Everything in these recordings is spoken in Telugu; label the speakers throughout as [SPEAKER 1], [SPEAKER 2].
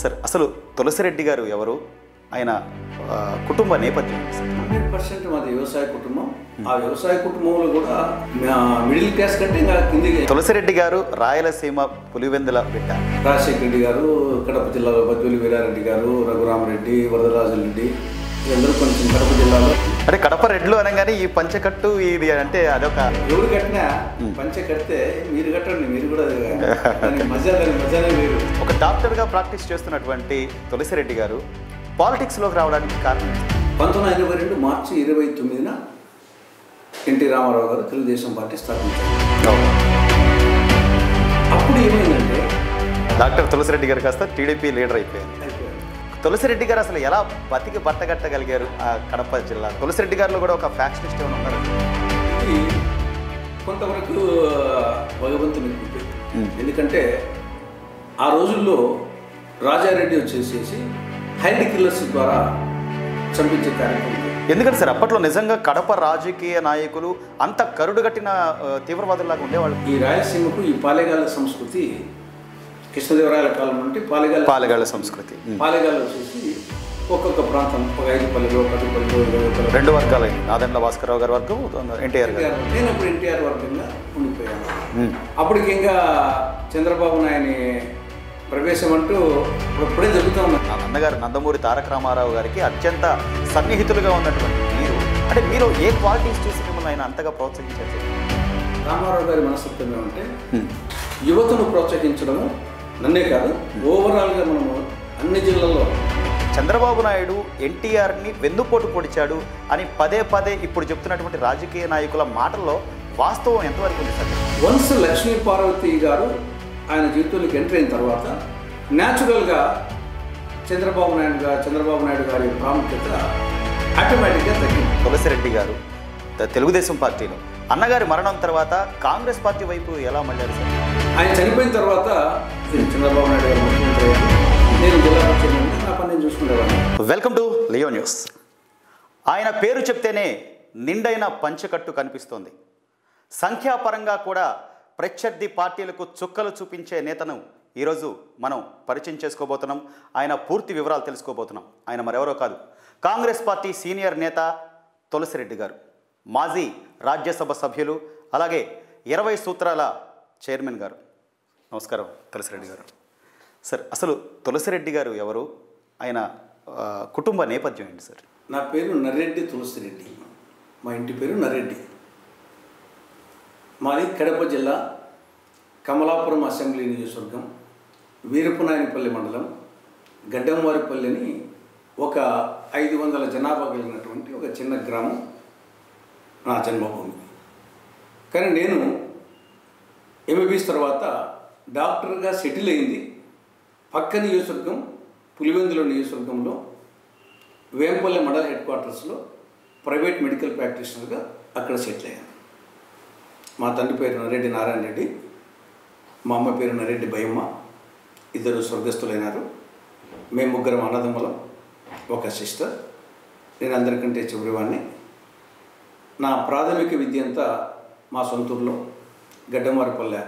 [SPEAKER 1] సార్ అసలు తులసిరెడ్డి గారు ఎవరు? ఆయన కుటుంబ నేపథ్యం?
[SPEAKER 2] హండ్రెడ్ పర్సెంట్ మాది వ్యవసాయ కుటుంబం. ఆ వ్యవసాయ కుటుంబంలో కూడా మిడిల్ క్లాస్ కంటే ఇంకా కిందికి.
[SPEAKER 1] తులసిరెడ్డి గారు రాయలసీమ పులివెందుల బిడ్డ
[SPEAKER 2] రాజశేఖర రెడ్డి గారు కడప జిల్లాలో బద్వేలి వీరారెడ్డి గారు రఘురామరెడ్డి వరదరాజరెడ్డి వీళ్ళందరూ కొంచెం కడప జిల్లాలో.
[SPEAKER 1] అంటే కడప రెడ్లు అనగానే ఈ పంచకట్టు ఇది అంటే అదొక
[SPEAKER 2] ఎవరు కట్టినా పంచ కడితే మీరు కట్టండి మీరు కూడా వేరు.
[SPEAKER 1] ఒక డాక్టర్గా ప్రాక్టీస్ చేస్తున్నటువంటి తులసిరెడ్డి గారు పాలిటిక్స్లోకి రావడానికి కారణం?
[SPEAKER 2] పంతొమ్మిది ఎనభై రెండు మార్చి ఇరవై తొమ్మిదిన ఎన్టీ రామారావు గారు తెలుగుదేశం పార్టీ స్థాపించారు. అప్పుడు ఏమైందంటే
[SPEAKER 1] డాక్టర్ తులసిరెడ్డి గారు కాస్త టీడీపీ లీడర్ అయిపోయారు. తులసిరెడ్డి గారు అసలు ఎలా బతికి బట్టగట్టగలిగారు ఆ కడప జిల్లా? తులసిరెడ్డి గారిలో కూడా ఒక ఫ్యాక్షనిస్ట్ ఏమైనా ఉన్నారు?
[SPEAKER 2] కొంతవరకు భగవంతుని. ఎందుకంటే ఆ రోజుల్లో రాజారెడ్డి వచ్చేసేసి హైడ్ కిల్లర్స్ ద్వారా చంపించే కార్యక్రమం
[SPEAKER 1] ఎందుకంటే సార్ అప్పట్లో నిజంగా కడప రాజకీయ నాయకులు అంత కరుడుగట్టిన తీవ్రవాదుల్లాగా ఉండేవాళ్ళు.
[SPEAKER 2] ఈ రాయలసీమకు ఈ పాలెగాల సంస్కృతి కృష్ణదేవరాయల కాలం నుండి పాలెగాల
[SPEAKER 1] పాలెగాళ్ళ సంస్కృతి.
[SPEAKER 2] పాలెగాలు వచ్చేసి ఒక్కొక్క ప్రాంతం ఒక ఐదు పల్లెలు పది పల్లెలు
[SPEAKER 1] రెండు వర్గాలైంది. నాదెండ్ల భాస్కరరావు గారి వర్గం ఎన్టీఆర్ గారు
[SPEAKER 2] నేను అప్పుడు ఎన్టీఆర్ వర్గంగా ఉండిపోయాను. అప్పటికి ఇంకా చంద్రబాబు నాయని ప్రవేశం అంటూ ఇప్పుడే జరుగుతూ
[SPEAKER 1] నా నాన్నగారు నందమూరి తారక రామారావు గారికి అత్యంత సన్నిహితులుగా ఉన్నటువంటి మీరు. అంటే మీరు ఏ క్వాలిటీస్ చూసి మిమ్మల్ని ఆయన అంతగా ప్రోత్సహించారు?
[SPEAKER 2] రామారావు గారి మనస్తత్వం ఏమంటే యువతను ప్రోత్సహించడము నన్నే కాదు ఓవరాల్గా మనము అన్ని జిల్లాల్లో
[SPEAKER 1] చంద్రబాబు నాయుడు ఎన్టీఆర్ని వెన్నుపోటు పొడిచాడు అని పదే పదే ఇప్పుడు చెప్తున్నటువంటి రాజకీయ నాయకుల మాటల్లో వాస్తవం ఎంతవరకు ఉంది సార్?
[SPEAKER 2] వన్స్ లక్ష్మీ పార్వతి గారు ఆయన జీవితంలోకి ఎంటర్ అయిన తర్వాత న్యాచురల్గా చంద్రబాబు నాయుడు గారు చంద్రబాబు నాయుడు గారి ప్రాముఖ్యత ఆటోమేటిక్గా తగ్గింది.
[SPEAKER 1] తులసిరెడ్డి గారు తెలుగుదేశం పార్టీలో అన్నగారి మరణం తర్వాత కాంగ్రెస్ పార్టీ వైపు ఎలా మళ్ళారు సార్?
[SPEAKER 2] ఆయన చనిపోయిన తర్వాత ఇది చంద్రబాబు నాయుడు గారు ముఖ్యమంత్రి అయ్యారు. నేను జిల్లా చైర్మన్ నా పని నేను చూసుకునేవాడిని.
[SPEAKER 1] వెల్కమ్ టు లియో న్యూస్ ఆయన పేరు చెప్తేనే నిండైన పంచకట్టు కనిపిస్తోంది. సంఖ్యాపరంగా కూడా ప్రత్యర్థి పార్టీలకు చుక్కలు చూపించే నేతను ఈరోజు మనం పరిచయం చేసుకోబోతున్నాం. ఆయన పూర్తి వివరాలు తెలుసుకోబోతున్నాం. ఆయన మరెవరో కాదు. కాంగ్రెస్ పార్టీ సీనియర్ నేత తులసిరెడ్డి గారు. మాజీ రాజ్యసభ సభ్యులు అలాగే ఇరవై సూత్రాల చైర్మన్ గారు. నమస్కారం తులసిరెడ్డి గారు. సార్ అసలు తులసిరెడ్డి గారు ఎవరు? ఆయన కుటుంబ నేపథ్యం ఏంటి సార్?
[SPEAKER 2] నా పేరు నర్రెడ్డి తులసిరెడ్డి. మా ఇంటి పేరు నర్రెడ్డి మాది కడప జిల్లా కమలాపురం అసెంబ్లీ నియోజకవర్గం వీరపునాయనపల్లి మండలం గడ్డంవారిపల్లిని ఒక ఐదు వందల జనాభా కలిగినటువంటి ఒక చిన్న గ్రామం. నా జన్మభూమి. కానీ నేను ఎంబీబీఎస్ తర్వాత డాక్టర్గా సెటిల్ అయింది. పక్క నియోజకవర్గం పులివెందుల నియోజకవర్గంలో వేంపల్లి మండల హెడ్ క్వార్టర్స్లో ప్రైవేట్ మెడికల్ ప్రాక్టీషనర్గా అక్కడ సెటిల్ అయ్యాను. మా తండ్రి పేరు నరెడ్డి నారాయణ రెడ్డి మా అమ్మ పేరు నరెడ్డి భయమ్మ ఇద్దరు స్వర్గస్థులైనారు. మేము ముగ్గురం అన్నదమ్ములం ఒక సిస్టర్. నేను అందరికంటే చివరివాడిని నా ప్రాథమిక విద్య అంతా మా సొంతూరులో గడ్డమారిపల్లె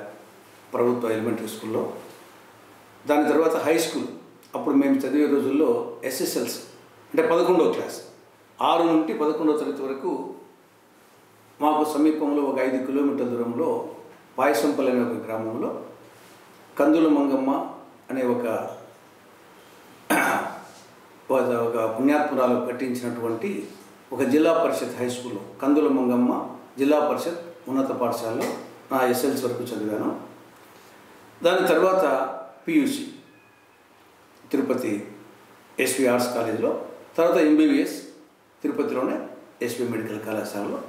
[SPEAKER 2] ప్రభుత్వ ఎలిమెంటరీ స్కూల్లో. దాని తర్వాత హై స్కూల్ అప్పుడు మేము చదివే రోజుల్లో ఎస్ఎస్ఎల్సి అంటే పదకొండవ క్లాస్. ఆరు నుండి పదకొండవ తరగతి వరకు మాకు సమీపంలో ఒక ఐదు కిలోమీటర్ల దూరంలో పాయసంపల్లి అనే ఒక గ్రామంలో కందుల మంగమ్మ అనే ఒక ఒక- ఒక పుణ్యాత్మురాలు కట్టించినటువంటి ఒక జిల్లా పరిషత్ హై స్కూల్లో కందుల మంగమ్మ జిల్లా పరిషత్ ఉన్నత పాఠశాలలో నా ఎస్ఎల్సి వరకు చదివాను. దాని తర్వాత పియూసి తిరుపతి ఎస్వి ఆర్ట్స్ కాలేజీలో తర్వాత ఎంబీబీఎస్ తిరుపతిలోనే ఎస్వి మెడికల్ కళాశాలలో.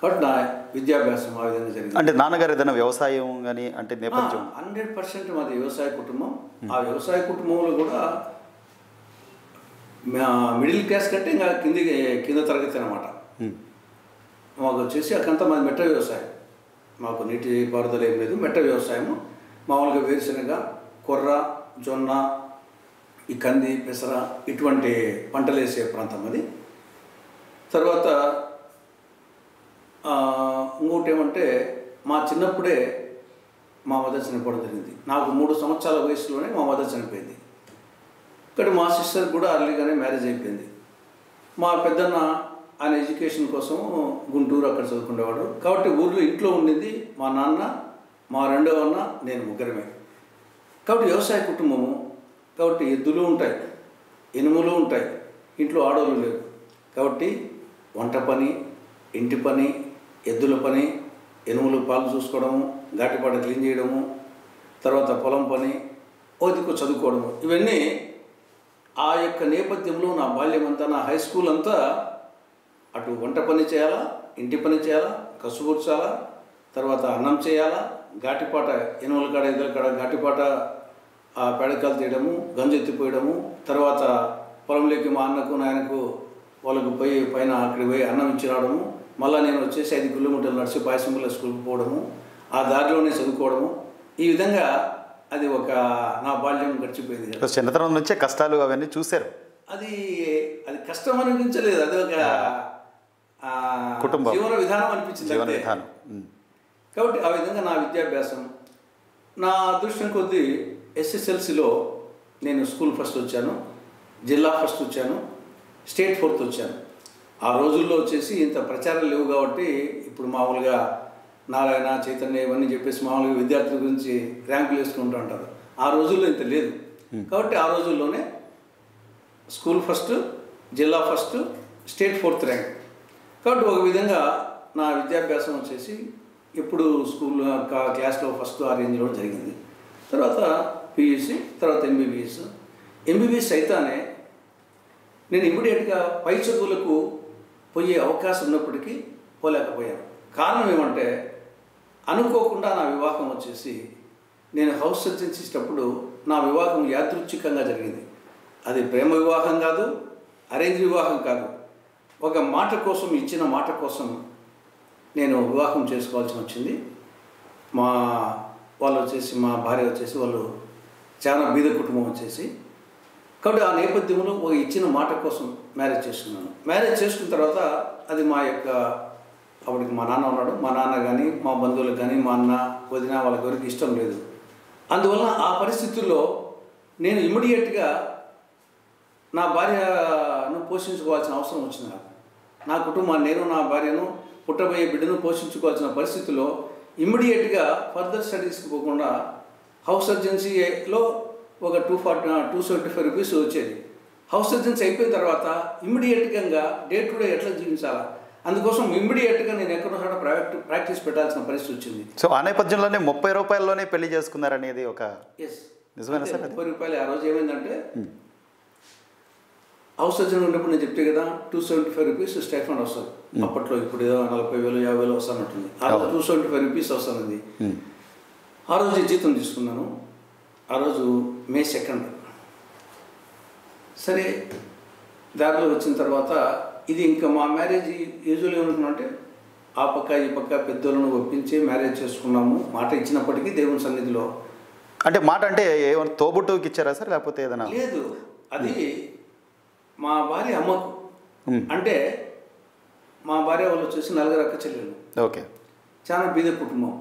[SPEAKER 2] కాబట్టి నా విద్యాభ్యాసం ఆ విధంగా జరిగింది.
[SPEAKER 1] అంటే నాన్నగారు ఏదైనా వ్యవసాయం కానీ అంటే నేపథ్యం?
[SPEAKER 2] హండ్రెడ్ పర్సెంట్ మాది వ్యవసాయ కుటుంబం. ఆ వ్యవసాయ కుటుంబంలో కూడా మిడిల్ క్లాస్ కంటే ఇంకా కింది కింద తరగతి అనమాట. మాకు వచ్చేసి అక్కడంతా మాది మెట్ట వ్యవసాయం. మాకు నీటి పారుదల ఏం లేదు మెట్ట వ్యవసాయము. మామూలుగా వేరుశనగ కొర్ర జొన్న ఈ కంది పెసర ఇటువంటి పంటలు వేసే ప్రాంతం అది. తర్వాత ఇంకోటి ఏమంటే మా చిన్నప్పుడే మా మదర్ చనిపోవడం జరిగింది. నాకు మూడు సంవత్సరాల వయసులోనే మా మదర్ చనిపోయింది. ఇక్కడ మా సిస్టర్ కూడా అర్లీగానే మ్యారేజ్ అయిపోయింది. మా పెద్దన్న ఆయన ఎడ్యుకేషన్ కోసం గుంటూరు అక్కడ చదువుకునేవాడు. కాబట్టి ఊర్లో ఇంట్లో ఉండింది మా నాన్న మా రెండవ అన్న నేను ముగ్గురమే. కాబట్టి వ్యవసాయ కుటుంబము కాబట్టి ఎద్దులు ఉంటాయి ఇనుములు ఉంటాయి. ఇంట్లో ఆడవాళ్ళు లేరు. కాబట్టి వంట పని ఇంటి పని ఎద్దుల పని ఎనుములు పాలు చూసుకోవడము ఘాటిపాట క్లీన్ చేయడము తర్వాత పొలం పని ఓదికు చదువుకోవడము. ఇవన్నీ ఆ యొక్క నేపథ్యంలో నా బాల్యం అంతా నా హై స్కూల్ అంతా అటు వంట పని చేయాలా ఇంటి పని చేయాలా కసుపూర్చాలా తర్వాత అన్నం చేయాలా ఘాటిపాట ఎనుమల కాడ ఎదుల కాడ ఘాటిపాట ఆ పెడకాలు తీయడము గంజు ఎత్తిపోయడము తర్వాత పొలంలోకి మా అన్నకు నాయనకు వాళ్ళకు పోయి పైన అక్కడికి పోయి అన్నం ఇచ్చి రావడము మళ్ళీ నేను వచ్చేసి ఐదు కిలోమీటర్లు నడిచి పాయసంలో స్కూల్కి పోవడము ఆ దారిలోనే చదువుకోవడము. ఈ విధంగా అది ఒక నా బాల్యం గడిచిపోయింది కదా.
[SPEAKER 1] చిన్నతనం నుంచే కష్టాలు అవన్నీ చూశారు
[SPEAKER 2] అది అది కష్టం అనిపించలేదు అది ఒక
[SPEAKER 1] కుటుంబం.
[SPEAKER 2] జీవన విధానం అనిపించింది
[SPEAKER 1] జీవన. విధానం ఉమ్.
[SPEAKER 2] కాబట్టి ఆ విధంగా నా విద్యాభ్యాసం నా అదృష్టం కొద్దీ ఎస్ఎస్ఎల్సిలో నేను స్కూల్ ఫస్ట్ వచ్చాను జిల్లా ఫస్ట్ వచ్చాను స్టేట్ ఫోర్త్ వచ్చాను ఆ రోజుల్లో వచ్చేసి ఇంత ప్రచారం లేవు కాబట్టి ఇప్పుడు మామూలుగా నారాయణ చైతన్య ఇవన్నీ చెప్పేసి మామూలుగా విద్యార్థుల గురించి ర్యాంకులు వేసుకుంటూ ఉంటారు. ఆ రోజుల్లో ఇంత లేదు. కాబట్టి ఆ రోజుల్లోనే స్కూల్ ఫస్ట్ జిల్లా ఫస్ట్ స్టేట్ ఫోర్త్ ర్యాంక్. కాబట్టి ఒక విధంగా నా విద్యాభ్యాసం వచ్చేసి ఇప్పుడు స్కూల్ కా- క్లాస్లో ఫస్ట్ ఆ రేంజ్లో జరిగింది. తర్వాత పియూసి తర్వాత ఎంబీబీఎస్. ఎంబీబీఎస్ అయితేనే నేను ఇమ్మీడియట్గా పై చదువులకు పోయే అవకాశం ఉన్నప్పటికీ పోలేకపోయాను. కారణం ఏమంటే అనుకోకుండా నా వివాహం వచ్చేసి నేను హౌస్ సర్జన్ చేసేటప్పుడు నా వివాహం యాదృచ్ఛికంగా జరిగింది. అది ప్రేమ వివాహం కాదు అరేంజ్ వివాహం కాదు. ఒక మాట కోసం ఇచ్చిన మాట కోసం నేను వివాహం చేసుకోవాల్సి వచ్చింది. మా వాళ్ళు వచ్చేసి మా భార్య వచ్చేసి వాళ్ళు చాలా బీద కుటుంబం వచ్చేసి కాబట్టి ఆ నేపథ్యంలో ఒక ఇచ్చిన మాట కోసం మ్యారేజ్ చేసుకున్నాను. మ్యారేజ్ చేసుకున్న తర్వాత అది మా యొక్క అప్పటికి మా నాన్న ఉన్నాడు. మా నాన్న కానీ మా బంధువులకు కానీ మా అన్న వదిన వాళ్ళకి ఎవరికి ఇష్టం లేదు. అందువల్ల ఆ పరిస్థితుల్లో నేను ఇమ్మీడియట్గా నా భార్యను పోషించుకోవాల్సిన అవసరం వచ్చింది నా కుటుంబాన్ని నేను నా భార్యను పుట్టబోయే బిడ్డను పోషించుకోవాల్సిన పరిస్థితిలో ఇమ్మీడియట్గా ఫర్దర్ స్టడీస్కి పోకుండా హౌస్ సర్జెన్సీలో ఒక two forty two seventy five rupees వచ్చేది. హౌస్ సర్జెన్సీ అయిపోయిన తర్వాత ఇమ్మీడియట్గా డే టు డే ఎట్లా జీవించాలా? అందుకోసం ఇమ్మీడియట్గా నేను ఎక్కడో చోట ప్రాక్టీ ప్రాక్టీస్ పెట్టాల్సిన పరిస్థితి వచ్చింది.
[SPEAKER 1] సో ఆ నేపథ్యంలోనే ముప్పై రూపాయల్లోనే పెళ్ళి చేసుకున్నారనేది ఒక
[SPEAKER 2] ఎస్
[SPEAKER 1] నిజమేనా సార్?
[SPEAKER 2] ముప్పై రూపాయలు ఆ రోజు ఏమైందంటే హౌస్ సర్జన్ ఉన్నప్పుడు నేను చెప్తే కదా two seventy five rupees stipend వస్తుంది అప్పట్లో ఇప్పుడు ఏదో నలభై వేలు యాభై వేలు వస్తున్నట్టుంది ఆ రోజు టూ సెవెంటీ ఫైవ్ రూపీస్ వస్తుంది
[SPEAKER 1] ఉమ్.
[SPEAKER 2] ఆ రోజు జీతం తీసుకున్నాను. ఆ రోజు మే సెకండ్ సరే దారిలో వచ్చిన తర్వాత ఇది ఇంకా మా మ్యారేజ్ యూజువల్ ఏమనుకున్నామంటే ఆ పక్క ఈ పక్క పెద్దోళ్ళను ఒప్పించి మ్యారేజ్ చేసుకున్నాము. మాట ఇచ్చినప్పటికీ దేవుని సన్నిధిలో.
[SPEAKER 1] అంటే మాట అంటే ఏమైనా తోబుట్టుకి ఇచ్చారా సార్? లేకపోతే ఏదైనా?
[SPEAKER 2] లేదు. అది మా భార్య అమ్మకు. అంటే మా భార్య వాళ్ళు వచ్చేసి నలుగురు అక్క చెల్లెలు
[SPEAKER 1] ఓకే.
[SPEAKER 2] చాలా బీద కుటుంబం.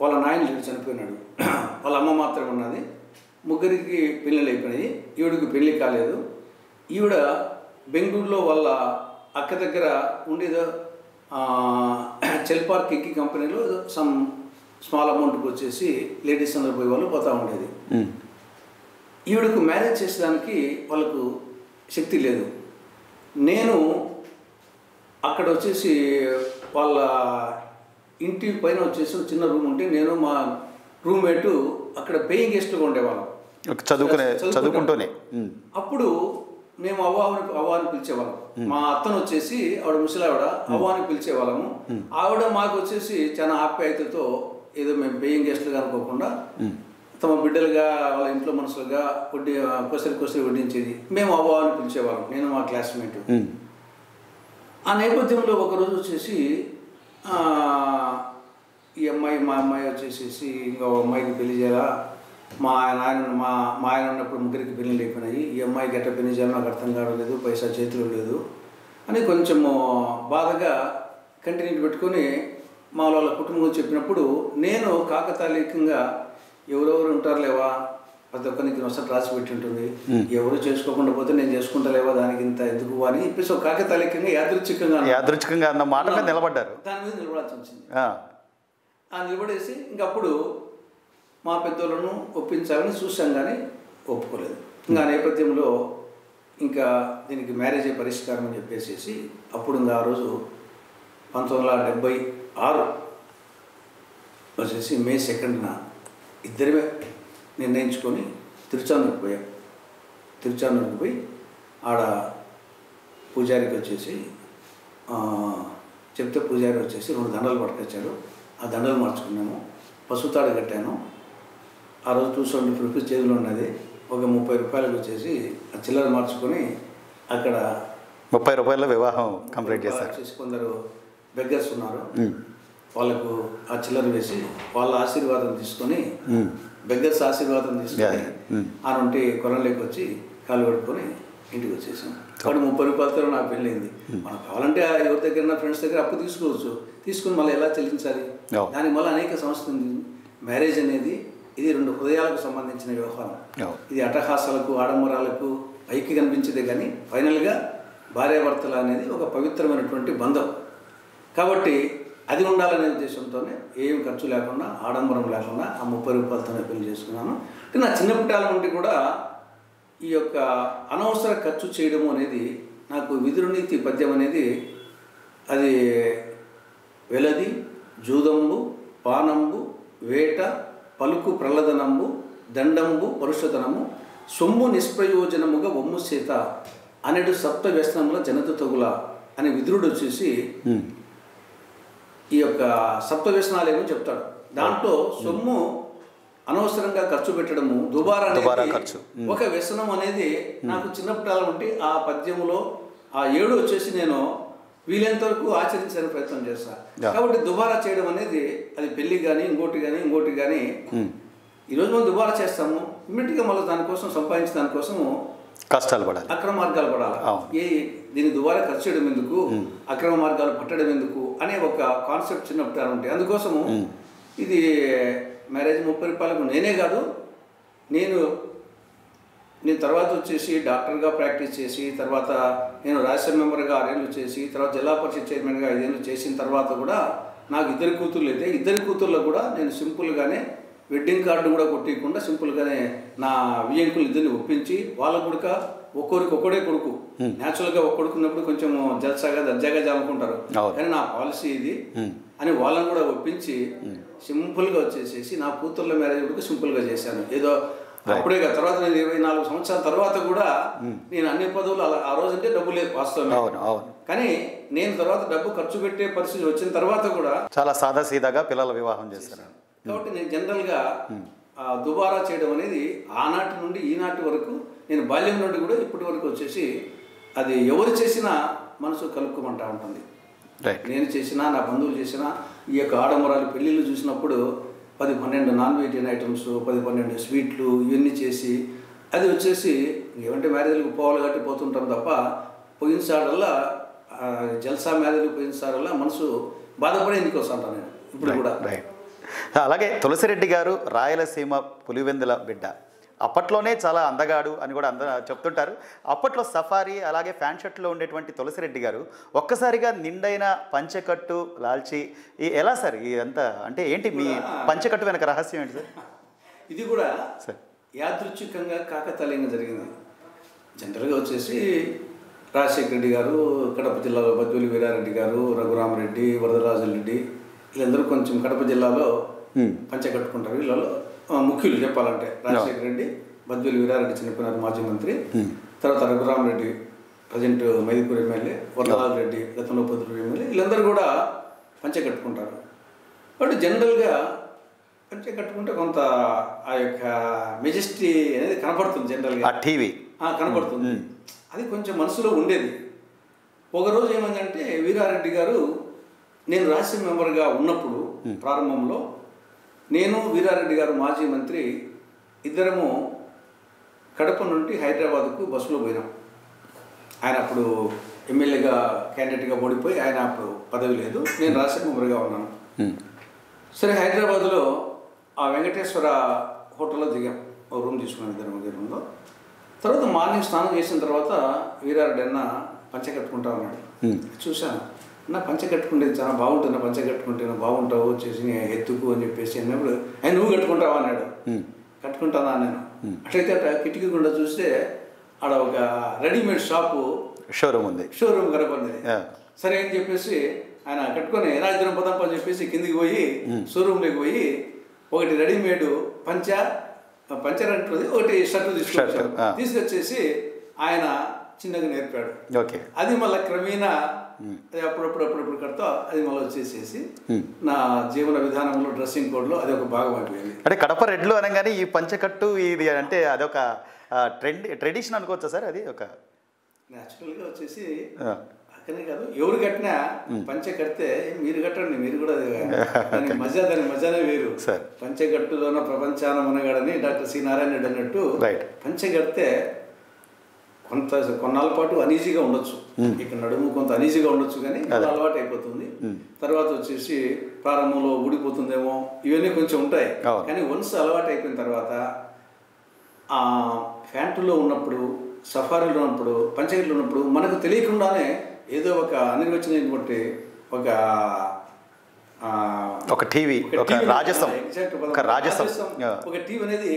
[SPEAKER 2] వాళ్ళ నాయన చనిపోయినాడు. వాళ్ళ అమ్మ మాత్రమే ఉన్నది. ముగ్గురికి పెళ్ళిళ్ళు అయిపోయినాయి. ఈవిడికి పెళ్ళి కాలేదు. ఈవిడ బెంగళూరులో వాళ్ళ అక్క దగ్గర ఉండేదో చెల్పార్క్ ఎక్కి కంపెనీలో సమ్ స్మాల్ అమౌంట్కి వచ్చేసి లేడీస్ అందరు పోయి వాళ్ళు పోతూ ఉండేది. ఈవిడకు మ్యారేజ్ చేసేదానికి వాళ్ళకు శక్తి లేదు నేను అక్కడ వచ్చేసి వాళ్ళ ఇంటి పైన వచ్చేసి చిన్న రూమ్ ఉంటే నేను మా రూమ్మేటు అక్కడ పేయింగ్ గెస్ట్గా ఉండేవాళ్ళం
[SPEAKER 1] చదువుకునే
[SPEAKER 2] చదువుకుంటాం.
[SPEAKER 1] చదువుకుంటూనే.
[SPEAKER 2] అప్పుడు మేము అవ్వ అని అవ్వ అని పిలిచేవాళ్ళం. మా అత్తను వచ్చేసి ఆవిడ ముసలావిడ అవ్వ అని పిలిచేవాళ్ళము. ఆవిడ మాకు వచ్చేసి చాలా ఆప్యాయతతో ఏదో మేము పేయింగ్ గెస్ట్లుగా అనుకోకుండా. తమ బిడ్డలుగా వాళ్ళ ఇంట్లో మనుషులుగా వడ్డీ కొసరి కొసరి వడ్డించేది. మేము అవ్వ అని పిలిచేవాళ్ళం. నేను మా క్లాస్మేట్. ఆ నేపథ్యంలో ఒకరోజు వచ్చేసి ఈ అమ్మాయి మా అమ్మాయి వచ్చేసేసి ఇంకో అమ్మాయికి పెళ్ళి చేయాలా? మా నాయన మా మా ఆయన ఉన్నప్పుడు ముగ్గురికి పెళ్ళిళ్ళు అయిపోయినాయి. ఈ అమ్మాయికి ఎట్లా పెళ్ళి చేయాలో నాకు అర్థం కావలేదు పైసా చేతిలో లేదు అని కొంచెము బాధగా కంటిన్యూ పెట్టుకొని మా వాళ్ళ కుటుంబం చెప్పినప్పుడు నేను కాకతాళీకంగా ఎవరెవరు ఉంటారు లేవా ప్రతి ఒక్కరికి వసతి రాసి పెట్టి ఉంటుంది. ఎవరు చేసుకోకుండా పోతే నేను చేసుకుంటలేవా దానికి ఇంత ఎందుకు అని చెప్పేసి ఒక కాకతాళికంగా యాదృచ్ఛికంగా.
[SPEAKER 1] యాదృచ్ఛికంగా అన్న మాట నిలబడ్డారు.
[SPEAKER 2] దాని మీద నిలబడాల్సి వచ్చింది.
[SPEAKER 1] ఆ
[SPEAKER 2] నిలబడేసి ఇంకప్పుడు మా పెద్దోళ్ళను ఒప్పించాలని చూసాం కానీ ఒప్పుకోలేదు. ఇంకా నేపథ్యంలో ఇంకా దీనికి మ్యారేజ్ పరిష్కారం అని చెప్పేసి అప్పుడు ఇంకా ఆ రోజు పంతొమ్మిది వందల డెబ్బై ఆరు వచ్చేసి మే సెకండ్న ఇద్దరిమే నిర్ణయించుకొని తిరుచానూరుకి పోయాం. తిరుచానూరుకి పోయి ఆడ పూజారికి వచ్చేసి చెప్తే పూజారి వచ్చేసి రెండు దండలు పట్టుకొచ్చాడు ఆ దండలు మార్చుకున్నాము. పసుతాడు కట్టాను. ఆ రోజు టూ సెవెంటీ రూపీస్ చేతిలో ఉన్నది. ఒక ముప్పై రూపాయలకు వచ్చేసి ఆ చిల్లర మార్చుకొని అక్కడ
[SPEAKER 1] ముప్పై రూపాయల వివాహం కంప్లీట్ చేశారు.
[SPEAKER 2] కొందరు బెగ్గర్స్ ఉన్నారు. వాళ్ళకు ఆ చిల్లర వేసి వాళ్ళ ఆశీర్వాదం తీసుకొని బెగ్గర్స్ ఆశీర్వాదం తీసుకొని. ఆ నుండి కొలంలోకి వచ్చి కాలు కడుక్కొని ఇంటికి వచ్చేసాం. కాబట్టి ముప్పై రూపాయలతో నాకు పెళ్ళైంది మనకు కావాలంటే ఆ ఎవరి దగ్గర ఫ్రెండ్స్ దగ్గర అప్పు తీసుకోవచ్చు. తీసుకుని మళ్ళీ ఎలా చెల్లించాలి. దానికి మళ్ళీ అనేక ఉంది. మ్యారేజ్ అనేది ఇది రెండు హృదయాలకు సంబంధించిన వ్యవహారం. ఇది అటహాసాలకు ఆడంబరాలకు పైకి కనిపించేదే కానీ ఫైనల్గా భార్యాభర్తలు అనేది ఒక పవిత్రమైనటువంటి బంధం. కాబట్టి అది ఉండాలనే ఉద్దేశంతోనే ఏం ఖర్చు లేకుండా ఆడంబరం లేకుండా ఆ ముప్పై రూపాయలతోనే పెళ్ళి చేసుకున్నాను. అంటే నా చిన్నపిట్టాల నుండి కూడా ఈ యొక్క అనవసర ఖర్చు చేయడము అనేది నాకు విదురునీతి పద్యం అనేది అది వెలది జూదంబు పానంబు వేట పలుకు ప్రహ్లదనంబు దండంబు పరుషతనము సొమ్ము నిష్ప్రయోజనముగా వమ్ము సీత అనేటు సప్త వ్యసనముల జనత తగుల అనే విదురుడు వచ్చేసి ఈ యొక్క సప్త వ్యసనాలు ఏమో చెప్తాడు. దాంట్లో సొమ్ము అనవసరంగా ఖర్చు పెట్టడము దుబారా
[SPEAKER 1] ఖర్చు.
[SPEAKER 2] ఒక వ్యసనం అనేది నాకు చిన్నప్పటి నుండి ఆ పద్యములో ఆ ఏడు వచ్చేసి నేను వీలైనంత వరకు ఆచరించడానికి ప్రయత్నం
[SPEAKER 1] Yeah.
[SPEAKER 2] కాబట్టి దుబారా చేయడం అనేది అది పెళ్ళి కానీ ఇంకోటి కానీ ఇంకోటి కానీ. ఈరోజు మనం దుబారా చేస్తాము. ఇమ్మీడియట్గా మళ్ళీ దానికోసం సంపాదించిన దానికోసము
[SPEAKER 1] కష్టాలు పడాలి.
[SPEAKER 2] అక్రమ మార్గాలు పడాలి. ఏ దీని ద్వారా ఖర్చు చేయడం ఎందుకు? అక్రమ మార్గాలు పట్టడం ఎందుకు? అనే ఒక కాన్సెప్ట్ చిన్నప్పుడు ఉంటాయి అందుకోసము ఇది మ్యారేజ్ ముప్పై రూపాయలకు నేనే కాదు నేను నేను తర్వాత వచ్చేసి డాక్టర్గా ప్రాక్టీస్ చేసి తర్వాత నేను రాజ్యసభ మెంబర్గా ఆరేళ్ళు చేసి తర్వాత జిల్లా పరిషత్ చైర్మన్గా ఐదేళ్ళు చేసిన తర్వాత కూడా నాకు ఇద్దరు కూతుర్లు అయితే ఇద్దరు కూతుర్లో కూడా నేను సింపుల్గానే వెడ్డింగ్ కార్డు కూడా కొట్టకుండా సింపుల్గానే నా వియంకులు ఇద్దరిని ఒప్పించి వాళ్ళ కొడుక ఒక్కొరికి ఒక్కడే కొడుకు. న్యాచురల్గా ఒక్కడుకున్నప్పుడు కొంచెం జల్సాగా దర్జాగా జాముకుంటారు. కానీ నా పాలసీ ఇది. అని వాళ్ళని కూడా ఒప్పించి సింపుల్గా వచ్చేసేసి నా కూతుర్ల మ్యారేజ్ కూడా సింపుల్గా చేశాను. ఏదో అప్పుడే కాదు, తర్వాత నేను ఇరవై నాలుగు సంవత్సరాల తర్వాత కూడా నేను అన్ని పదవులు అలా ఆ రోజు అంటే డబ్బు లేదు వాస్తవమే.
[SPEAKER 1] అవును అవును.
[SPEAKER 2] కానీ నేను తర్వాత డబ్బు ఖర్చు పెట్టే పరిస్థితి వచ్చిన తర్వాత కూడా
[SPEAKER 1] చాలా సాదా సీదాగా పిల్లల వివాహం చేశారు.
[SPEAKER 2] కాబట్టి నేను జనరల్గా ఆ, దుబారా చేయడం అనేది ఆనాటి నుండి ఈనాటి వరకు నేను బాల్యం నుండి కూడా ఇప్పటి వరకు వచ్చేసి అది ఎవరు చేసినా మనసు కలుపుకోమంటా ఉంటుంది. నేను చేసినా నా బంధువులు చేసినా ఈ యొక్క ఆడంబరాలు పెళ్ళిళ్ళు చూసినప్పుడు పది పన్నెండు నాన్ వెజిటేరియన్ ఐటమ్స్ పది పన్నెండు స్వీట్లు ఇవన్నీ చేసి అది వచ్చేసి ఏమంటే మ్యారేజ్లకు పోవాలి కాబట్టి పోతుంటాం తప్ప పోయినసారల్లా ఆ, జల్సా మ్యారేజ్కి పోయినసారల్లా మనసు బాధపడే ఎందుకు వస్తుంటాను నేను ఇప్పుడు కూడా.
[SPEAKER 1] అలాగే తులసిరెడ్డి గారు రాయలసీమ పులివెందుల బిడ్డ. అప్పట్లోనే చాలా అందగాడు అని కూడా అందరూ చెప్తుంటారు. అప్పట్లో సఫారీ అలాగే ఫ్యాన్ షర్ట్లో ఉండేటువంటి తులసిరెడ్డి గారు ఒక్కసారిగా నిండైన పంచకట్టు లాల్చి ఈ ఎలా సార్ ఇదంతా అంటే ఏంటి మీ పంచకట్టు వెనక రహస్యం ఏంటి సార్?
[SPEAKER 2] ఇది కూడా
[SPEAKER 1] సార్.
[SPEAKER 2] యాదృచ్ఛికంగా కాకతాళీయంగా జరిగింది. జనరల్గా వచ్చేసి రాజశేఖర రెడ్డి గారు కడప జిల్లాలో బద్వేలి వీరారెడ్డి గారు రఘురామరెడ్డి వరదరాజరెడ్డి వీళ్ళందరూ కొంచెం కడప జిల్లాలో
[SPEAKER 1] Hmm.
[SPEAKER 2] పంచ కట్టుకుంటారు వీళ్ళలో ముఖ్యులు చెప్పాలంటే రాజశేఖర రెడ్డి బద్వేలి వీరారెడ్డి చనిపోయినారు మాజీ మంత్రి. తర్వాత రఘురామరెడ్డి ప్రజెంట్ మైదుకూరు ఎమ్మెల్యే వరదరాజు రెడ్డి గతంలో పొద్దుటూరు ఎమ్మెల్యే వీళ్ళందరూ కూడా పంచ కట్టుకుంటారు. కాబట్టి జనరల్గా పంచ కట్టుకుంటే కొంత ఆ యొక్క మెజెస్టీ అనేది కనపడుతుంది జనరల్గా.
[SPEAKER 1] టీవీ.
[SPEAKER 2] కనపడుతుంది. అది కొంచెం మనసులో ఉండేది. ఒకరోజు ఏమైందంటే వీరారెడ్డి గారు నేను రాజ్యసభ మెంబర్గా ఉన్నప్పుడు ప్రారంభంలో నేను వీరారెడ్డి గారు మాజీ మంత్రి ఇద్దరము కడప నుండి హైదరాబాద్కు బస్సులో పోయినాం. ఆయన అప్పుడు ఎమ్మెల్యేగా క్యాండిడేట్గా ఓడిపోయి ఆయన అప్పుడు పదవి లేదు. నేను మెంబర్గా ఉన్నాను. సరే హైదరాబాద్లో ఆ వెంకటేశ్వర హోటల్లో దిగాం. ఒక రూమ్ తీసుకున్నాను ఇద్దరు రూమ్లో. తర్వాత మార్నింగ్ స్నానం చేసిన తర్వాత వీరారెడ్డి అన్న పంచ కట్టుకుంటా ఉన్నాడు. చూశాను. నా పంచ కట్టుకుంటే చాలా బాగుంటుంది నా పంచ కట్టుకుంటే బాగుంటావు వచ్చేసి ఎత్తుకు అని చెప్పేసి అన్నప్పుడు ఆయన నువ్వు కట్టుకుంటావా? అన్నాడు. కట్టుకుంటానా? నేను అట్లయితే అట్లా కిటికీ గుండా చూస్తే ఆడ ఒక రెడీమేడ్ షాపు
[SPEAKER 1] షోరూమ్ ఉంది.
[SPEAKER 2] షోరూమ్ కనపడింది. సరే అని చెప్పేసి ఆయన కట్టుకొని రాజధాని పదం అని చెప్పేసి కిందికి పోయి షోరూమ్లోకి పోయి ఒకటి రెడీమేడ్ పంచ పంచర్ అంటుంది ఒకటి షర్ట్ తీసుకొచ్చాడు. తీసుకొచ్చేసి ఆయన చిన్నగా నేర్పాడు.
[SPEAKER 1] ఓకే.
[SPEAKER 2] అది మళ్ళీ క్రమేణా అది అప్పుడప్పుడు అప్పుడప్పుడు కడతా అది మళ్ళీ వచ్చేసేసి నా జీవన విధానంలో డ్రెస్సింగ్ కోడ్లో అది ఒక భాగం అయిపోయింది.
[SPEAKER 1] అంటే కడప రెడ్లు అనగానే ఈ పంచకట్టు ఇది అంటే అదొక ట్రెండ్ ట్రెడిషన్ అనుకోవచ్చా సార్ అది ఒక?
[SPEAKER 2] న్యాచురల్గా వచ్చేసి
[SPEAKER 1] ఆ,
[SPEAKER 2] అక్కనే కాదు ఎవరు కట్టినా పంచె కడితే మీరు కట్టండి మీరు కూడా అది దాని మజా దాని మజానే వేరు.
[SPEAKER 1] సరే.
[SPEAKER 2] పంచె కట్టులోన ప్రపంచాన మనగాడని డాక్టర్ సి. నారాయణ రెడ్డి అన్నట్టు
[SPEAKER 1] రైట్.
[SPEAKER 2] పంచె కడితే కొంత కొన్నాళ్ళ పాటు అనీజీగా ఉండొచ్చు. ఇక్కడ నడుము కొంత అనీజీగా ఉండొచ్చు కానీ అలవాటు అయిపోతుంది. తర్వాత వచ్చేసి ప్రారంభంలో ఊడిపోతుందేమో ఇవన్నీ కొంచెం ఉంటాయి. కానీ వన్స్ అలవాటు అయిపోయిన తర్వాత ఆ ఫ్యాంటులో ఉన్నప్పుడు సఫారీలో ఉన్నప్పుడు పంచగట్లో ఉన్నప్పుడు మనకు తెలియకుండానే ఏదో ఒక అనిర్వచనమైనటువంటి ఒక ఆ,
[SPEAKER 1] ఒక టీవీ ఒక రాజసం. ఒక రాజసం. ఆ,
[SPEAKER 2] ఒక టీవీ అనేది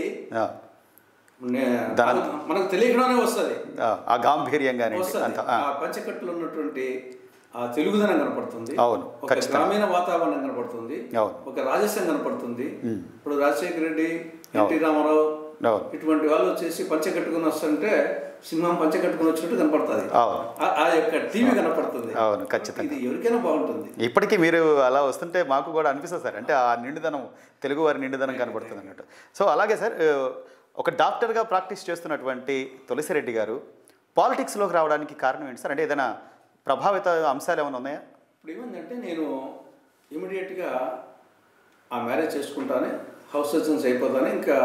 [SPEAKER 2] మనకు తెలియకుండానే వస్తుంది.
[SPEAKER 1] ఆ, ఆ గాంభీర్యంగా
[SPEAKER 2] వస్తుంది.
[SPEAKER 1] అంత
[SPEAKER 2] ఆ.
[SPEAKER 1] ఆ,
[SPEAKER 2] పంచకట్టులో ఉన్నటువంటి ఆ తెలుగుదనం కనపడుతుంది.
[SPEAKER 1] అవును,
[SPEAKER 2] ఒక. గ్రామీణ వాతావరణం కనపడుతుంది. ఒక రాజస్యం కనపడుతుంది. ఇప్పుడు రాజశేఖర రెడ్డి ఎన్టీ రామారావు ఇటువంటి వాళ్ళు వచ్చేసి పంచ కట్టుకుని వస్తుంటే సింహం పంచ కట్టుకుని వచ్చినట్టు కనపడుతుంది.
[SPEAKER 1] అవును.
[SPEAKER 2] ఆ- యొక్క టీవీ కనపడుతుంది.
[SPEAKER 1] అవును, ఖచ్చితంగా.
[SPEAKER 2] ఇది ఎవరికైనా బాగుంటుంది.
[SPEAKER 1] ఇప్పటికీ మీరు అలా వస్తుంటే మాకు కూడా అనిపిస్తుంది సార్. అంటే ఆ నిండుదనం తెలుగు వారి నిండుదనం కనబడుతుంది అన్నట్టు. సో అలాగే సార్ ఒక డాక్టర్గా ప్రాక్టీస్ చేస్తున్నటువంటి తులసిరెడ్డి గారు పాలిటిక్స్లోకి రావడానికి కారణం ఏంటి సార్? అంటే ఏదైనా ప్రభావిత అంశాలు ఏమైనా ఉన్నాయా?
[SPEAKER 2] ఇప్పుడు ఏమైందంటే నేను ఇమీడియట్గా ఆ మ్యారేజ్ చేసుకుంటానే హౌస్ సర్జన్స్ అయిపోతానే ఇంకా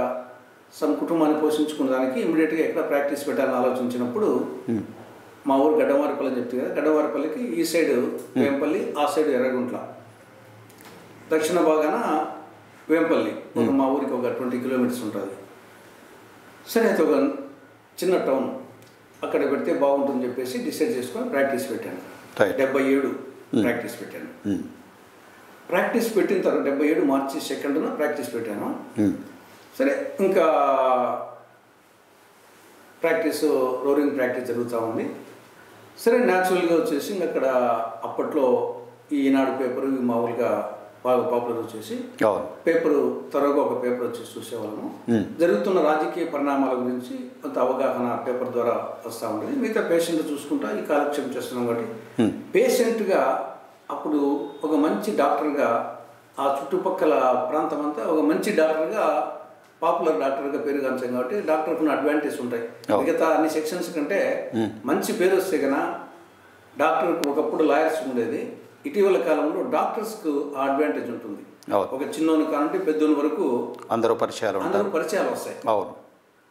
[SPEAKER 2] సమ్ కుటుంబాన్ని పోషించుకునేదానికి ఇమీడియట్గా ఎక్కడ ప్రాక్టీస్ పెట్టాలని ఆలోచించినప్పుడు మా ఊరు గడ్డవారిపల్లి అని చెప్తే కదా గడ్డవారిపల్లికి ఈ సైడ్ వేంపల్లి ఆ సైడ్ ఎర్రగుంట్ల. దక్షిణ భాగాన వేంపల్లి మా ఊరికి ఒక ట్వంటీ కిలోమీటర్స్ ఉంటుంది. సరే అయితే ఒక చిన్న టౌన్ అక్కడ పెడితే బాగుంటుందని చెప్పేసి డిసైడ్ చేసుకొని ప్రాక్టీస్ పెట్టాను. డెబ్బై ఏడు ప్రాక్టీస్ పెట్టాను.
[SPEAKER 1] ఉమ్,
[SPEAKER 2] ప్రాక్టీస్ పెట్టిన తర్వాత డెబ్బై ఏడు మార్చి సెకండ్న ప్రాక్టీస్ పెట్టాను.
[SPEAKER 1] ఉమ్,
[SPEAKER 2] సరే ఇంకా ప్రాక్టీస్ రోరింగ్ ప్రాక్టీస్ జరుగుతూ ఉంది. సరే న్యాచురల్గా వచ్చేసి ఇంక అక్కడ అప్పట్లో ఈనాడు పేపర్ మామూలుగా బాగా పాపులర్ వచ్చేసి పేపరు త్వరగా ఒక పేపర్ వచ్చి చూసేవాళ్ళము. జరుగుతున్న రాజకీయ పరిణామాల గురించి కొంత అవగాహన పేపర్ ద్వారా వస్తూ ఉండేది మిగతా పేషెంట్ చూసుకుంటా ఈ కాలక్షేపం చేస్తున్నాం కాబట్టి. పేషెంట్గా అప్పుడు ఒక మంచి డాక్టర్గా ఆ చుట్టుపక్కల ప్రాంతం అంతా ఒక మంచి డాక్టర్గా పాపులర్ డాక్టర్గా పేరుగాంచాం కాబట్టి డాక్టర్కి ఉన్న అడ్వాంటేజ్ ఉంటాయి. మిగతా అన్ని సెక్షన్స్ కంటే మంచి పేరు వస్తే కన్నా డాక్టర్కి ఒకప్పుడు లాయర్స్ ఉండేది ఇటీవల కాలంలో డాక్టర్స్కు అడ్వాంటేజ్ ఉంటుంది. ఒక చిన్నోని కానుంటే పెద్దోని వరకు
[SPEAKER 1] అందరూ పరిచయాలు
[SPEAKER 2] అందరూ పరిచయాలు వస్తాయి.
[SPEAKER 1] అవును.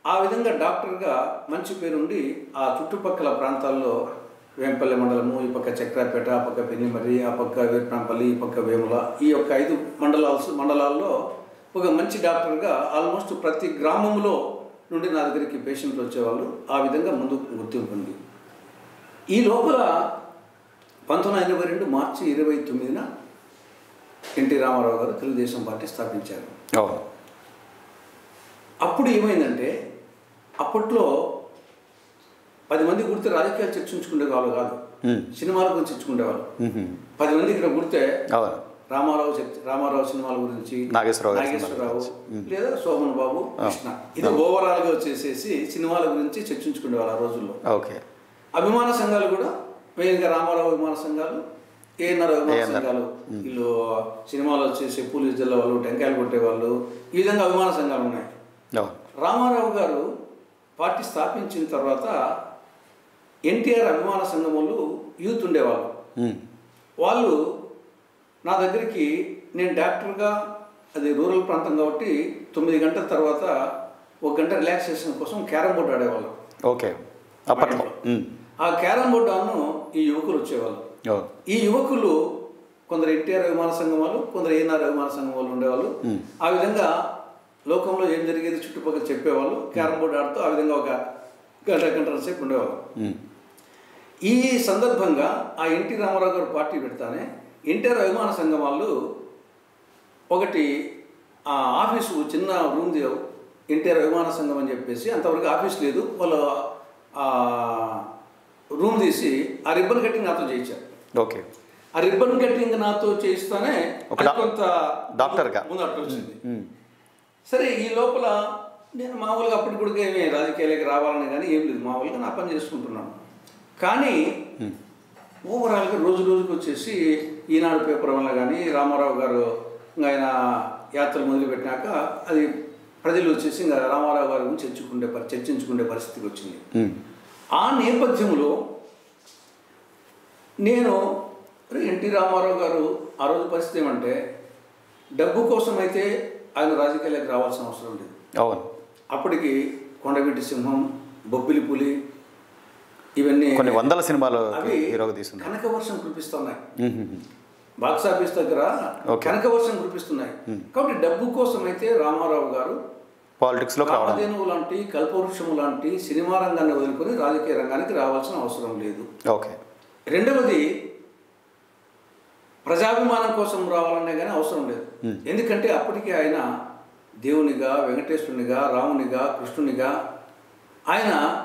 [SPEAKER 2] ఆ విధంగా డాక్టర్గా మంచి పేరుండి ఆ చుట్టుపక్కల ప్రాంతాల్లో వేంపల్లి మండలము ఈ పక్క చక్రాపేట ఆ పక్క పెన్నిమర్రి ఆ పక్క వీరనాంపల్లి ఈ పక్క వేముల ఈ యొక్క ఐదు మండలాలు మండలాల్లో ఒక మంచి డాక్టర్గా ఆల్మోస్ట్ ప్రతి గ్రామంలో నుండి నా దగ్గరికి పేషెంట్లు వచ్చేవాళ్ళు. ఆ విధంగా ముందు గుర్తింపు ఉంది. ఈ లోపల పంతొమ్మిది వందల ఎనభై రెండు మార్చి ఇరవై తొమ్మిదిన ఎన్టీ రామారావు గారు తెలుగుదేశం పార్టీ స్థాపించారు. అప్పుడు ఏమైందంటే అప్పట్లో పది మంది గుర్తే రాజకీయాలు చర్చించుకునే వాళ్ళు కాదు. సినిమాల గురించి చర్చించుకునేవాళ్ళు. పది మంది ఇక్కడ గుర్తే రామారావు రామారావు సినిమాల గురించి
[SPEAKER 1] నాగేశ్వరరావు
[SPEAKER 2] లేదా శోభన్ బాబు కృష్ణ. ఇది ఓవరాల్గా వచ్చేసేసి సినిమాల గురించి చర్చించుకునేవాళ్ళు ఆ రోజుల్లో.
[SPEAKER 1] ఓకే.
[SPEAKER 2] అభిమాన సంఘాలు కూడా మెయిన్గా రామారావు అభిమాన సంఘాలు ఏఎన్ఆర్
[SPEAKER 1] ANR.
[SPEAKER 2] సంఘాలు. వీళ్ళు సినిమాలు వచ్చేసి పోలీస్ జిల్లా వాళ్ళు టెంకాయలు కొట్టేవాళ్ళు ఈ విధంగా అభిమాన సంఘాలు ఉన్నాయి. రామారావు గారు పార్టీ స్థాపించిన తర్వాత ఎన్టీఆర్ అభిమాన సంఘం వాళ్ళు యూత్ ఉండేవాళ్ళు. వాళ్ళు నా దగ్గరికి నేను డాక్టర్గా అది రూరల్ ప్రాంతం కాబట్టి తొమ్మిది గంటల తర్వాత ఒక గంట రిలాక్సేషన్ కోసం క్యారమ్ బోర్డు ఆడేవాళ్ళం.
[SPEAKER 1] ఓకే. అప్పట్లో.
[SPEAKER 2] ఆ క్యారమ్ బోర్డు ఆను ఈ యువకులు వచ్చేవాళ్ళు. ఈ యువకులు కొందరు ఎన్టీఆర్ అభిమాన సంఘం వాళ్ళు కొందరు ఏఎన్ఆర్ అభిమాన సంఘం వాళ్ళు ఉండేవాళ్ళు. ఆ విధంగా లోకంలో ఏం జరిగేది చుట్టుపక్కల చెప్పేవాళ్ళు. క్యారమ్ బోర్డు ఆడుతూ ఆ విధంగా ఒక గంట గంటల సేపు ఉండేవాళ్ళు. ఈ సందర్భంగా ఆ ఎన్టీ రామారావు గారు పార్టీ పెడతానే ఎన్టీఆర్ అభిమాన సంఘం వాళ్ళు ఒకటి ఆ ఆఫీసు చిన్న రూమ్ ఎన్టీఆర్ అభిమాన సంఘం అని చెప్పేసి అంతవరకు ఆఫీస్ లేదు. వాళ్ళు రూమ్ తీసి ఆ రిబ్బన్ కటింగ్ నాతో చేయించారు.
[SPEAKER 1] ఓకే.
[SPEAKER 2] ఆ రిబ్బన్ కటింగ్ నాతో చేయిస్తానే కొంత
[SPEAKER 1] డాక్టర్గా.
[SPEAKER 2] ముందు అట్లా వచ్చింది. సరే ఈ లోపల నేను మామూలుగా అప్పటి కూడా ఏమి రాజకీయాలకి రావాలని కానీ ఏం లేదు. మామూలుగా నా పని చేసుకుంటున్నాను. కానీ ఓవరాల్గా రోజు రోజుకి వచ్చేసి ఈనాడు పేపర్ వల్ల కానీ రామారావు గారు ఇంకా ఆయన యాత్రలు మొదలుపెట్టినాక అది ప్రజలు వచ్చేసి ఇంకా రామారావు గారి గురించి చర్చించుకునే పరి- చర్చించుకునే పరిస్థితికి వచ్చింది. ఆ నేపథ్యంలో నేను ఎన్టీ రామారావు గారు ఆ రోజు పరిస్థితి ఏమంటే డబ్బు కోసం అయితే ఆయన రాజకీయాలకు రావాల్సిన అవసరం లేదు.
[SPEAKER 1] అవును.
[SPEAKER 2] అప్పటికి కొండవీటి సింహం బొబ్బిలి పులి ఇవన్నీ
[SPEAKER 1] కొన్ని వందల సినిమాలు
[SPEAKER 2] అవి కనక వర్షం కురిపిస్తున్నాయి. బాక్స్ ఆఫీస్ దగ్గర. కనక వర్షం కురిపిస్తున్నాయి. కాబట్టి డబ్బు కోసం అయితే రామారావు గారు
[SPEAKER 1] పాలిటిక్స్లోకి రావడం.
[SPEAKER 2] కామధేనువు లాంటి కల్పవృక్షము లాంటి సినిమా రంగాన్ని వదులుకొని రాజకీయ రంగానికి రావాల్సిన అవసరం లేదు.
[SPEAKER 1] ఓకే.
[SPEAKER 2] రెండవది ప్రజాభిమానం కోసం రావాలనే కానీ అవసరం లేదు. ఎందుకంటే అప్పటికి ఆయన దేవునిగా వెంకటేశ్వరునిగా రామునిగా కృష్ణునిగా ఆయన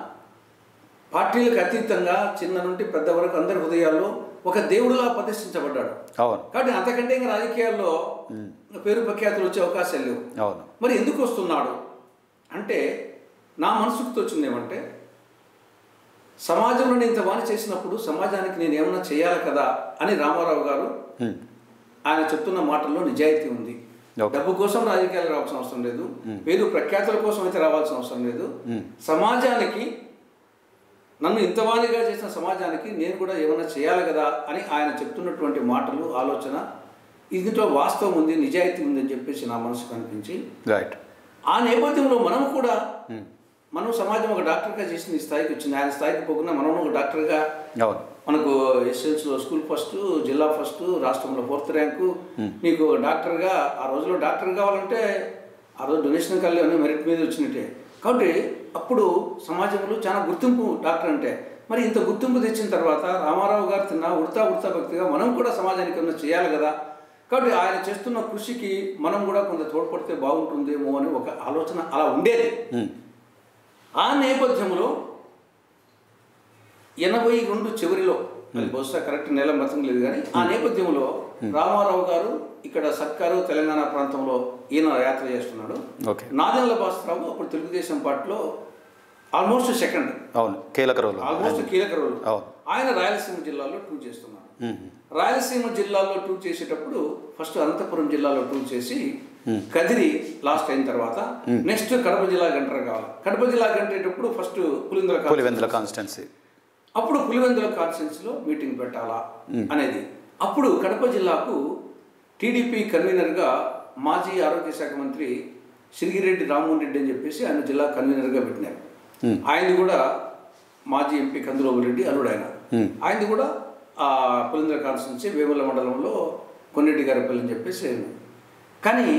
[SPEAKER 2] పార్టీలకు అతీతంగా చిన్న నుండి పెద్ద వరకు అందరి హృదయాల్లో ఒక దేవుడిలా ప్రతిష్ఠించబడ్డాడు.
[SPEAKER 1] అవును.
[SPEAKER 2] కాబట్టి అంతకంటే ఇంకా రాజకీయాల్లో పేరు ప్రఖ్యాతులు వచ్చే అవకాశాలు లేవు.
[SPEAKER 1] అవును.
[SPEAKER 2] మరి ఎందుకు వస్తున్నాడు? అంటే నా మనసుకు తోచింది ఏమంటే సమాజంలో నేను ఇంత వాణి చేసినప్పుడు సమాజానికి నేను ఏమన్నా చేయాలి కదా అని రామారావు గారు. ఆయన చెప్తున్న మాటల్లో నిజాయితీ ఉంది. డబ్బు కోసం రాజకీయాలు రావాల్సిన అవసరం లేదు. పేరు ప్రఖ్యాతుల కోసం అయితే రావాల్సిన అవసరం లేదు. సమాజానికి నన్ను ఇంతవాణిగా చేసిన సమాజానికి నేను కూడా ఏమైనా చేయాలి కదా అని ఆయన చెప్తున్నటువంటి మాటలు ఆలోచన ఇందులో వాస్తవం ఉంది నిజాయితీ ఉంది అని చెప్పేసి నా మనసుకు అనిపించి
[SPEAKER 1] రైట్
[SPEAKER 2] ఆ నేపథ్యంలో మనం కూడా మనం సమాజం ఒక డాక్టర్గా చేసిన ఈ స్థాయికి వచ్చింది. ఆయన స్థాయికి పోకుండా మనం ఒక డాక్టర్గా మనకు ఎస్ఎల్స్లో స్కూల్ ఫస్ట్ జిల్లా ఫస్ట్ రాష్ట్రంలో ఫోర్త్ ర్యాంకు నీకు డాక్టర్గా ఆ రోజులో డాక్టర్ కావాలంటే ఆ రోజు డొనేషన్ కళ్ళు అన్నీ మెరిట్ మీద వచ్చినట్టే. కాబట్టి అప్పుడు సమాజంలో చాలా గుర్తింపు డాక్టర్ అంటే. మరి ఇంత గుర్తింపు తెచ్చిన తర్వాత రామారావు గారు తిన్న ఉడతా ఉడతా భక్తిగా మనం కూడా సమాజానికి ఏమైనా చేయాలి కదా? కాబట్టి ఆయన చేస్తున్న కృషికి మనం కూడా కొంత తోడ్పడితే బాగుంటుందేమో అని ఒక ఆలోచన అలా ఉండేది. ఆ నేపథ్యంలో ఎనభై రెండు చివరిలో అది బహుశా కరెక్ట్ నెల మతం లేదు కానీ ఆ నేపథ్యంలో రామారావు గారు ఇక్కడ సర్కారు తెలంగాణ ప్రాంతంలో ఈయన యాత్ర చేస్తున్నాడు.
[SPEAKER 1] ఓకే.
[SPEAKER 2] నాదెండ్ల భాస్కరరావు అప్పుడు తెలుగుదేశం పార్టీలో ఆల్మోస్ట్ సెకండ్.
[SPEAKER 1] అవును కీలక రోల్.
[SPEAKER 2] ఆల్మోస్ట్ కీలక రోల్.
[SPEAKER 1] అవును.
[SPEAKER 2] ఆయన రాయలసీమ జిల్లాలో టూర్ చేస్తున్నారు.
[SPEAKER 1] ఉమ్.
[SPEAKER 2] రాయలసీమ జిల్లాలో టూర్ చేసేటప్పుడు ఫస్ట్ అనంతపురం జిల్లాలో టూర్ చేసి కదిరి లాస్ట్ అయిన తర్వాత నెక్స్ట్ కడప జిల్లా గంటర కావాలి. కడప జిల్లా గంటేటప్పుడు ఫస్ట్
[SPEAKER 1] పులివెందుల కాన్స్టిట్యున్సీ
[SPEAKER 2] అప్పుడు పులివెందుల కాన్స్టిట్యున్సీలో మీటింగ్ పెట్టాలా అనేది. అప్పుడు కడప జిల్లాకు టీడీపీ కన్వీనర్గా మాజీ ఆరోగ్య శాఖ మంత్రి సిరిగిరెడ్డి రామ్మోహన్ రెడ్డి అని చెప్పేసి ఆయన జిల్లా కన్వీనర్గా పెట్టినారు. ఆయనది కూడా మాజీ ఎంపీ కందులోబు రెడ్డి అల్లుడు ఆయన ఆయనది కూడా ఆ పులింద్ర కాన్స్టిట్యున్సీ వేముల మండలంలో కొన్నిరెడ్డి గారి పల్లి అని చెప్పేసి. కానీ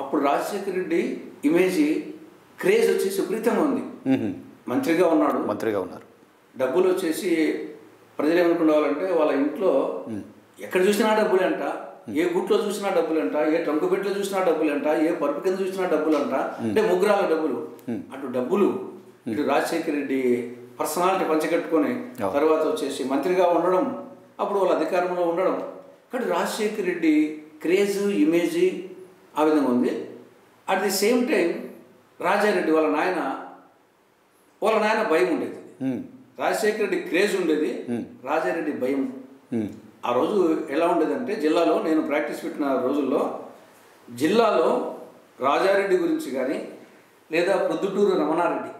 [SPEAKER 2] అప్పుడు రాజశేఖర రెడ్డి ఇమేజ్ క్రేజ్ వచ్చేసి విపరీతంగా ఉంది. మంత్రిగా ఉన్నాడు.
[SPEAKER 1] మంత్రిగా ఉన్నారు.
[SPEAKER 2] డబ్బులు వచ్చేసి ప్రజలు ఏమనుకునేవాళ్ళంటే వాళ్ళ ఇంట్లో ఎక్కడ చూసినా డబ్బులు అంట ఏ గుట్లో చూసినా డబ్బులు అంట ఏ ట్రంకు పెట్టిలో చూసినా డబ్బులు అంట ఏ పరుపు కింద చూసినా డబ్బులు అంట అంటే ముగ్గురాల డబ్బులు. అటు డబ్బులు ఇటు రాజశేఖర రెడ్డి పర్సనాలిటీ పంచగట్టుకొని తర్వాత వచ్చేసి మంత్రిగా ఉండడం అప్పుడు వాళ్ళ అధికారంలో ఉండడం. కానీ రాజశేఖర రెడ్డి క్రేజ్ ఇమేజ్ ఆ విధంగా ఉంది. At the same time Raja Reddy వాళ్ళ నాయన వాళ్ళ నాయన భయం ఉండేది. రాజశేఖర రెడ్డి క్రేజ్ ఉండేది. రాజారెడ్డి భయం. ఆ రోజు ఎలా ఉండేదంటే జిల్లాలో నేను ప్రాక్టీస్ పెట్టిన రోజుల్లో జిల్లాలో రాజారెడ్డి గురించి కానీ లేదా Proddatur Ramana Reddy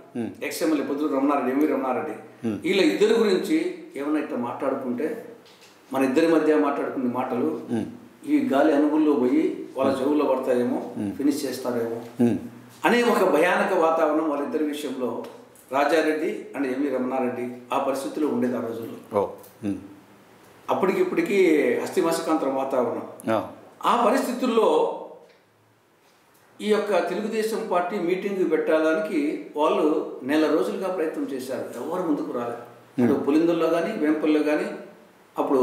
[SPEAKER 2] ex MLA Proddatur Ramana Reddy MV Ramana Reddy వీళ్ళ ఇద్దరి గురించి ఏమన్నా ఇట్లా మాట్లాడుకుంటే మన ఇద్దరి మధ్య మాట్లాడుకునే మాటలు ఈ గాలి అనుగుల్లో పోయి వాళ్ళ చెవుల్లో పడతాయేమో ఫినిష్ చేస్తారేమో. అనే ఒక భయానక వాతావరణం వాళ్ళిద్దరి విషయంలో రాజారెడ్డి అండ్ ఎంవి రమణారెడ్డి ఆ పరిస్థితిలో ఉండేది ఆ రోజుల్లో. అప్పటికిప్పటికీ అస్థిమసకాంతరం వాతావరణం.
[SPEAKER 1] ఆ.
[SPEAKER 2] పరిస్థితుల్లో ఈ యొక్క తెలుగుదేశం పార్టీ మీటింగ్ పెట్టడానికి వాళ్ళు నెల రోజులుగా ప్రయత్నం చేశారు. ఎవరు ముందుకు రాలేదు. పులిందుల్లో కానీ వేంపల్లో కానీ అప్పుడు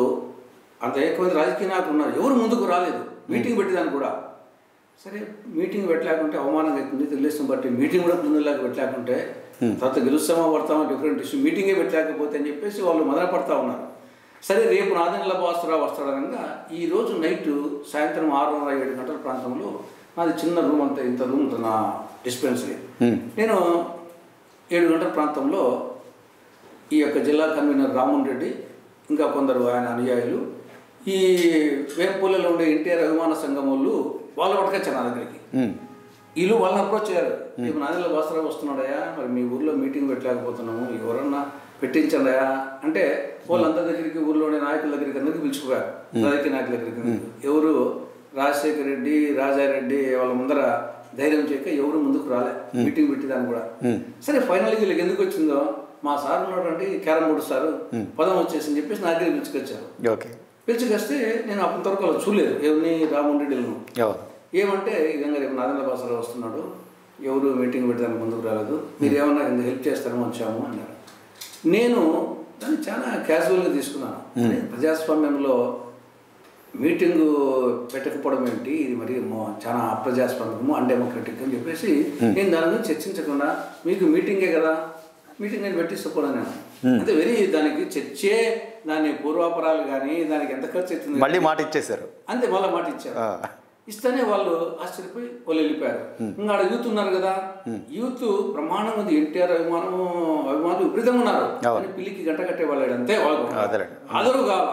[SPEAKER 2] అంత ఎక్కువ రాజకీయ నాయకులు ఉన్నారు. ఎవరు ముందుకు రాలేదు. మీటింగ్ పెట్టేదానికి కూడా. సరే మీటింగ్ పెట్టలేకుంటే అవమానంగా అవుతుంది. తెలుగుదేశం పార్టీ మీటింగ్ కూడా పులిందుల్లాగా పెట్టలేకుంటే తర్వాత గెలుస్తామా పడతామా డిఫరెంట్ ఇష్యూ. మీటింగే పెట్టలేకపోతే అని చెప్పేసి వాళ్ళు మొదలు పడతా ఉన్నారు. సరే రేపు నాదెండ్ల బాసురావు వస్తాడనగా ఈ రోజు నైట్ సాయంత్రం ఆరున్నర ఏడు గంటల ప్రాంతంలో నాది చిన్న రూమ్ అంతా ఇంత రూమ్ ఉంటుంది నా డిస్పెన్సరీ. నేను ఏడు గంటల ప్రాంతంలో ఈ యొక్క జిల్లా కన్వీనర్ రామన్ రెడ్డి ఇంకా కొందరు ఆయన అనుయాయులు. ఈ వేంపూలలో ఉండే ఎన్టీఆర్ అభిమాన సంఘం వాళ్ళు వాళ్ళు పట్టుకొచ్చారు నా దగ్గరికి. వీళ్ళు వాళ్ళని అప్రోచ్ అయ్యారు ఇప్పుడు నాదిలో బాసరావు వస్తున్నాడయా? మరి మీ ఊర్లో మీటింగ్ పెట్టలేకపోతున్నాము. ఎవరన్నా పెట్టించండియా అంటే వాళ్ళందరి దగ్గరికి ఊర్లోని నాయకుల దగ్గరికి అందరికి పిలుచుకుపోయారు రాజకీయ నాయకుల దగ్గరికి ఎవరు రాజశేఖర రెడ్డి రాజారెడ్డి వాళ్ళ ముందర ధైర్యం చేయక ఎవరు ముందుకు రాలే. మీటింగ్ పెట్టేదాన్ని కూడా. సరే ఫైనల్గా వీళ్ళకి ఎందుకు వచ్చిందో? మా సార్ ఉన్నాడంటే క్యారం బోర్డు సారు పదం వచ్చేసి అని చెప్పేసి నా దగ్గర పిలుచుకొచ్చారు.
[SPEAKER 1] ఓకే.
[SPEAKER 2] పిలుచుకొస్తే నేను అప్పటివరకు అలా చూడలేదు. ఎవరిని
[SPEAKER 1] ఎవరు?
[SPEAKER 2] ఏమంటే ఈ విధంగా రేపు నారాయణ బాసరావు వస్తున్నాడు. ఎవరు మీటింగ్ పెట్టడానికి ముందుకు రాలేదు. మీరు ఏమన్నా ఇంత హెల్ప్ చేస్తారని వచ్చాము అన్నారు. నేను దాన్ని చాలా క్యాజువల్గా తీసుకున్నాను. ప్రజాస్వామ్యంలో మీటింగ్ పెట్టకపోవడం ఏంటి? ఇది మరి చాలా అప్రజాస్వామ్యము అన్డెమోక్రటిక్ అని చెప్పేసి నేను దాని గురించి చర్చించకుండా మీకు మీటింగే కదా? మీటింగ్ నేను పెట్టిస్తపోను నేను అంటే వెరీ దానికి చర్చే దాని పూర్వాపరాలు కానీ దానికి ఎంత ఖర్చు అవుతుంది
[SPEAKER 1] మళ్ళీ మాట ఇచ్చేశారు.
[SPEAKER 2] అంతే మళ్ళీ మాట ఇచ్చారు. ఇస్తేనే వాళ్ళు ఆశ్చర్యపోయి వాళ్ళు వెళ్ళిపోయారు ఇంకా ఆడ యూత్ ఉన్నారు కదా. యూత్ ప్రమాణం ఉంది ఎన్టీఆర్ అభిమానం అభిమానులు విపరీతంగా ఉన్నారు. కానీ పిల్లికి గంట కట్టే వాళ్ళు. అంతే వాళ్ళు. అదరు కావాల.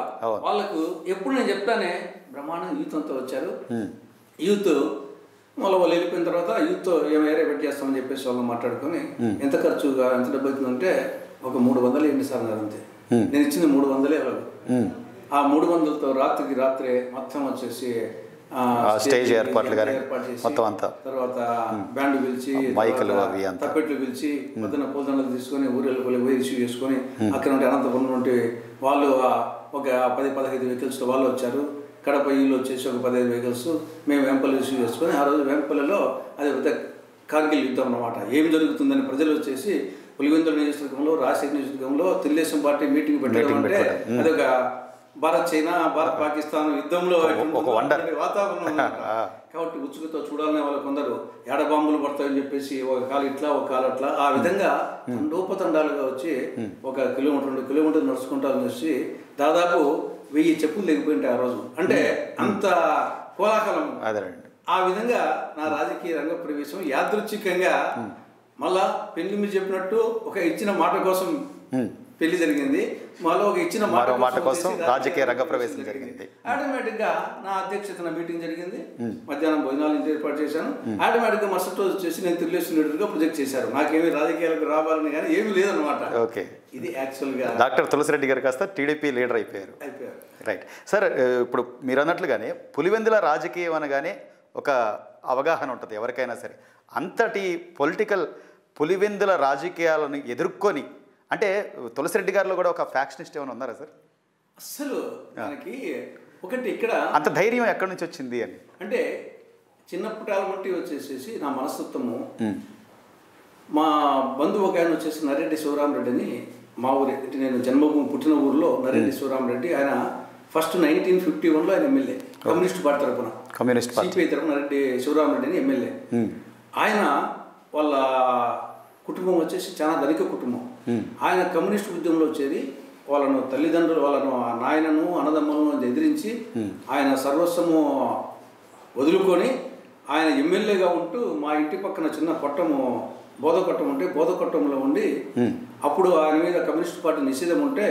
[SPEAKER 2] వాళ్ళకు ఎప్పుడు నేను చెప్తానే బ్రహ్మాండం యూత్ అంతా వచ్చారు. యూత్ మళ్ళీ వాళ్ళు వెళ్ళిపోయిన తర్వాత యూత్ ఏం ఏరియా చేస్తామని చెప్పేసి వాళ్ళు మాట్లాడుకొని ఎంత ఖర్చు కా- ఎంత డబ్బు అవుతుందంటే ఒక మూడు వందలు ఎన్ని సార్ అంతే. నేను ఇచ్చింది మూడు వందలే వాళ్ళకు. ఆ మూడు వందలతో రాత్రికి రాత్రే మొత్తం వచ్చేసి
[SPEAKER 1] స్టేజ్ ఏర్పాట్లు మొత్తం అంతా.
[SPEAKER 2] తర్వాత బ్యాండ్ పిలిచి
[SPEAKER 1] మైకులు అవి అంతా.
[SPEAKER 2] తప్పెట్లు పిలిచి పొద్దున్న పూలదండలు తీసుకొని ఊరు వెళ్ళి పోయి రిసీవ్ చేసుకొని అక్కడ నుండి అనంతపురం నుండి వాళ్ళు ఒక పది పదహైదు వెహికల్స్ వాళ్ళు వచ్చారు. కడప వీళ్ళు వచ్చేసి ఒక పదహైదు వెహికల్స్ మేము వెంపల్లి రిసీవ్ చేసుకొని ఆ రోజు వెంపల్లిలో అది పెద్ద కార్గిల్ యుద్ధం అన్నమాట ఏం జరుగుతుందని ప్రజలు వచ్చేసి పులివెందుల నియోజకవర్గంలో రాజశేఖర నియోజకవర్గంలో తెలుగుదేశం పార్టీ మీటింగ్ పెట్టడం అంటే. అదొక భారత్ చైనా భారత్ పాకిస్తాన్ యుద్ధంలో. వాతావరణం. కాబట్టి ఉత్సుకతో చూడాలనే వాళ్ళు కొందరు ఏడ బాంబులు పడతాయని చెప్పేసి ఒక కాలు ఇట్లా ఒక కాలు అట్లా ఆ విధంగా తండోపతండాలుగా వచ్చి ఒక కిలోమీటర్ రెండు కిలోమీటర్లు నడుచుకుంటా వచ్చి దాదాపు వెయ్యి చెప్పులు తెగిపోయింటాయి ఆ రోజు. అంటే అంత కోలాహలం.
[SPEAKER 1] అదేనండి
[SPEAKER 2] ఆ విధంగా నా రాజకీయ రంగ ప్రవేశం యాదృచ్ఛికంగా మళ్ళా పెళ్ళి మీరు చెప్పినట్టు ఒక ఇచ్చిన మాట కోసం పెళ్ళి జరిగింది. మళ్ళీ ఒక ఇచ్చిన
[SPEAKER 1] మరో మాట కోసం రాజకీయ రంగ ప్రవేశం జరిగింది.
[SPEAKER 2] ఆటోమేటిక్గా నా అధ్యక్షతన మీటింగ్ జరిగింది. మధ్యాహ్నం భోజనాలు ఇంటి ఏర్పాటు చేశాను. ఆటోమేటిక్గా మరుసటి రోజు వచ్చేసి నేను లీడర్గా ప్రొజెక్ట్ చేశారు. నాకేమీ రాజకీయాలకు రావాలని కానీ ఏమీ లేదనమాట
[SPEAKER 1] ఓకే.
[SPEAKER 2] ఇది యాక్చువల్గా
[SPEAKER 1] డాక్టర్ తులసిరెడ్డి గారు కాస్త టీడీపీ లీడర్ అయిపోయారు.
[SPEAKER 2] అయిపోయారు.
[SPEAKER 1] రైట్ సార్ ఆ, ఇప్పుడు మీరు అన్నట్లుగానే పులివెందుల రాజకీయం అనగానే ఒక అవగాహన ఉంటుంది ఎవరికైనా సరే. అంతటి పొలిటికల్ పులివెందుల రాజకీయాలను ఎదుర్కొని అంటే తులసిరెడ్డి గారిలో కూడా ఒక ఫ్యాక్షనిస్ట్ ఏమైనా ఉన్నారా సార్
[SPEAKER 2] అస్సలు మనకి ఒకటి ఇక్కడ
[SPEAKER 1] అంత ధైర్యం ఎక్కడి నుంచి వచ్చింది అని?
[SPEAKER 2] అంటే చిన్నప్పటి బట్టి వచ్చేసేసి నా మనస్తత్వము మా బంధువు ఒక ఆయన వచ్చేసి నరెడ్డి శివరామరెడ్డి అని మా ఊరి అంటే నేను జన్మభూమి పుట్టిన ఊరిలో నరెడ్డి శివరామరెడ్డి ఆయన ఫస్ట్ నైన్టీన్ ఫిఫ్టీ వన్లో ఆయన ఎమ్మెల్యే. కమ్యూనిస్ట్ పార్టీ తరపున.
[SPEAKER 1] Communist party.
[SPEAKER 2] సిపిఐ తరపున నరెడ్డి శివరామరెడ్డి అని ఎమ్మెల్యే ఆయన వాళ్ళ కుటుంబం వచ్చేసి చాలా ధనిక కుటుంబం. ఆయన కమ్యూనిస్ట్ ఉద్యమంలో చేరి వాళ్ళను తల్లిదండ్రులు వాళ్ళను నాయనను అన్నదమ్ములను ఎదిరించి ఆయన సర్వస్వము వదులుకొని ఆయన ఎమ్మెల్యేగా ఉంటూ మా ఇంటి పక్కన చిన్న కొట్టము బోధకొట్టం ఉంటే బోధకొట్టంలో ఉండి అప్పుడు ఆయన మీద కమ్యూనిస్ట్ పార్టీ నిషేధం ఉంటే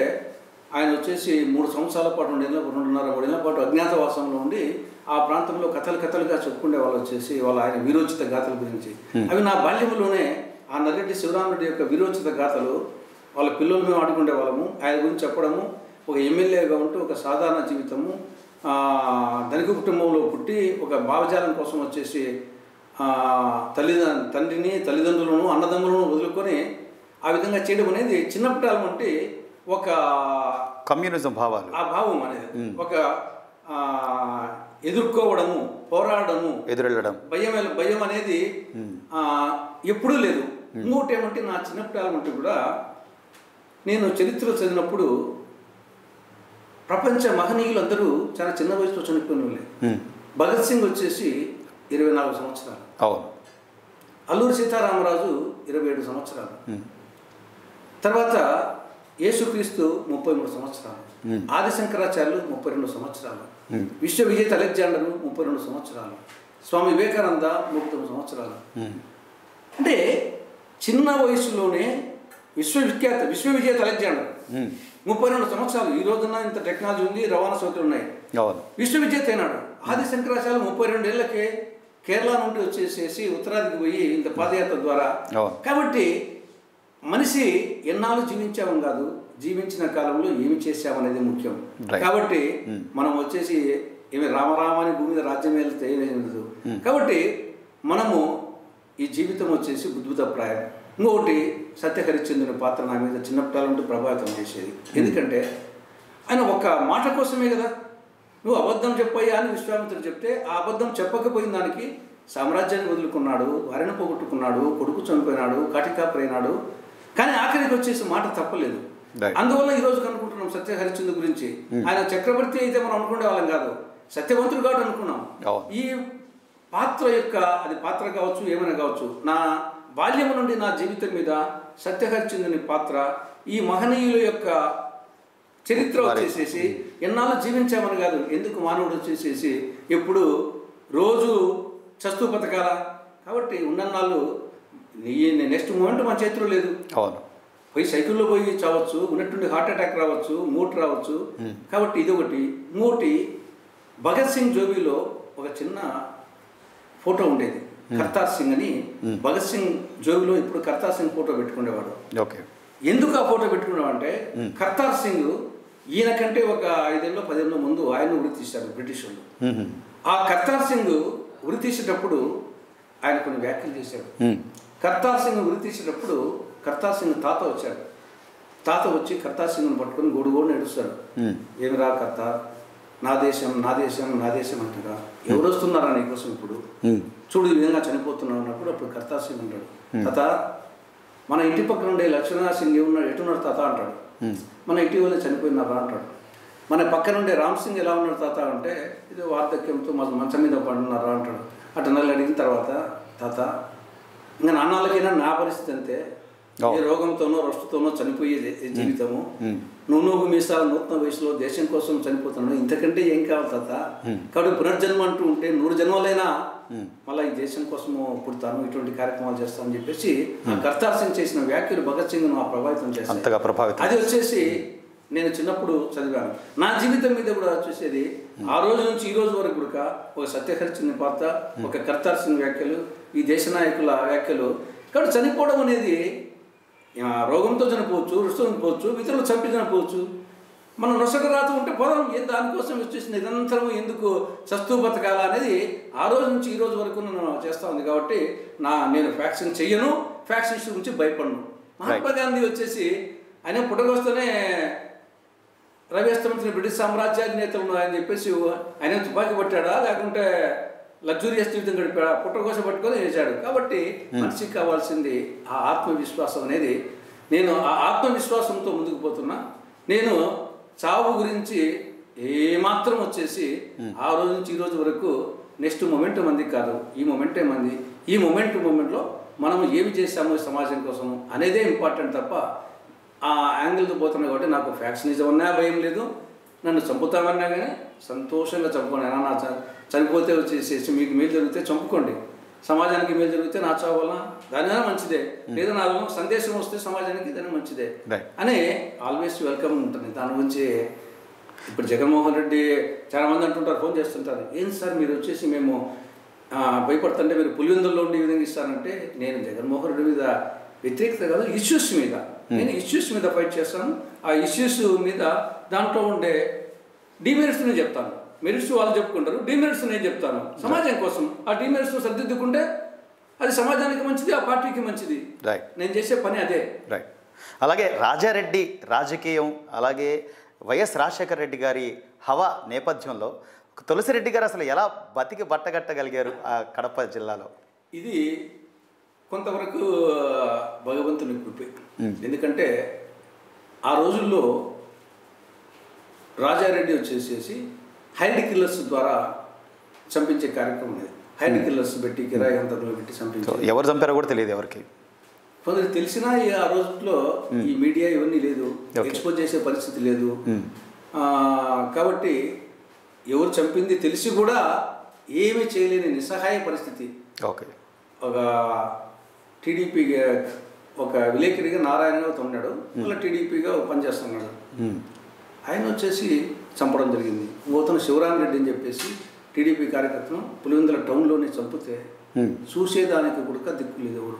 [SPEAKER 2] ఆయన వచ్చేసి మూడు సంవత్సరాల పాటు రెండేళ్ళ రెండున్నర మూడేళ్ళ పాటు అజ్ఞాతవాసంలో ఉండి ఆ ప్రాంతంలో కథలు కథలుగా చెప్పుకునే వాళ్ళు వచ్చేసి వాళ్ళ ఆయన వీరోచిత గాథల గురించి. అవి నా బాల్యంలోనే ఆ నల్లరెడ్డి శివరామరెడ్డి యొక్క వీరోచిత గాథలు వాళ్ళ పిల్లలు మేము ఆడుకునే వాళ్ళము ఆయన గురించి చెప్పడము ఒక ఎమ్మెల్యేగా ఉంటూ ఒక సాధారణ జీవితము ధనిక కుటుంబంలో పుట్టి ఒక భావజాలం కోసం వచ్చేసి తల్లిదండ్రు తండ్రిని తల్లిదండ్రులను అన్నదమ్ములను వదులుకొని ఆ విధంగా చేయడం అనేది చిన్నప్పటి అంటే ఒక
[SPEAKER 1] కమ్యూనిజం భావాలు.
[SPEAKER 2] ఆ భావం అనేది ఒక ఎదుర్కోవడము పోరాడము
[SPEAKER 1] ఎదురెళ్ళడం.
[SPEAKER 2] భయం భయం అనేది ఎప్పుడూ లేదు. ఇంకోటి ఏమంటే నా చిన్నప్పుడు కూడా నేను చరిత్ర చదివినప్పుడు ప్రపంచ మహనీయులందరూ చాలా చిన్న వయసులో చనిపోయిన వాళ్ళే. భగత్ సింగ్ వచ్చేసి ఇరవై నాలుగు సంవత్సరాలు.
[SPEAKER 1] అవును.
[SPEAKER 2] అల్లూరి సీతారామరాజు ఇరవై ఏడు సంవత్సరాలు. తర్వాత యేసుక్రీస్తు ముప్పై మూడు సంవత్సరాలు.
[SPEAKER 1] Hmm.
[SPEAKER 2] ఆదిశంకరాచార్యులు ముప్పై రెండు సంవత్సరాలు. విశ్వ విజేత అలెగ్జాండరు ముప్పై రెండు సంవత్సరాలు. స్వామి వివేకానంద ముప్పై తొమ్మిది సంవత్సరాలు. అంటే చిన్న వయసులోనే విశ్వవిఖ్యాత విశ్వ విజేత అలెగ్జాండర్ ముప్పై రెండు సంవత్సరాలు. ఈ రోజున ఇంత టెక్నాలజీ ఉంది రవాణా సౌకర్యం ఉన్నాయి. విశ్వ విజేత అయినాడు. ఆది శంకరాచార్య ముప్పై రెండేళ్ళకే కేరళ నుండి వచ్చేసేసి ఉత్తరాదికి పోయి ఇంత పాదయాత్ర ద్వారా. కాబట్టి మనిషి ఎన్నాళ్ళు జీవించామని కాదు జీవించిన కాలంలో ఏమి చేశామనేది ముఖ్యం. కాబట్టి
[SPEAKER 1] Hmm.
[SPEAKER 2] మనం వచ్చేసి ఏమి రామరామ అని భూమి మీద రాజ్యం వెళ్తే ఏమీ కాబట్టి మనము ఈ జీవితం వచ్చేసి బుద్ధిబుద్ధప్రాయం ఇంకొకటి సత్యహరిచంద్రుని పాత్ర నా మీద చిన్నప్పటి నుండి ప్రభావితం చేసేది. ఎందుకంటే ఆయన ఒక మాట కోసమే కదా. నువ్వు అబద్ధం చెప్పయ్యా అని విశ్వామిత్రుడు చెప్తే ఆ అబద్ధం చెప్పకపోయిన దానికి సామ్రాజ్యాన్ని వదులుకున్నాడు వారిని పోగొట్టుకున్నాడు కొడుకు చనిపోయినాడు కాటికాపురైనాడు కానీ ఆఖరికి వచ్చేసి మాట తప్పలేదు. అందువల్ల ఈ రోజు కనుక్కుంటున్నాం సత్య హరిశ్చంద్ర గురించి ఆయన చక్రవర్తి అయితే మనం అనుకునే వాళ్ళం కాదు. సత్యవంతుడు కాబట్టి అనుకున్నాం.
[SPEAKER 1] అవును.
[SPEAKER 2] ఈ పాత్ర యొక్క అది పాత్ర కావచ్చు ఏమైనా కావచ్చు నా బాల్యం నుండి నా జీవితం మీద సత్యహరిచంద్రుని పాత్ర ఈ మహనీయుల యొక్క చరిత్ర వచ్చేసేసి ఎన్నాళ్ళు జీవించామని కాదు ఎందుకు మానవుడు వచ్చేసేసి ఎప్పుడు రోజు చస్తు బతకాల? కాబట్టి ఉన్నన్నాళ్ళు నీ నెక్స్ట్ మూమెంట్ మన చేతిలో లేదు.
[SPEAKER 1] అవును.
[SPEAKER 2] పోయి సైకిల్లో పోయి చావచ్చు ఉన్నట్టుండి హార్ట్ అటాక్ రావచ్చు మూట్ రావచ్చు. కాబట్టి ఇది ఒకటి ఇంకోటి భగత్ సింగ్ జోబీలో ఒక చిన్న ఫోటో ఉండేది. కర్తార్ సింగ్ అని. భగత్ సింగ్ జోబీలో ఇప్పుడు కర్తార్ సింగ్ ఫోటో పెట్టుకునేవాడు.
[SPEAKER 1] ఓకే.
[SPEAKER 2] ఎందుకు ఆ ఫోటో పెట్టుకున్నామంటే కర్తార్ సింగ్ ఈయన కంటే ఒక ఐదేళ్ళలో పదేళ్ళలో ముందు ఆయన ఉరి తీశారు బ్రిటిష్ వాళ్ళు. ఆ కర్తార్ సింగ్ ఉరి తీసేటప్పుడు ఆయన కొన్ని వ్యాఖ్యలు చేశాడు
[SPEAKER 1] ఉమ్,
[SPEAKER 2] కర్తార్ సింగ్ ఉరి తీసేటప్పుడు కర్తార్ సింగ్ తాత వచ్చాడు. తాత వచ్చి కర్తార్ సింగ్ని పట్టుకొని గోడు గోడు నడుస్తాడు ఏమి రా కర్త? నా దేశం నా దేశం నా దేశం అంటారా? ఎవరు వస్తున్నారా నీకోసం ఇప్పుడు? చూడు ఈ విధంగా చనిపోతున్నావు అన్నప్పుడు అప్పుడు కర్తార్ సింగ్ అంటాడు తాత మన ఇంటి పక్కన ఉండే లక్ష్మణ్ సింగ్ ఏమున్నాడు? ఎటున్నాడు తాత? అంటాడు. మన ఇటీవల చనిపోయినారా? అంటాడు. మన పక్కన ఉండే రామ్ సింగ్ ఎలా ఉన్నాడు తాత? అంటే ఇది వార్ధక్యంతో మంచం మీద పడున్నారా? అంటాడు. అటు నెలలు అడిగిన తర్వాత తాత ఇంకా నాన్నలకైనా నా పరిస్థితి అంతే. ఏ రోగంతోనో రొస్టుతోనో చనిపోయే జీవితము. నువ్వు నువ్వు మీసాల నూతన వయసులో దేశం కోసం చనిపోతున్నావు ఇంతకంటే ఏం కావాలి తాత? కాబట్టి పునర్జన్మ అంటూ ఉంటే నూరు జన్మలైనా మళ్ళీ ఈ దేశం కోసము పుడతాను ఇటువంటి కార్యక్రమాలు చేస్తానని చెప్పేసి ఆ కర్తార్ సింగ్ చేసిన వ్యాఖ్యలు భగత్ సింగ్ ఆ ప్రభావితం
[SPEAKER 1] ప్రభావితం.
[SPEAKER 2] అది వచ్చేసి నేను చిన్నప్పుడు చదివాను. నా జీవితం మీద కూడా వచ్చేసేది ఆ రోజు నుంచి ఈ రోజు వరకు కూడా ఒక సత్యహరిచిన పాత్ర ఒక కర్తార్ సింగ్ వ్యాఖ్యలు ఈ దేశ నాయకుల వ్యాఖ్యలు. కాబట్టి చనిపోవడం అనేది రోగంతో చనిపోవచ్చు రుస్తు చనిపోవచ్చు ఇతరులు చంపి చనిపోవచ్చు. మనం నొసట రాత ఉంటే పోదాం ఏ దానికోసం వచ్చేసి నిరంతరం ఎందుకు చస్తూ బతకాల అనేది ఆ రోజు నుంచి ఈ రోజు వరకు నేను చేస్తా ఉంది కాబట్టి నా నేను ఫ్యాక్షన్ చెయ్యను ఫ్యాక్షన్స్ గురించి భయపడను. మహాత్మా గాంధీ వచ్చేసి ఆయన పుట్టకొస్తేనే రవి అస్తమించిన బ్రిటిష్ సామ్రాజ్యాధినేతలు అని చెప్పేసి ఆయన తుపాకీ పట్టాడా లేకుంటే లగ్జూరియస్ జీవితం గడిపాడా పుట్టకోస పట్టుకొని చేశాడు కాబట్టి మనిషికి కావాల్సింది ఆ ఆత్మవిశ్వాసం అనేది. నేను ఆ ఆత్మవిశ్వాసంతో ముందుకు పోతున్నా. నేను చావు గురించి ఏమాత్రం వచ్చేసి ఆ రోజు నుంచి ఈ రోజు వరకు నెక్స్ట్ మొమెంట్ మంది కాదు. ఈ మొమెంటే మంది. ఈ మొమెంట్ మూమెంట్లో మనం ఏమి చేశామో సమాజం కోసం అనేదే ఇంపార్టెంట్ తప్ప ఆ యాంగిల్తో పోతున్నా కాబట్టి నాకు ఫ్యాక్షనిజం అన్నా భయం లేదు. నన్ను చంపుతామన్నా కానీ సంతోషంగా చంపుకోండి అయినా నా చనిపోతే వచ్చేసేసి మీకు మేలు జరిగితే చంపుకోండి. సమాజానికి మేలు జరిగితే నా చావు వల్ల దానివల్ల మంచిదే. లేదా నా వల్ల సందేశం వస్తే సమాజానికి దాని మంచిదే. అని ఆల్వేస్ వెల్కమ్ ఉంటుంది. దాని గురించి ఇప్పుడు జగన్మోహన్ రెడ్డి చాలా మంది అంటుంటారు ఫోన్ చేస్తుంటారు. ఏం సార్ మీరు వచ్చేసి మేము భయపడుతుంటే మీరు పులివెందుల్లో ఉండి ఈ విధంగా ఇస్తారంటే నేను జగన్మోహన్ రెడ్డి మీద వ్యతిరేకత కాదు ఇష్యూస్ మీద. నేను ఇష్యూస్ మీద ఫైట్ చేస్తాను. ఆ ఇష్యూస్ మీద దాంట్లో ఉండే డిమెరిట్స్ నేను చెప్తాను. మెరిట్స్ వాళ్ళు చెప్పుకుంటారు డిమెరిట్స్ నేను చెప్తాను. సమాజం కోసం ఆ డిమెరిట్స్ సర్దిద్దుకుంటే అది సమాజానికి మంచిది ఆ పార్టీకి మంచిది.
[SPEAKER 1] రైట్
[SPEAKER 2] నేను చేసే పని అదే.
[SPEAKER 1] రైట్ అలాగే రాజారెడ్డి రాజకీయం అలాగే వైఎస్ రాజశేఖర రెడ్డి గారి హవా నేపథ్యంలో తులసిరెడ్డి గారు అసలు ఎలా బతికి బట్టగట్టగలిగారు ఆ కడప జిల్లాలో?
[SPEAKER 2] ఇది కొంతవరకు భగవంతుని కృపే. ఎందుకంటే ఆ రోజుల్లో రాజారెడ్డి వచ్చేసేసి హైడ్ కిల్లర్స్ ద్వారా చంపించే కార్యక్రమం ఉంది హైడ్ కిల్లర్స్ పెట్టి కిరాయి అంతలో పెట్టి
[SPEAKER 1] సో
[SPEAKER 2] చంపించే
[SPEAKER 1] ఎవరు చంపారో కూడా తెలియదు ఎవరికి.
[SPEAKER 2] కొందరు తెలిసినా ఆ రోజుల్లో ఈ మీడియా ఇవన్నీ లేదు. ఎక్స్పోజ్ చేసే పరిస్థితి లేదు. కాబట్టి ఎవరు చంపింది తెలిసి కూడా ఏమీ చేయలేని నిస్సహాయ పరిస్థితి.
[SPEAKER 1] ఓకే
[SPEAKER 2] ఒక టీడీపీ ఒక విలేకరిగా నారాయణగా ఉన్నాడు. మళ్ళీ టీడీపీగా పనిచేస్తున్నాడు. ఆయన వచ్చేసి చంపడం జరిగింది. నూతన శివరాం రెడ్డి అని చెప్పేసి టీడీపీ కార్యకర్తను పులివెందుల టౌన్లోనే చంపితే. చూసేదానికి కూడా దిక్కు లేదు ఎవరు.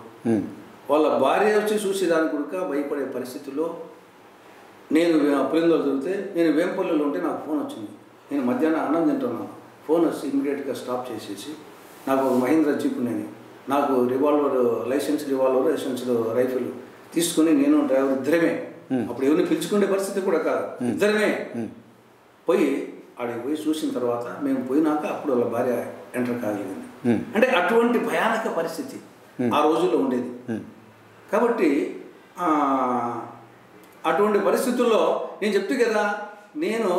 [SPEAKER 2] వాళ్ళ భార్య వచ్చి చూసేదానికి కూడా భయపడే పరిస్థితుల్లో నేను పులిందలు దొరికితే నేను వేంపల్లిలో ఉంటే నాకు ఫోన్ వచ్చింది. నేను మధ్యాహ్నం అన్నం తింటున్నాను. ఫోన్ వచ్చి ఇమీడియట్గా స్టాప్ చేసేసి నాకు ఒక మహీంద్రా జీప్ నేను నాకు revolver licence revolver licence rifle తీసుకుని నేను డ్రైవర్ ఇద్దరమే. అప్పుడు ఎవరిని పిలుచుకునే పరిస్థితి కూడా కాదు. ఇద్దరమే. పోయి ఆడికి పోయి చూసిన తర్వాత మేము పోయినాక అప్పుడు వాళ్ళ భార్య ఎంటర్ కాగలిగింది. అంటే అటువంటి భయానక పరిస్థితి ఆ రోజుల్లో ఉండేది. కాబట్టి అటువంటి పరిస్థితుల్లో నేను చెప్తూ కదా నేను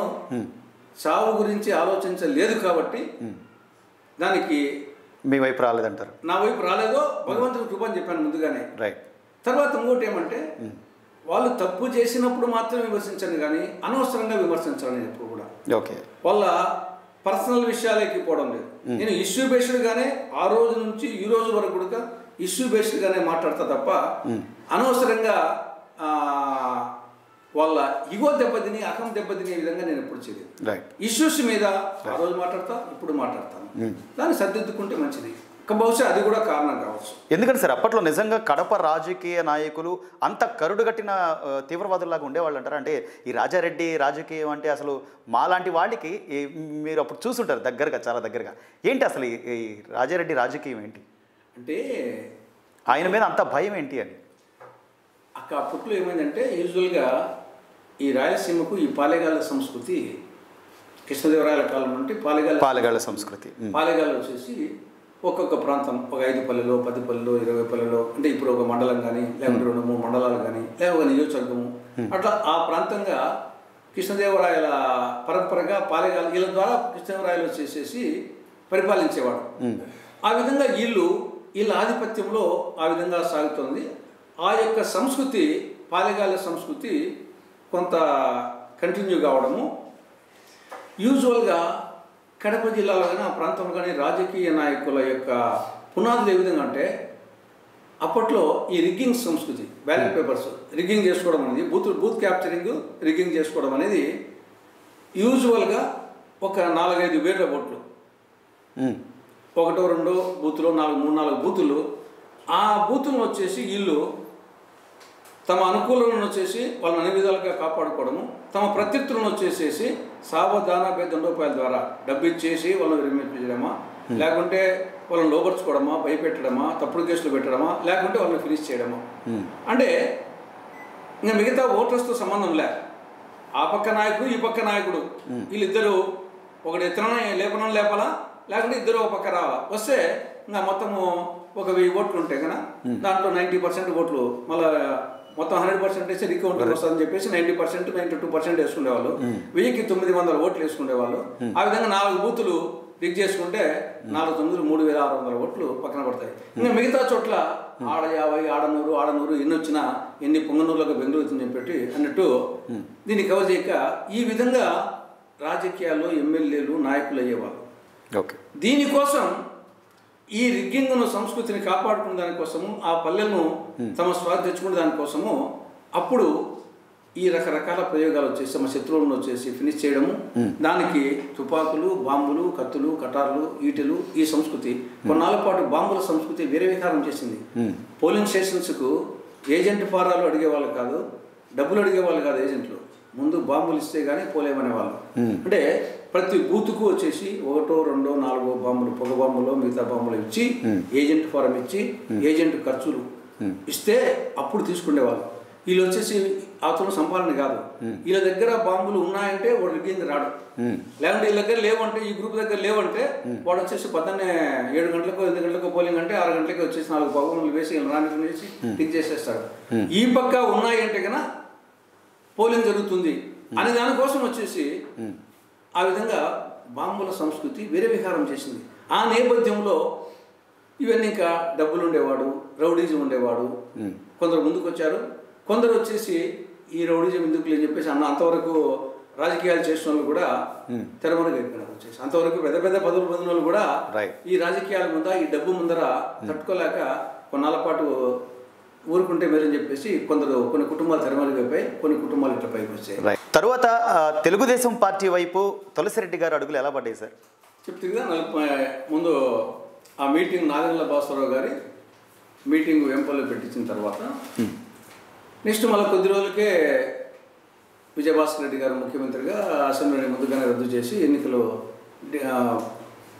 [SPEAKER 2] చావు గురించి ఆలోచించలేదు కాబట్టి దానికి
[SPEAKER 1] మీ వైపు రాలేదంటారు.
[SPEAKER 2] నా వైపు రాలేదో భగవంతుడి కృప అని చెప్పాను ముందుగానే.
[SPEAKER 1] రైట్.
[SPEAKER 2] తర్వాత ఇంకోటి ఏమంటే వాళ్ళు తప్పు చేసినప్పుడు మాత్రమే విమర్శించండి కానీ అనవసరంగా విమర్శించాలని ఎప్పుడు కూడా.
[SPEAKER 1] ఓకే.
[SPEAKER 2] వాళ్ళ పర్సనల్ విషయాలకి పోవడం లేదు. నేను ఇష్యూ బేస్డ్గానే ఆ రోజు నుంచి ఈ రోజు వరకు కూడా ఇష్యూ బేస్డ్గానే మాట్లాడతా తప్ప అనవసరంగా ఆ, వాళ్ళ ఇగో దెబ్బతిని అహం దెబ్బతినే విధంగా నేను ఎప్పుడు చేయలేదు. ఇష్యూస్ మీద ఆ రోజు మాట్లాడతా ఇప్పుడు మాట్లాడతాను. దాన్ని సర్దిద్దుకుంటే మంచిది. బహుశా అది కూడా కారణం కావచ్చు.
[SPEAKER 1] ఎందుకంటే సార్ అప్పట్లో నిజంగా కడప రాజకీయ నాయకులు అంత కరుడుగట్టిన తీవ్రవాదుల్లాగా ఉండేవాళ్ళు అంటారు? అంటే ఈ రాజారెడ్డి రాజకీయం అంటే అసలు మాలాంటి వాళ్ళకి మీరు అప్పుడు చూసుంటారు దగ్గరగా చాలా దగ్గరగా. ఏంటి అసలు ఈ- రాజారెడ్డి రాజకీయం ఏంటి?
[SPEAKER 2] అంటే
[SPEAKER 1] ఆయన మీద అంత భయం ఏంటి అని?
[SPEAKER 2] అక్క అప్పట్లో ఏమైందంటే యూజువల్గా ఈ రాయలసీమకు ఈ పాలెగాళ్ళ సంస్కృతి కృష్ణదేవరాయల కాలం నుండి పాలెగాళ్ళ
[SPEAKER 1] పాలగాళ్ళ సంస్కృతి.
[SPEAKER 2] పాలెగాళ్ళు వచ్చేసి ఒక్కొక్క ప్రాంతం ఒక ఐదు పల్లెలో పది పల్లెలో ఇరవై పల్లెలో అంటే ఇప్పుడు ఒక మండలం కానీ లేకుంటే రెండు మూడు మండలాలు కానీ లేదా ఒక నియోజకవర్గము. అట్లా ఆ ప్రాంతంగా కృష్ణదేవరాయల పరంపరగా పాలెగాలు వీళ్ళ ద్వారా కృష్ణదేవరాయలు వచ్చేసేసి పరిపాలించేవాడు. ఆ విధంగా వీళ్ళు వీళ్ళ ఆధిపత్యంలో ఆ విధంగా సాగుతోంది. ఆ యొక్క సంస్కృతి పాలెగాల సంస్కృతి కొంత కంటిన్యూ కావడము. యూజువల్గా కడప జిల్లాలో కానీ ఆ ప్రాంతంలో కానీ రాజకీయ నాయకుల యొక్క పునాదులు ఏ విధంగా అంటే అప్పట్లో ఈ రిగ్గింగ్ సంస్కృతి బ్యాలెట్ పేపర్స్ రిగ్గింగ్ చేసుకోవడం అనేది బూత్ బూత్ క్యాప్చరింగ్ రిగ్గింగ్ చేసుకోవడం అనేది యూజువల్గా ఒక నాలుగైదు వేల ఓట్లు. ఒకటో రెండో బూతులు నాలుగు మూడు నాలుగు బూతులు ఆ బూతులను వచ్చేసి వీళ్ళు తమ అనుకూలను వచ్చేసి వాళ్ళని అన్ని విధాలుగా కాపాడుకోవడము తమ ప్రత్యర్థులను వచ్చేసేసి సావధాన దండోపాయాల ద్వారా డబ్బు ఇచ్చేసి వాళ్ళని విరమించడమా లేకుంటే వాళ్ళని లోపరుచుకోవడమా భయపెట్టడమా? తప్పుడు కేసులు పెట్టడమా? లేకుంటే వాళ్ళని ఫినిష్ చేయడమా? అంటే ఇంకా మిగతా ఓటర్స్తో సంబంధం లే. ఆ పక్క నాయకుడు ఈ పక్క నాయకుడు. వీళ్ళిద్దరు ఒకటి ఎత్తనం లేపనం లేపాలా? లేకుంటే ఇద్దరు ఒక పక్క రావాలా? వస్తే ఇంకా మొత్తము ఒక వెయ్యి ఓట్లు ఉంటాయి కదా? దాంట్లో నైంటీ పర్సెంట్ ఓట్లు మళ్ళీ మొత్తం హండ్రెడ్ పర్సెంట్ వేస్తే రికౌంటర్ వస్తుందని చెప్పేసి ninety percent ninety two percent వేసుకునేవాళ్ళు. వెయ్యికి తొమ్మిది వందల ఓట్లు వేసుకునేవాళ్ళు. ఆ విధంగా నాలుగు బూతులు రిగ్ చేసుకుంటే నాలుగు తొమ్మిది మూడు వేల ఆరు వందల ఓట్లు పక్కన పడతాయి. ఇంకా మిగతా చోట్ల ఆడ యాభై ఆడనూరు ఆడనూరు ఎన్ని వచ్చినా ఎన్ని పొంగనూరులకు బెంగళూరు చెప్పి అన్నట్టు దీన్ని కవర్ చేయక ఈ విధంగా రాజకీయాల్లో ఎమ్మెల్యేలు నాయకులు అయ్యేవాళ్ళు. దీనికోసం ఈ రిగ్గింగ్ను సంస్కృతిని కాపాడుకునే దానికోసము ఆ పల్లెలను తమ స్వాధి తెచ్చుకునే దానికోసము అప్పుడు ఈ రకరకాల ప్రయోగాలు వచ్చేసి తమ శత్రువులను వచ్చేసి ఫినిష్ చేయడము దానికి తుపాకులు బాంబులు కత్తులు కటార్లు ఈటెలు ఈ సంస్కృతి కొన్నాళ్ళ పాటు బాంబుల సంస్కృతి వేరే వికారం చేసింది. పోలింగ్ స్టేషన్స్కు ఏజెంట్ ఫారాలు అడిగేవాళ్ళు కాదు డబ్బులు అడిగేవాళ్ళు కాదు ఏజెంట్లు ముందు బాంబులు ఇస్తే గానీ పోలేమనే వాళ్ళు అంటే ప్రతి బూత్కు వచ్చేసి ఒకటో రెండో నాలుగో బాంబులు పొగ బాంబులు మిగతా బాంబులు ఇచ్చి ఏజెంట్ ఫారం ఇచ్చి ఏజెంట్ ఖర్చులు ఇస్తే అప్పుడు తీసుకునేవాళ్ళు. వీళ్ళు వచ్చేసి అవతల సంపాదన కాదు. వీళ్ళ దగ్గర బాంబులు ఉన్నాయంటే వాడు రిగ్గింది రాడు. లేకుంటే వీళ్ళ దగ్గర లేవంటే ఈ గ్రూప్ దగ్గర లేవంటే వాడు వచ్చేసి పొద్దున్నే ఏడు గంటలకు ఎనిమిది గంటలకు పోలింగ్ అంటే ఆరు గంటలకి వచ్చేసి నాలుగు పగములు వేసి రాని వేసి టిక్ చేసేస్తాడు. ఈ పక్క ఉన్నాయి అంటే కన్నా పోలింగ్ జరుగుతుంది. అనే దానికోసం వచ్చేసి ఆ విధంగా బాంబుల సంస్కృతి వేరే విహారం చేసింది. ఆ నేపథ్యంలో ఇవన్నీ ఇంకా డబ్బులు ఉండేవాడు రౌడీజం ఉండేవాడు. కొందరు ముందుకు వచ్చారు కొందరు వచ్చేసి ఈ రౌడీజం ఎందుకు అని చెప్పేసి అన్న అంతవరకు రాజకీయాలు చేసిన వాళ్ళు కూడా తెరమరుగు అయిపోయినారు వచ్చేసి. అంతవరకు పెద్ద పెద్ద పదవులు పొందిన వాళ్ళు కూడా. ఈ రాజకీయాల ముంద ఈ డబ్బు ముందర తట్టుకోలేక కొన్నాళ్ళ పాటు ఊరుకుంటే మేరని చెప్పేసి కొందరు కొన్ని కుటుంబాలు తెరమరుగైపోయి కొన్ని కుటుంబాలు ఇట్లా పైకి వచ్చాయి.
[SPEAKER 1] తరువాత తెలుగుదేశం పార్టీ వైపు తులసిరెడ్డి గారు అడుగులు ఎలా పడ్డాయి సార్?
[SPEAKER 2] చెప్తే కదా ముందు ఆ మీటింగ్ నాగర్ల భాస్వరరావు గారి మీటింగ్ వెంపల్లో పెట్టించిన తర్వాత నెక్స్ట్ మళ్ళీ కొద్ది రోజులకే విజయభాస్కర్ రెడ్డి గారు ముఖ్యమంత్రిగా అసెంబ్లీని ముందుగానే రద్దు చేసి ఎన్నికలు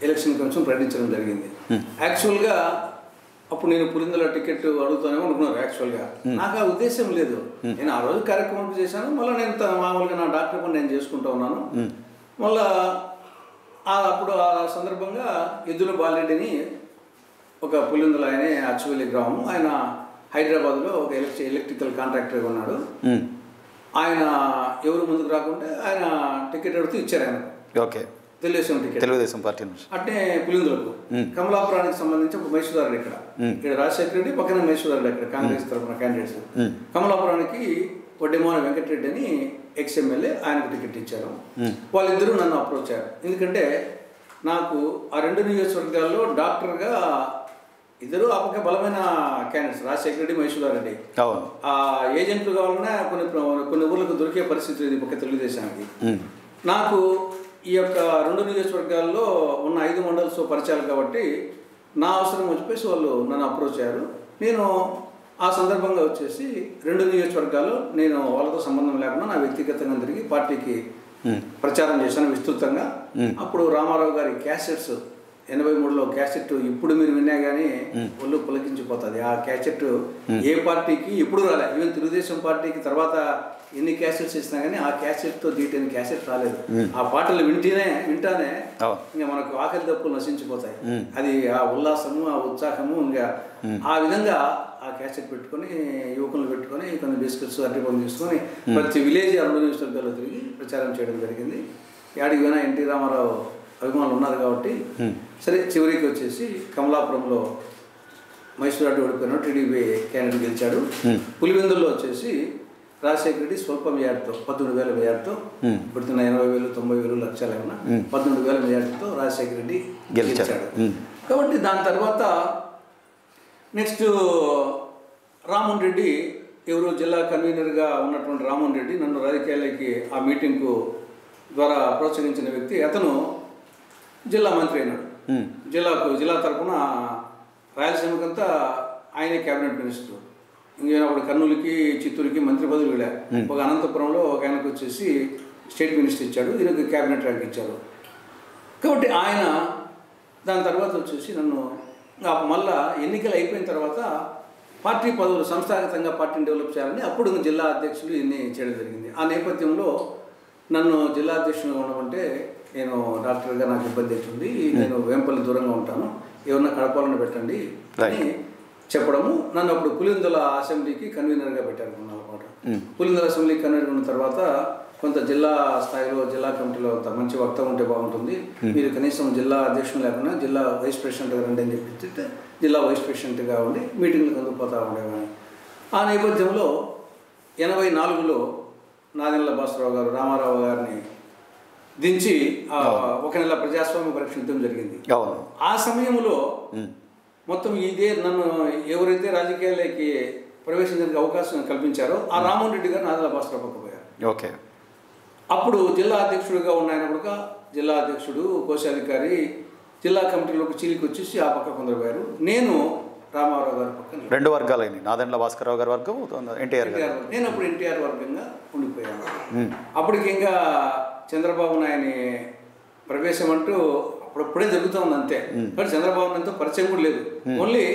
[SPEAKER 2] ఎలక్షన్ కమిషన్ ప్రకటించడం జరిగింది. యాక్చువల్గా అప్పుడు నేను పులిందల టికెట్ అడుగుతానేమో అనుకున్నారు యాక్చువల్గా నాకు ఆ ఉద్దేశం లేదు. నేను ఆ రోజు కార్యక్రమం చేశాను మళ్ళీ నేను మామూలుగా నా డాక్టర్ పని నేను చేసుకుంటా ఉన్నాను. మళ్ళా అప్పుడు ఆ సందర్భంగా ఎద్దుల బాలరెడ్డిని ఒక పులిందల ఆయనే అచ్చువెల్లి గ్రామం ఆయన హైదరాబాద్లో ఒక ఎలక్ట్రి ఎలక్ట్రికల్ కాంట్రాక్టర్గా ఉన్నాడు. ఆయన ఎవరు ముందుకు రాకుంటే ఆయన టికెట్ అడుగుతూ ఇచ్చారు ఆయన
[SPEAKER 1] okay.
[SPEAKER 2] Telugu Desam ticket.
[SPEAKER 1] Telugu Desam party నుంచి.
[SPEAKER 2] అంటే పులిందులకు కమలాపురానికి సంబంధించి ఒక మహేశ్వరారెడ్డి ఇక్కడ. ఇక్కడ రాజశేఖర రెడ్డి పక్కన మహేశ్వరారెడ్డి ఇక్కడ కాంగ్రెస్ తరఫున క్యాండిడేట్స్ కమలాపురానికి వడ్డేమోహన వెంకటరెడ్డి అని ఎక్స్ ఎమ్మెల్యే ఆయనకు టికెట్ ఇచ్చారు. వాళ్ళిద్దరూ నన్ను అప్రోచ్ అయ్యారు. ఎందుకంటే నాకు ఆ రెండు నియోజకవర్గాల్లో డాక్టర్గా ఇద్దరు ఆ పక్క బలమైన క్యాండిడేట్స్ రాజశేఖర రెడ్డి మహేశ్వరారెడ్డి
[SPEAKER 1] అవును.
[SPEAKER 2] ఆ ఏజెంట్లు కావాలన్నా కొన్ని కొన్ని ఊర్లకు దొరికే పరిస్థితి ఈ పక్క తెలుగుదేశానికి. నాకు ఈ యొక్క రెండు నియోజకవర్గాల్లో ఉన్న ఐదు మండల్స్ పరిచయాలు కాబట్టి నా అవసరం వచ్చేసి వాళ్ళు నన్ను అప్రోచ్ అయ్యారు నేను ఆ సందర్భంగా వచ్చేసి రెండు నియోజకవర్గాలు నేను వాళ్ళతో సంబంధం లేకుండా నా వ్యక్తిగతంగా తిరిగి పార్టీకి ప్రచారం చేశాను విస్తృతంగా. అప్పుడు రామారావు గారి క్యాసెట్స్ ఎనభై మూడులో క్యాసెట్ ఇప్పుడు మీరు విన్నా కానీ ఒళ్ళు పులకించిపోతుంది. ఆ క్యాసెట్ ఏ పార్టీకి ఇప్పుడు రాలే. ఈవెన్ తెలుగుదేశం పార్టీకి తర్వాత ఎన్ని క్యాసెట్స్ ఇచ్చినా కానీ ఆ క్యాసెట్తో దీటైన క్యాసెట్ రాలేదు. ఆ పాటలు వింటేనే వింటానే ఇంకా మనకు ఆకలి దప్పులు నశించిపోతాయి. అది ఆ ఉల్లాసము ఆ ఉత్సాహము ఇంకా ఆ విధంగా ఆ క్యాసెట్ పెట్టుకొని యువకులు పెట్టుకొని కొన్ని బిస్కెట్స్ అరటిపండు తీసుకొని ప్రతి విలేజ్ అరవై నిమిషాలు తిరిగి ప్రచారం చేయడం జరిగింది. యాడికి పోయినా ఎన్టీ రామారావు అభిమానులు ఉన్నారు కాబట్టి సరే చివరికి వచ్చేసి కమలాపురంలో మైసూర్ అడ్డు ఓడిపోయిన టీడీపీ క్యాండిడేట్ గెలిచాడు. పులివెందుల్లో వచ్చేసి రాజశేఖర రెడ్డి స్వల్ప మెజార్టీతో పద్దెనిమిది వేల మెజార్టీతో ఇప్పుడున్న ఎనభై వేలు తొంభై వేలు లక్షలు ఏమన్నా పద్దెనిమిది వేల మెజార్టీతో రాజశేఖర రెడ్డి
[SPEAKER 1] గెలిచాడు.
[SPEAKER 2] కాబట్టి దాని తర్వాత నెక్స్ట్ రామోహన్ రెడ్డి ఎవరు జిల్లా కన్వీనర్గా ఉన్నటువంటి రామోహన్ రెడ్డి నన్ను రాజకీయాలకి ఆ మీటింగ్కు ద్వారా ప్రోత్సహించిన వ్యక్తి. అతను జిల్లా మంత్రి అయినాడు. జిల్లాకు జిల్లా తరపున రాయలసీమకంతా ఆయనే క్యాబినెట్ మినిస్టర్. ఇంకా అప్పుడు కర్నూలుకి చిత్తూరుకి మంత్రి పదవులు వెళ్ళారు ఒక అనంతపురంలో ఒక ఆయనకు వచ్చేసి స్టేట్ మినిస్టర్ ఇచ్చాడు ఈయనకు క్యాబినెట్ ర్యాంక్ ఇచ్చారు. కాబట్టి ఆయన దాని తర్వాత వచ్చేసి నన్ను మళ్ళా ఎన్నికలు అయిపోయిన తర్వాత పార్టీ పదవులు సంస్థాగతంగా పార్టీని డెవలప్ చేయాలని అప్పుడు జిల్లా అధ్యక్షులు ఇన్ని చేయడం జరిగింది. ఆ నేపథ్యంలో నన్ను జిల్లా అధ్యక్షుడిగా ఉండమంటే నేను డాక్టర్గా నాకు ఇబ్బంది అవుతుంది నేను వేంపల్లి దూరంగా ఉంటాను. ఎవరన్నా కడపాలను పెట్టండి అని చెప్పడము. నన్ను అప్పుడు పులిందుల అసెంబ్లీకి కన్వీనర్గా పెట్టారు కొన్నాళ్ళ పులిందుల అసెంబ్లీ కన్వీనర్ ఉన్న తర్వాత కొంత జిల్లా స్థాయిలో జిల్లా కమిటీలో అంత మంచి వక్త ఉంటే బాగుంటుంది. మీరు కనీసం జిల్లా అధ్యక్షులు లేకుండా జిల్లా వైస్ ప్రెసిడెంట్గా రండి అని చెప్పి జిల్లా వైస్ ప్రెసిడెంట్గా ఉండి మీటింగ్లకు అందుకుపోతా ఉండేవాడిని. ఆ నేపథ్యంలో ఎనభై నాలుగులో నాదెండ్ల భాస్కరరావు గారు రామారావు గారిని దించి ఒక నెల ప్రజాస్వామ్య పరీక్ష యుద్ధం జరిగింది ఆ సమయంలో మొత్తం ఇదే నన్ను ఎవరైతే రాజకీయాల్లోకి ప్రవేశించడానికి అవకాశం కల్పించారో ఆ రామోహన్ రెడ్డి గారు నాదెండ్ల భాస్కరరావు పక్క పోయారు
[SPEAKER 1] ఓకే.
[SPEAKER 2] అప్పుడు జిల్లా అధ్యక్షుడిగా ఉన్న ఆయన కూడా జిల్లా అధ్యక్షుడు కోశాధికారి జిల్లా కమిటీలోకి చీలికి వచ్చేసి ఆ పక్క కొందరు పోయారు. నేను రామారావు గారి పక్కన
[SPEAKER 1] రెండు వర్గాలైనవి నాదెండ్ల భాస్కరరావు గారి వర్గం ఎన్టీఆర్ గారు
[SPEAKER 2] నేను అప్పుడు ఎన్టీఆర్ వర్గంగా ఉండిపోయాను. అప్పటికి ఇంకా చంద్రబాబు నాయని ప్రవేశం అంటూ అప్పుడప్పుడే జరుగుతూ ఉంది అంతే. కానీ చంద్రబాబు నాయుడుతో పరిచయం కూడా లేదు. ఓన్లీ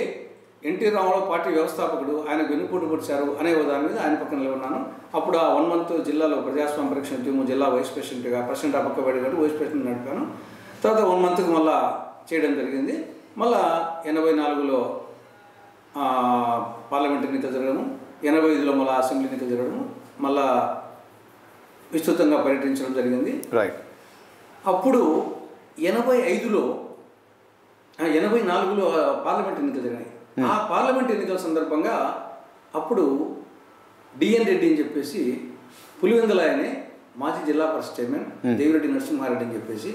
[SPEAKER 2] ఎన్టీ రామారావు పార్టీ వ్యవస్థాపకుడు ఆయన వెన్నుపోటు పొడిచారు అనే దాని మీద ఆయన పక్కన ఉన్నాను అప్పుడు ఆ వన్ మంత్ జిల్లాలో ప్రజాస్వామ్య పరీక్ష టీము జిల్లా వైస్ ప్రెసిడెంట్గా ప్రెసిడెంట్ ఆ పక్క కాబట్టి వైస్ ప్రెసిడెంట్ నడిపాను. తర్వాత వన్ మంత్కి మళ్ళా చేయడం జరిగింది. మళ్ళా ఎనభై నాలుగులో పార్లమెంట్ ఎన్నికలు జరగడము ఎనభై ఐదులో మళ్ళీ అసెంబ్లీ ఎన్నికలు జరగడము మళ్ళా విస్తృతంగా పర్యటించడం జరిగింది.
[SPEAKER 1] రైట్
[SPEAKER 2] అప్పుడు ఎనభై ఐదులో ఎనభై నాలుగులో పార్లమెంట్ ఎన్నికలు జరిగినాయి. ఆ పార్లమెంట్ ఎన్నికల సందర్భంగా అప్పుడు డిఎన్ రెడ్డి అని చెప్పేసి పులివెందుల ఆయనే మాజీ జిల్లా పరిషత్ చైర్మన్ దేవిరెడ్డి నరసింహారెడ్డి అని చెప్పేసి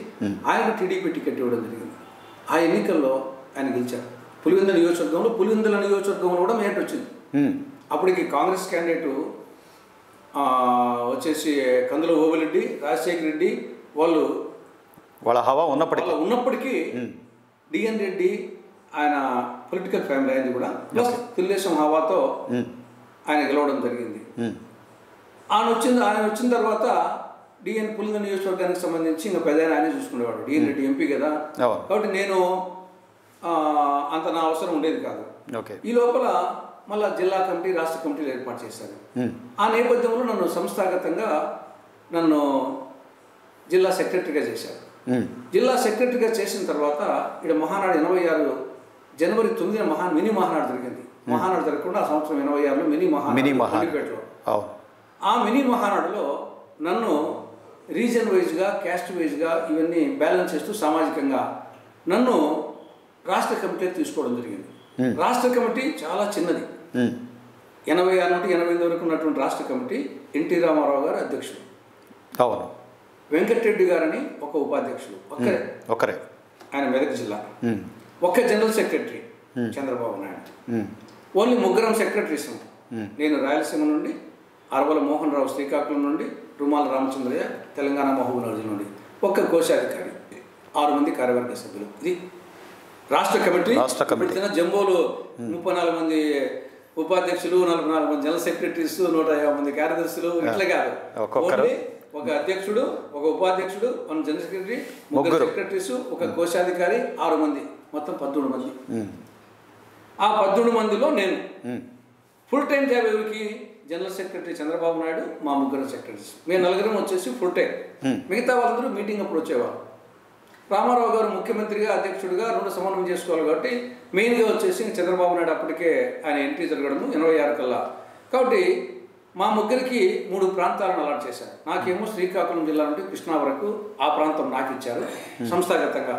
[SPEAKER 2] ఆయనకు టీడీపీ టికెట్ ఇవ్వడం జరిగింది. ఆ ఎన్నికల్లో ఆయన గెలిచారు. పులివెందుల నియోజకవర్గంలో పులివెందుల నియోజకవర్గంలో కూడా మేట వచ్చింది. అప్పటికి కాంగ్రెస్ క్యాండిడేటు వచ్చేసి కందుల ఓవరెడ్డి రాజశేఖర రెడ్డి వాళ్ళు
[SPEAKER 1] వాళ్ళ హవా ఉన్నప్పటికీ.
[SPEAKER 2] ఉన్నప్పటికీ డిఎన్ రెడ్డి ఆయన పొలిటికల్ ఫ్యామిలీ అయింది కూడా. ప్లస్ తెలుగుదేశం హవాతో. ఆయన గెలవడం జరిగింది. ఆయన వచ్చిన ఆయన వచ్చిన తర్వాత డిఎన్ పులింద నియోజకవర్గానికి సంబంధించి ఇంకా పెద్ద ఆయన చూసుకునేవాడు. డిఎన్ రెడ్డి ఎంపీ కదా. కాబట్టి నేను అంత నా అవసరం ఉండేది కాదు
[SPEAKER 1] ఓకే
[SPEAKER 2] ఈ లోపల మళ్ళా జిల్లా కమిటీ రాష్ట్ర కమిటీలు ఏర్పాటు చేశారు. ఆ నేపథ్యంలో నన్ను సంస్థాగతంగా నన్ను జిల్లా సెక్రటరీగా చేశారు. జిల్లా సెక్రటరీగా చేసిన తర్వాత ఇక్కడ మహానాడు ఎనభై ఆరు జనవరి తొమ్మిదిన మహా మినీ మహానాడు జరిగింది మహానాడు జరగకుండా ఆ సంవత్సరం ఎనభై ఆరులో మినీ మహానాడు
[SPEAKER 1] మినీ మహానాడు.
[SPEAKER 2] కొల్లిపేటలో.
[SPEAKER 1] అవును
[SPEAKER 2] ఆ మినీ మహానాడులో నన్ను రీజన్ వైజ్గా క్యాస్ట్ వైజ్గా ఇవన్నీ బ్యాలెన్స్ చేస్తూ సామాజికంగా నన్ను రాష్ట్ర కమిటీ తీసుకోవడం జరిగింది. రాష్ట్ర కమిటీ చాలా చిన్నది. ఎనభై ఆరు నుండి ఎనభై ఎనిమిది వరకు ఉన్నటువంటి రాష్ట్ర కమిటీ ఎన్టీ రామారావు గారు అధ్యక్షుడు.
[SPEAKER 1] అవును.
[SPEAKER 2] వెంకటరెడ్డి గారని ఒక ఉపాధ్యక్షుడు. ఒక్కరే.
[SPEAKER 1] ఒకరే
[SPEAKER 2] ఆయన మెదక్ జిల్లా. ఒక్క general secretary Chandrababu Naidu. Only ముగ్గురం సెక్రటరీస్. నేను రాయలసీమ నుండి అరవల మోహన్ రావు శ్రీకాకుళం నుండి రుమాల రామచంద్రయ్య తెలంగాణ మహబూబ్నగర్ నుండి ఒక్క కోశాధికారి. ఆరు మంది కార్యవర్గ సభ్యులు. ఇది రాష్ట్ర కమిటీ
[SPEAKER 1] రాష్ట్ర కమిటీ.
[SPEAKER 2] జంబోలు ముప్పై నాలుగు మంది ఉపాధ్యక్షులు నలభై నాలుగు మంది జనరల్ సెక్రటరీస్ నూట యాభై మంది కార్యదర్శులు ఇట్లా కాదు. ఒక అధ్యక్షుడు ఒక ఉపాధ్యక్షుడు వన్ జనరల్ సెక్రటరీ ముగ్గురు. సెక్రటరీస్ ఒక కోశాధికారి ఆరు మంది. మొత్తం పద్దెనిమిది మంది. ఆ పద్దెనిమిది మందిలో నేను. ఫుల్ టైం జాబ్ ఎవరికి? జనరల్ సెక్రటరీ చంద్రబాబు నాయుడు మా ముగ్గురు సెక్రటరీస్. మేము నలుగురం వచ్చేసి ఫుల్ టైం మిగతా వాళ్ళందరూ మీటింగ్ అప్పుడు వచ్చేవారు రామారావు గారు ముఖ్యమంత్రిగా అధ్యక్షుడిగా రెండు సమన్వయం చేసుకోవాలి కాబట్టి మెయిన్గా వచ్చేసి చంద్రబాబు నాయుడు అప్పటికే ఆయన ఎంట్రీ జరగడము ఇరవై ఆరు కల్లా. కాబట్టి మా ముగ్గురికి మూడు ప్రాంతాలను అలాట్ చేశారు. నాకేమో శ్రీకాకుళం జిల్లా నుండి కృష్ణా వరకు ఆ ప్రాంతం నాకు ఇచ్చారు సంస్థాగతంగా.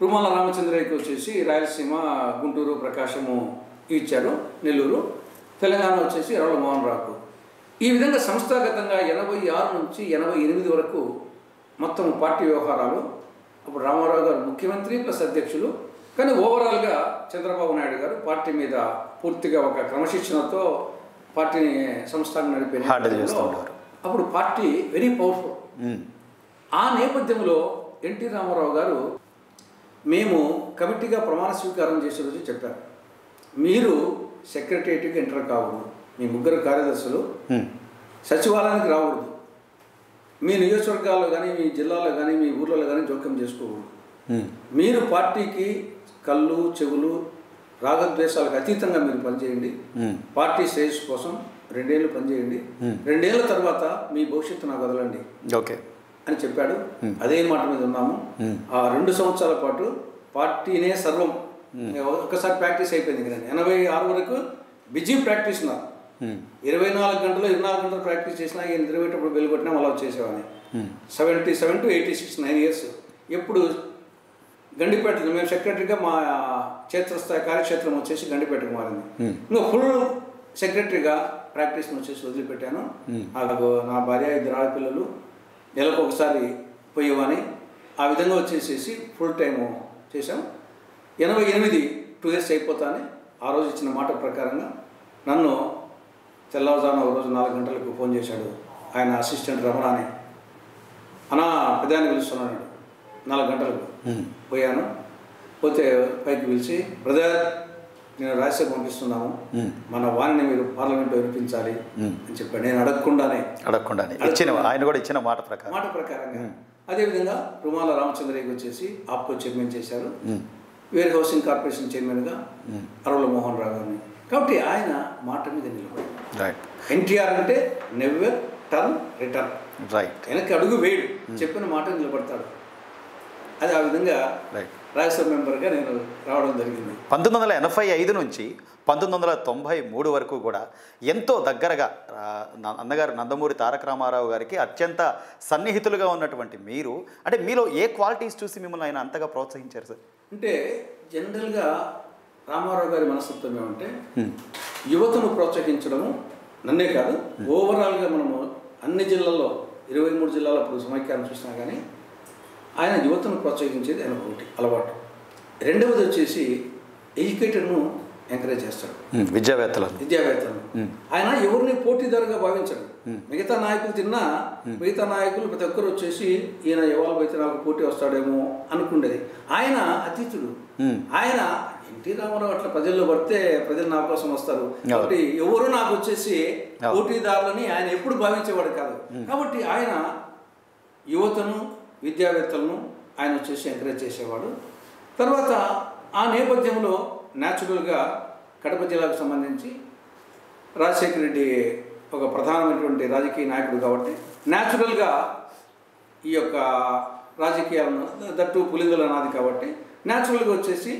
[SPEAKER 2] రుమాల రామచంద్రయ్యకి వచ్చేసి రాయలసీమ గుంటూరు ప్రకాశము ఇచ్చారు నెల్లూరు తెలంగాణ వచ్చేసి ఎర్రల మోహన్ రావుకు. ఈ విధంగా సంస్థాగతంగా ఎనభై ఆరు నుంచి ఎనభై ఎనిమిది వరకు మొత్తం పార్టీ వ్యవహారాలు అప్పుడు రామారావు గారు ముఖ్యమంత్రి ప్లస్ అధ్యక్షులు కానీ ఓవరాల్గా చంద్రబాబు నాయుడు గారు పార్టీ మీద పూర్తిగా ఒక క్రమశిక్షణతో పార్టీని సంస్థాన్ని నడిపే. అప్పుడు పార్టీ వెరీ పవర్ఫుల్
[SPEAKER 1] మ్మ్.
[SPEAKER 2] ఆ నేపథ్యంలో ఎన్టీ రామారావు గారు మేము కమిటీగా ప్రమాణ స్వీకారం చేసే రోజు చెప్పారు మీరు సెక్రటేరియట్కి ఎంటర్ కావద్దు మీ ముగ్గురు కార్యదర్శులు
[SPEAKER 1] మ్మ్.
[SPEAKER 2] సచివాలయానికి రాకూడదు మీ నియోజకవర్గాల్లో కానీ మీ జిల్లాలో కానీ మీ ఊర్లలో కానీ జోక్యం చేసుకోకూడదు. మీరు పార్టీకి కళ్ళు చెవులు రాగద్వేషాలకు అతీతంగా మీరు పనిచేయండి. పార్టీ శ్రేయస్సు కోసం రెండేళ్ళు పనిచేయండి. రెండేళ్ళ తర్వాత మీ భవిష్యత్తు నాకు వదలండి.
[SPEAKER 1] ఓకే.
[SPEAKER 2] అని చెప్పాడు. అదే మాట మీద ఉన్నాము. ఆ రెండు సంవత్సరాల పాటు పార్టీనే సర్వం. ఒకసారి ప్రాక్టీస్ అయిపోయింది కదా ఎనభై ఆరు వరకు బిజీ ప్రాక్టీస్ నా
[SPEAKER 1] మ్మ్.
[SPEAKER 2] ఇరవై నాలుగు గంటలు ఇరవై నాలుగు గంటలు ప్రాక్టీస్ చేసినా ఈయన నిద్రపోయేటప్పుడు బెల్ కొట్టినా అలా వచ్చేసేవాడిని. Seventy seven to eighty six nine years ఎప్పుడు గండిపేట మేము సెక్రటరీగా మా క్షేత్రస్థాయి కార్యక్షేత్రం వచ్చేసి గండిపేటకు మారింది. ఇంకా ఫుల్ సెక్రటరీగా ప్రాక్టీస్ని వచ్చేసి వదిలిపెట్టాను. నాకు నా భార్య ఇద్దరు ఆడపిల్లలు నెలకు ఒకసారి పోయేవాని ఆ విధంగా వచ్చేసేసి ఫుల్ టైము చేశాం. ఎనభై ఎనిమిది టూ ఇయర్స్ అయిపోతానే ఆ రోజు ఇచ్చిన మాట ప్రకారంగా నన్ను తెల్లవారుజామున ఒక రోజు నాలుగు గంటలకు ఫోన్ చేశాడు. ఆయన అసిస్టెంట్ రమణ అని పెదాన్ని పిలుస్తున్నాడు నాలుగు గంటలకు పోయాను. పోతే పైకి పిలిచి బ్రదర్ నేను రాజ్యసభ పంపిస్తున్నాము. మన వాణిని మీరు పార్లమెంట్లో వినిపించాలి అని చెప్పాడు. నేను అడగకుండానే.
[SPEAKER 1] అడగకుండానే. ఇచ్చిన ఆయన కూడా ఇచ్చిన మాట ప్రకారం.
[SPEAKER 2] మాట ప్రకారంగా. అదేవిధంగా రుమాల రామచంద్రయ్యకి వచ్చేసి ఆప్కో చైర్మన్ చేశారు. వేర్ హౌసింగ్ కార్పొరేషన్ చైర్మన్గా అరవల మోహన్ రావు గారిని. కాబట్టి ఆయన మాట మీద నిలబడి
[SPEAKER 1] రైట్
[SPEAKER 2] ఎన్టీఆర్ అంటే నెవర్ టర్న్ రిటర్న్.
[SPEAKER 1] రైట్
[SPEAKER 2] వెనక్కి అడుగు వేయడు చెప్పిన మాట నిలబడతాడు. అది ఆ విధంగా
[SPEAKER 1] రైట్
[SPEAKER 2] రాజ్యసభ మెంబర్గా నేను రావడం జరిగింది.
[SPEAKER 1] పంతొమ్మిది వందల ఎనభై ఐదు నుంచి పంతొమ్మిది వందల తొంభై మూడు వరకు కూడా ఎంతో దగ్గరగా అన్నగారు నందమూరి తారక రామారావు గారికి అత్యంత సన్నిహితులుగా ఉన్నటువంటి మీరు అంటే మీలో ఏ క్వాలిటీస్ చూసి మిమ్మల్ని ఆయన అంతగా ప్రోత్సహించారు సార్?
[SPEAKER 2] అంటే జనరల్గా రామారావు గారి మనస్తత్వం ఏమంటే యువతను ప్రోత్సహించడము నన్నే కాదు ఓవరాల్గా మనము అన్ని జిల్లాల్లో ఇరవై మూడు జిల్లాలో అప్పుడు సమైక్యాన్ని చూసినా కానీ ఆయన యువతను ప్రోత్సహించేది ఆయన ఒకటి అలవాటు. రెండవది వచ్చేసి ఎడ్యుకేటెడ్ను ఎంకరేజ్ చేస్తాడు.
[SPEAKER 1] ఉమ్, విద్యావేత్తలను.
[SPEAKER 2] విద్యావేత్తలు ఆయన ఎవరిని పోటీదారుగా భావించడు. మిగతా నాయకులు తిన్నా మిగతా నాయకులు ప్రతి ఒక్కరు వచ్చేసి ఈయన ఎవరు అయితే నాకు పోటీ వస్తాడేమో అనుకుండేది. ఆయన
[SPEAKER 1] Hmm.
[SPEAKER 2] ఆయన ఎన్టీ రామారావు అట్లా ప్రజల్లో పడితే ప్రజలు నా కోసం వస్తారు. కాబట్టి ఎవరు నాకు వచ్చేసి. పోటీదారులని ఆయన ఎప్పుడు భావించేవాడు కాదు. కాబట్టి ఆయన యువతను విద్యావేత్తలను ఆయన వచ్చేసి ఎంకరేజ్ చేసేవాడు. తర్వాత ఆ నేపథ్యంలో న్యాచురల్గా కడప జిల్లాకు సంబంధించి రాజశేఖర రెడ్డి ఒక ప్రధానమైనటువంటి రాజకీయ నాయకుడు కాబట్టి న్యాచురల్గా ఈ యొక్క రాజకీయాలను దట్టు పులిందుల నాది కాబట్టి న్యాచురల్గా వచ్చేసి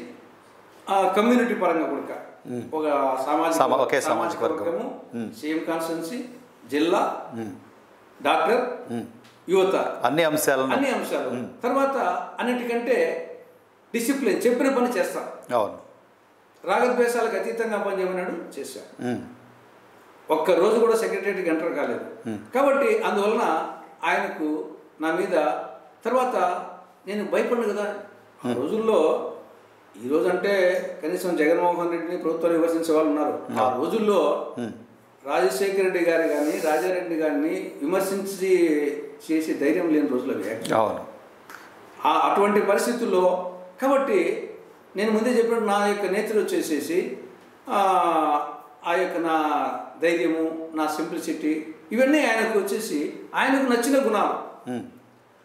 [SPEAKER 2] కమ్యూనిటీ పరంగా కూడా ఒక సామాజిక
[SPEAKER 1] ఒకే సామాజిక వర్గం.
[SPEAKER 2] వర్గము సేమ్ కాన్స్టెన్సీ జిల్లా డాక్టర్ యువత.
[SPEAKER 1] అన్ని అంశాలను.
[SPEAKER 2] అన్ని అంశాలు. తర్వాత అన్నిటికంటే డిసిప్లిన్ చెప్పిన పని చేస్తాం.
[SPEAKER 1] అవును.
[SPEAKER 2] రాగద్వేషాలకు అతీతంగా పని చేయమన్నాడు చేశాం ఒక్క రోజు కూడా సెక్రటరీకి ఎంటర్ కాలేదు. కాబట్టి అందువలన ఆయనకు నా మీద తర్వాత నేను భయపడను కదా. ఆ రోజుల్లో ఈ రోజు అంటే కనీసం జగన్మోహన్ రెడ్డిని ప్రభుత్వాన్ని విమర్శించే వాళ్ళు ఉన్నారు. ఆ రోజుల్లో రాజశేఖర రెడ్డి గారి కానీ రాజారెడ్డి గారిని విమర్శించి చేసే ధైర్యం లేని రోజులు అవి.
[SPEAKER 1] అవును.
[SPEAKER 2] ఆ అటువంటి పరిస్థితుల్లో కాబట్టి నేను ముందే చెప్పినట్టు నా యొక్క నేచర్ వచ్చేసేసి ఆ, యొక్క నా ధైర్యము నా సింప్లిసిటీ ఇవన్నీ ఆయనకు వచ్చేసి ఆయనకు నచ్చిన గుణాలు.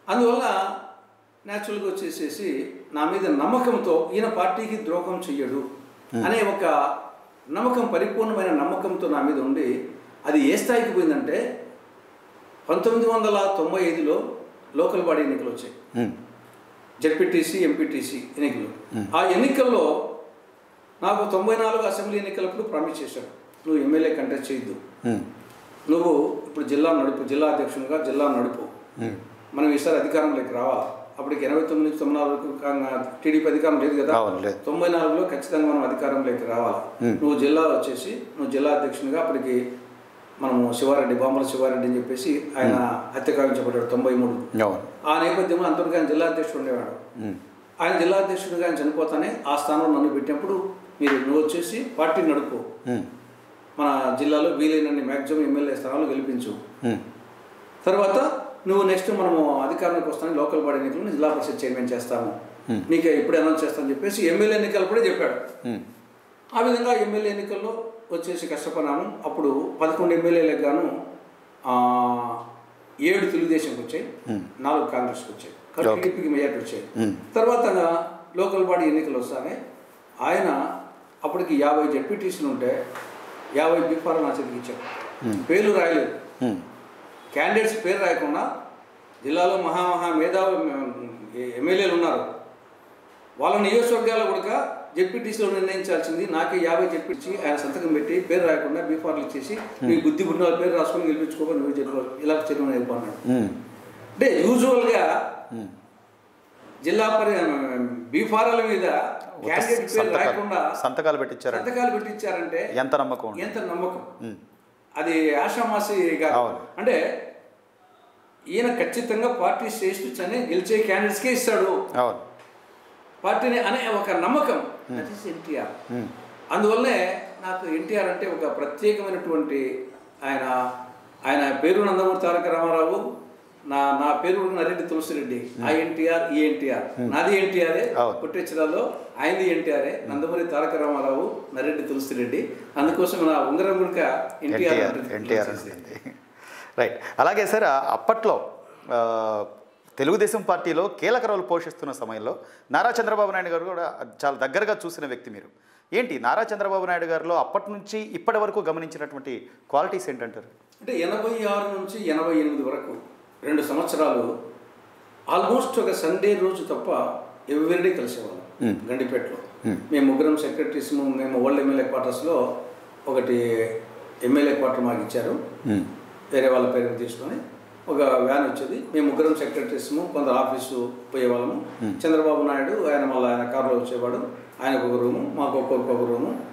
[SPEAKER 2] అందువల్ల న్యాచురల్గా వచ్చేసేసి నా మీద నమ్మకంతో ఈయన పార్టీకి ద్రోహం చెయ్యడు అనే ఒక నమ్మకం పరిపూర్ణమైన నమ్మకంతో నా మీద ఉండి అది ఏ స్థాయికి పోయిందంటే పంతొమ్మిది వందల తొంభై ఐదులో లోకల్ బాడీ ఎన్నికలు వచ్చాయి. జెడ్పీటీసీ ఎంపీటీసీ ఎన్నికలు. ఆ. ఎన్నికల్లో నాకు తొంభై నాలుగు అసెంబ్లీ ఎన్నికలప్పుడు ప్రామిస్ చేశాడు నువ్వు ఎమ్మెల్యే కంటెస్ట్ చేయొద్దు. నువ్వు ఇప్పుడు జిల్లా నడుపు జిల్లా అధ్యక్షునిగా జిల్లా నడుపు. మనం ఈసారి అధికారంలోకి రావాలి? అప్పటికి ఎనభై తొమ్మిది నుంచి తొమ్మిది నాలుగు టీడీపీ అధికారం లేదు కదా. తొంభై నాలుగులో ఖచ్చితంగా మనం అధికారంలోకి రావాలి. నువ్వు జిల్లా వచ్చేసి నువ్వు జిల్లా అధ్యక్షునిగా అప్పటికి మనము శివారెడ్డి బాంబల శివారెడ్డి అని చెప్పేసి ఆయన హత్య కావించబడ్డాడు తొంభై మూడు ఆ నేపథ్యంలో అంతవరకు ఆయన జిల్లా అధ్యక్షుడు ఉండేవాడు. ఆయన జిల్లా అధ్యక్షుడిగా ఆయన చనిపోతానే ఆ స్థానంలో నన్ను పెట్టినప్పుడు మీరు నువ్వు వచ్చేసి పార్టీ నడుపు. మన జిల్లాలో వీలైనన్ని మ్యాక్సిమం ఎమ్మెల్యే స్థానాలు గెలిపించు. తర్వాత నువ్వు నెక్స్ట్ మనము అధికారంలోకి వస్తాను లోకల్ బాడీ ఎన్నికలను జిల్లా పరిషత్ చైర్మన్ చేస్తాము. నీకు ఇప్పుడే అనౌన్స్ చేస్తామని చెప్పేసి ఎమ్మెల్యే ఎన్నికలప్పుడే చెప్పాడు.
[SPEAKER 1] ఉమ్,
[SPEAKER 2] ఆ విధంగా ఎమ్మెల్యే ఎన్నికల్లో వచ్చేసి కష్టపడినాము. అప్పుడు పదకొండు ఎమ్మెల్యేలకు గాను ఏడు తెలుగుదేశంకి వచ్చాయి. నాలుగు కాంగ్రెస్కి వచ్చాయి. టీడీపీకి మెజార్టీ వచ్చాయి. తర్వాత లోకల్ బాడీ ఎన్నికలు వస్తానే ఆయన అప్పటికి యాభై జడ్పీటీసీలు ఉంటే యాభై బీఫారం నా చేతికి ఇచ్చారు. పేర్లు రాయలేదు. క్యాండిడేట్స్ పేరు రాయకుండా జిల్లాలో మహామహా మేధావులు ఎమ్మెల్యేలు ఉన్నారు. వాళ్ళ నియోజకవర్గాలు కూడా జెడ్పీటీసీలో నిర్ణయించాల్సింది నాకే యాభై జెడ్పీటీసీ ఆయన సంతకం పెట్టి పేరు రాయకుండా బీఫార్లు ఇచ్చేసి నీ బుద్ధి పుట్టిన వాళ్ళ పేరు రాసుకొని గెలిపించుకోవాలి నువ్వు చెప్పాలి ఇలా చర్యలు
[SPEAKER 1] ఉమ్,
[SPEAKER 2] అంటే యూజువల్గా జిల్లా పరి బీఫారాల మీద క్యాండిడేట్ పేరు
[SPEAKER 1] సంతకాలు
[SPEAKER 2] రాయకుండా
[SPEAKER 1] సంతకాలు పెట్టించారండి
[SPEAKER 2] సంతకాలు పెట్టించారంటే
[SPEAKER 1] ఎంత నమ్మకం?
[SPEAKER 2] ఎంత నమ్మకం? అది ఆషామాసి. అంటే ఈయన ఖచ్చితంగా పార్టీ శ్రేష్ఠ అని గెలిచే క్యాండిడేట్స్కే ఇస్తాడు. పార్టీని అనే ఒక నమ్మకం. దట్ ఈస్ ఎన్టీఆర్
[SPEAKER 1] ఉమ్,
[SPEAKER 2] అందువల్లనే నాకు ఎన్టీఆర్ అంటే ఒక ప్రత్యేకమైనటువంటి ఆయన ఆయన పేరు నందమూరి తారక రామారావు. నా నా పేరు కూడా నరెడ్డి తులసిరెడ్డి. ఆ ఎన్టీఆర్ ఈ ఎన్టీఆర్ నాది ఎన్టీఆరే
[SPEAKER 1] అవును.
[SPEAKER 2] పుట్టించడాలో ఆయనది ఎన్టీఆరే నందమూరి తారక రామారావు నరెడ్డి తులసిరెడ్డి. అందుకోసం నా ఉంగరం కూడా ఎన్టీఆర్
[SPEAKER 1] ఎన్టీఆర్ రైట్ అలాగే సార్ అప్పట్లో తెలుగుదేశం పార్టీలో కీలక రోల్ పోషిస్తున్న సమయంలో నారా చంద్రబాబు నాయుడు గారు కూడా చాలా దగ్గరగా చూసిన వ్యక్తి మీరు. ఏంటి? నారా చంద్రబాబు నాయుడు గారిలో అప్పటి నుంచి ఇప్పటి వరకు గమనించినటువంటి క్వాలిటీస్ ఏంటంటారు?
[SPEAKER 2] అంటే ఎనభై ఆరు నుంచి ఎనభై ఎనిమిది వరకు రెండు సంవత్సరాలు ఆల్మోస్ట్ ఒక సండే రోజు తప్ప ఎవ్రీడే కలిసేవాళ్ళం. గండిపేటలో. మేము. ముగ్గురం సెక్రటరీస్ మేము ఓల్డ్ ఎమ్మెల్యే క్వార్టర్స్లో ఒకటి ఎమ్మెల్యే క్వార్టర్ మాకు ఇచ్చారు. వేరే వాళ్ళ పేరు తీసుకొని ఒక వ్యాన్ వచ్చేది. మేము ముగ్గురం సెక్రటరీస్ము కొందరు ఆఫీసు పోయేవాళ్ళము. చంద్రబాబు నాయుడు ఆయన మళ్ళీ ఆయన కారులో వచ్చేవాడు. ఆయనకు ఒక రూము మాకు ఒక్కొక్క ఒక రూము.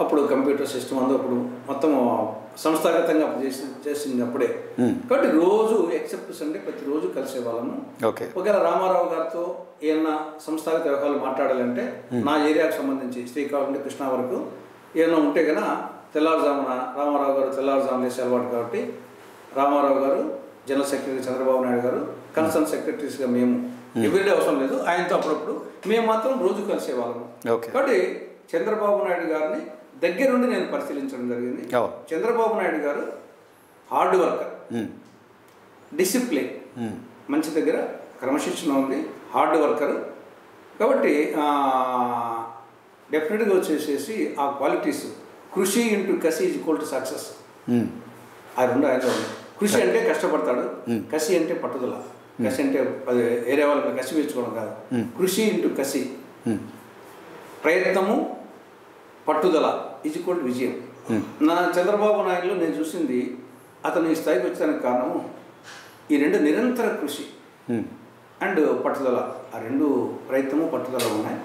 [SPEAKER 2] అప్పుడు కంప్యూటర్ సిస్టమ్ అంతా అప్పుడు మొత్తం సంస్థాగతంగా చేసి
[SPEAKER 1] Hmm.
[SPEAKER 2] కాబట్టి రోజు ఎక్సెప్ట్ సండే ప్రతిరోజు కలిసేవాళ్ళము.
[SPEAKER 1] ఓకే.
[SPEAKER 2] ఒకవేళ రామారావు గారితో ఏమన్నా సంస్థాగత వ్యవహారాలు మాట్లాడాలంటే నా ఏరియాకు సంబంధించి శ్రీకాకుళం నుండి కృష్ణా వరకు ఏమన్నా ఉంటే కనుక తెల్లారుజామున రామారావు గారు తెల్లారుజామున వేసే అలవాటు కాబట్టి రామారావు గారు జనరల్ సెక్రటరీ చంద్రబాబు నాయుడు గారు కన్సర్న్ సెక్రటరీస్గా మేము ఎవ్రీడే అవసరం లేదు. ఆయనతో అప్పుడప్పుడు మేము మాత్రం రోజు కలిసేవాళ్ళము.
[SPEAKER 1] ఓకే.
[SPEAKER 2] కాబట్టి చంద్రబాబు నాయుడు గారిని దగ్గరుండి నేను పరిశీలించడం జరిగింది. Chandrababu Naidu garu hard worker. Discipline
[SPEAKER 1] ఉమ్.
[SPEAKER 2] మంచి దగ్గర క్రమశిక్షణ ఉంది హార్డ్ వర్కర్ కాబట్టి డెఫినెట్గా వచ్చేసేసి ఆ క్వాలిటీస్ కృషి ఇంటూ కసి ఈజ్ ఈక్వల్ టు సక్సెస్. ఆ రెండు ఆయన కృషి అంటే కష్టపడతాడు. కసి అంటే పట్టుదల. కసి అంటే అది వేరే వాళ్ళని కసి పెంచుకోవడం కాదు. కృషి ఇంటూ కసి. ప్రయత్నము పట్టుదల ఈజ్ ఈక్వల్ టు విజయం. నా చంద్రబాబు నాయుడులో నేను చూసింది అతను ఈ స్థాయికి వచ్చడానికి కారణము ఈ రెండు నిరంతర కృషి.
[SPEAKER 1] ఉమ్.
[SPEAKER 2] అండ్ పట్టుదల ఆ రెండు ప్రయత్నము పట్టుదల ఉన్నాయి.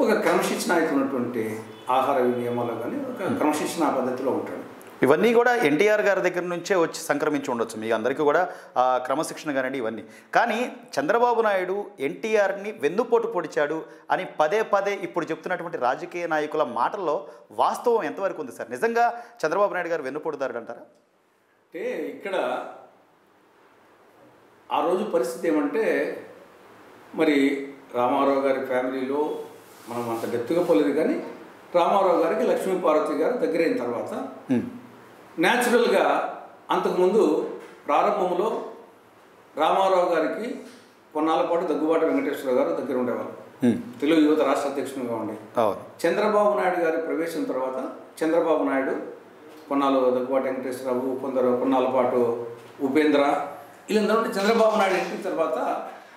[SPEAKER 2] ఒక క్రమశిక్షణాయుతమైనటువంటి ఆహార నియమాలు కానీ ఒక క్రమశిక్షణ పద్ధతిలో ఉంటాడు.
[SPEAKER 1] ఇవన్నీ కూడా ఎన్టీఆర్ గారి దగ్గర నుంచే వచ్చి సంక్రమించి ఉండొచ్చు. మీ అందరికీ కూడా ఆ క్రమశిక్షణ కానివ్వండి ఇవన్నీ. కానీ చంద్రబాబు నాయుడు ఎన్టీఆర్ని వెన్నుపోటు పొడిచాడు అని పదే పదే ఇప్పుడు చెప్తున్నటువంటి రాజకీయ నాయకుల మాటల్లో వాస్తవం ఎంతవరకు ఉంది సార్? నిజంగా చంద్రబాబు నాయుడు గారు వెన్నుపోటుదారుడు అంటారా
[SPEAKER 2] అంటే ఇక్కడ ఆ రోజు పరిస్థితి ఏమంటే మరి రామారావు గారి ఫ్యామిలీలో మనం అంత డెప్త్గా పోలేదు కానీ రామారావు గారికి లక్ష్మీ పార్వతి గారు దగ్గరైన తర్వాత. న్యాచురల్గా అంతకుముందు ప్రారంభంలో రామారావు గారికి కొన్నాళ్ళ పాటు దగ్గుబాటి వెంకటేశ్వర గారు దగ్గర ఉండేవారు. తెలుగు యువత రాష్ట్ర అధ్యక్షునిగా ఉండి చంద్రబాబు నాయుడు గారి ప్రవేశం తర్వాత చంద్రబాబు నాయుడు కొన్నాళ్ళు దగ్గుబాటి వెంకటేశ్వరరావు కొందరు కొన్నాళ్ళ పాటు ఉపేంద్ర వీళ్ళందరూ చంద్రబాబు నాయుడు ఎక్కిన తర్వాత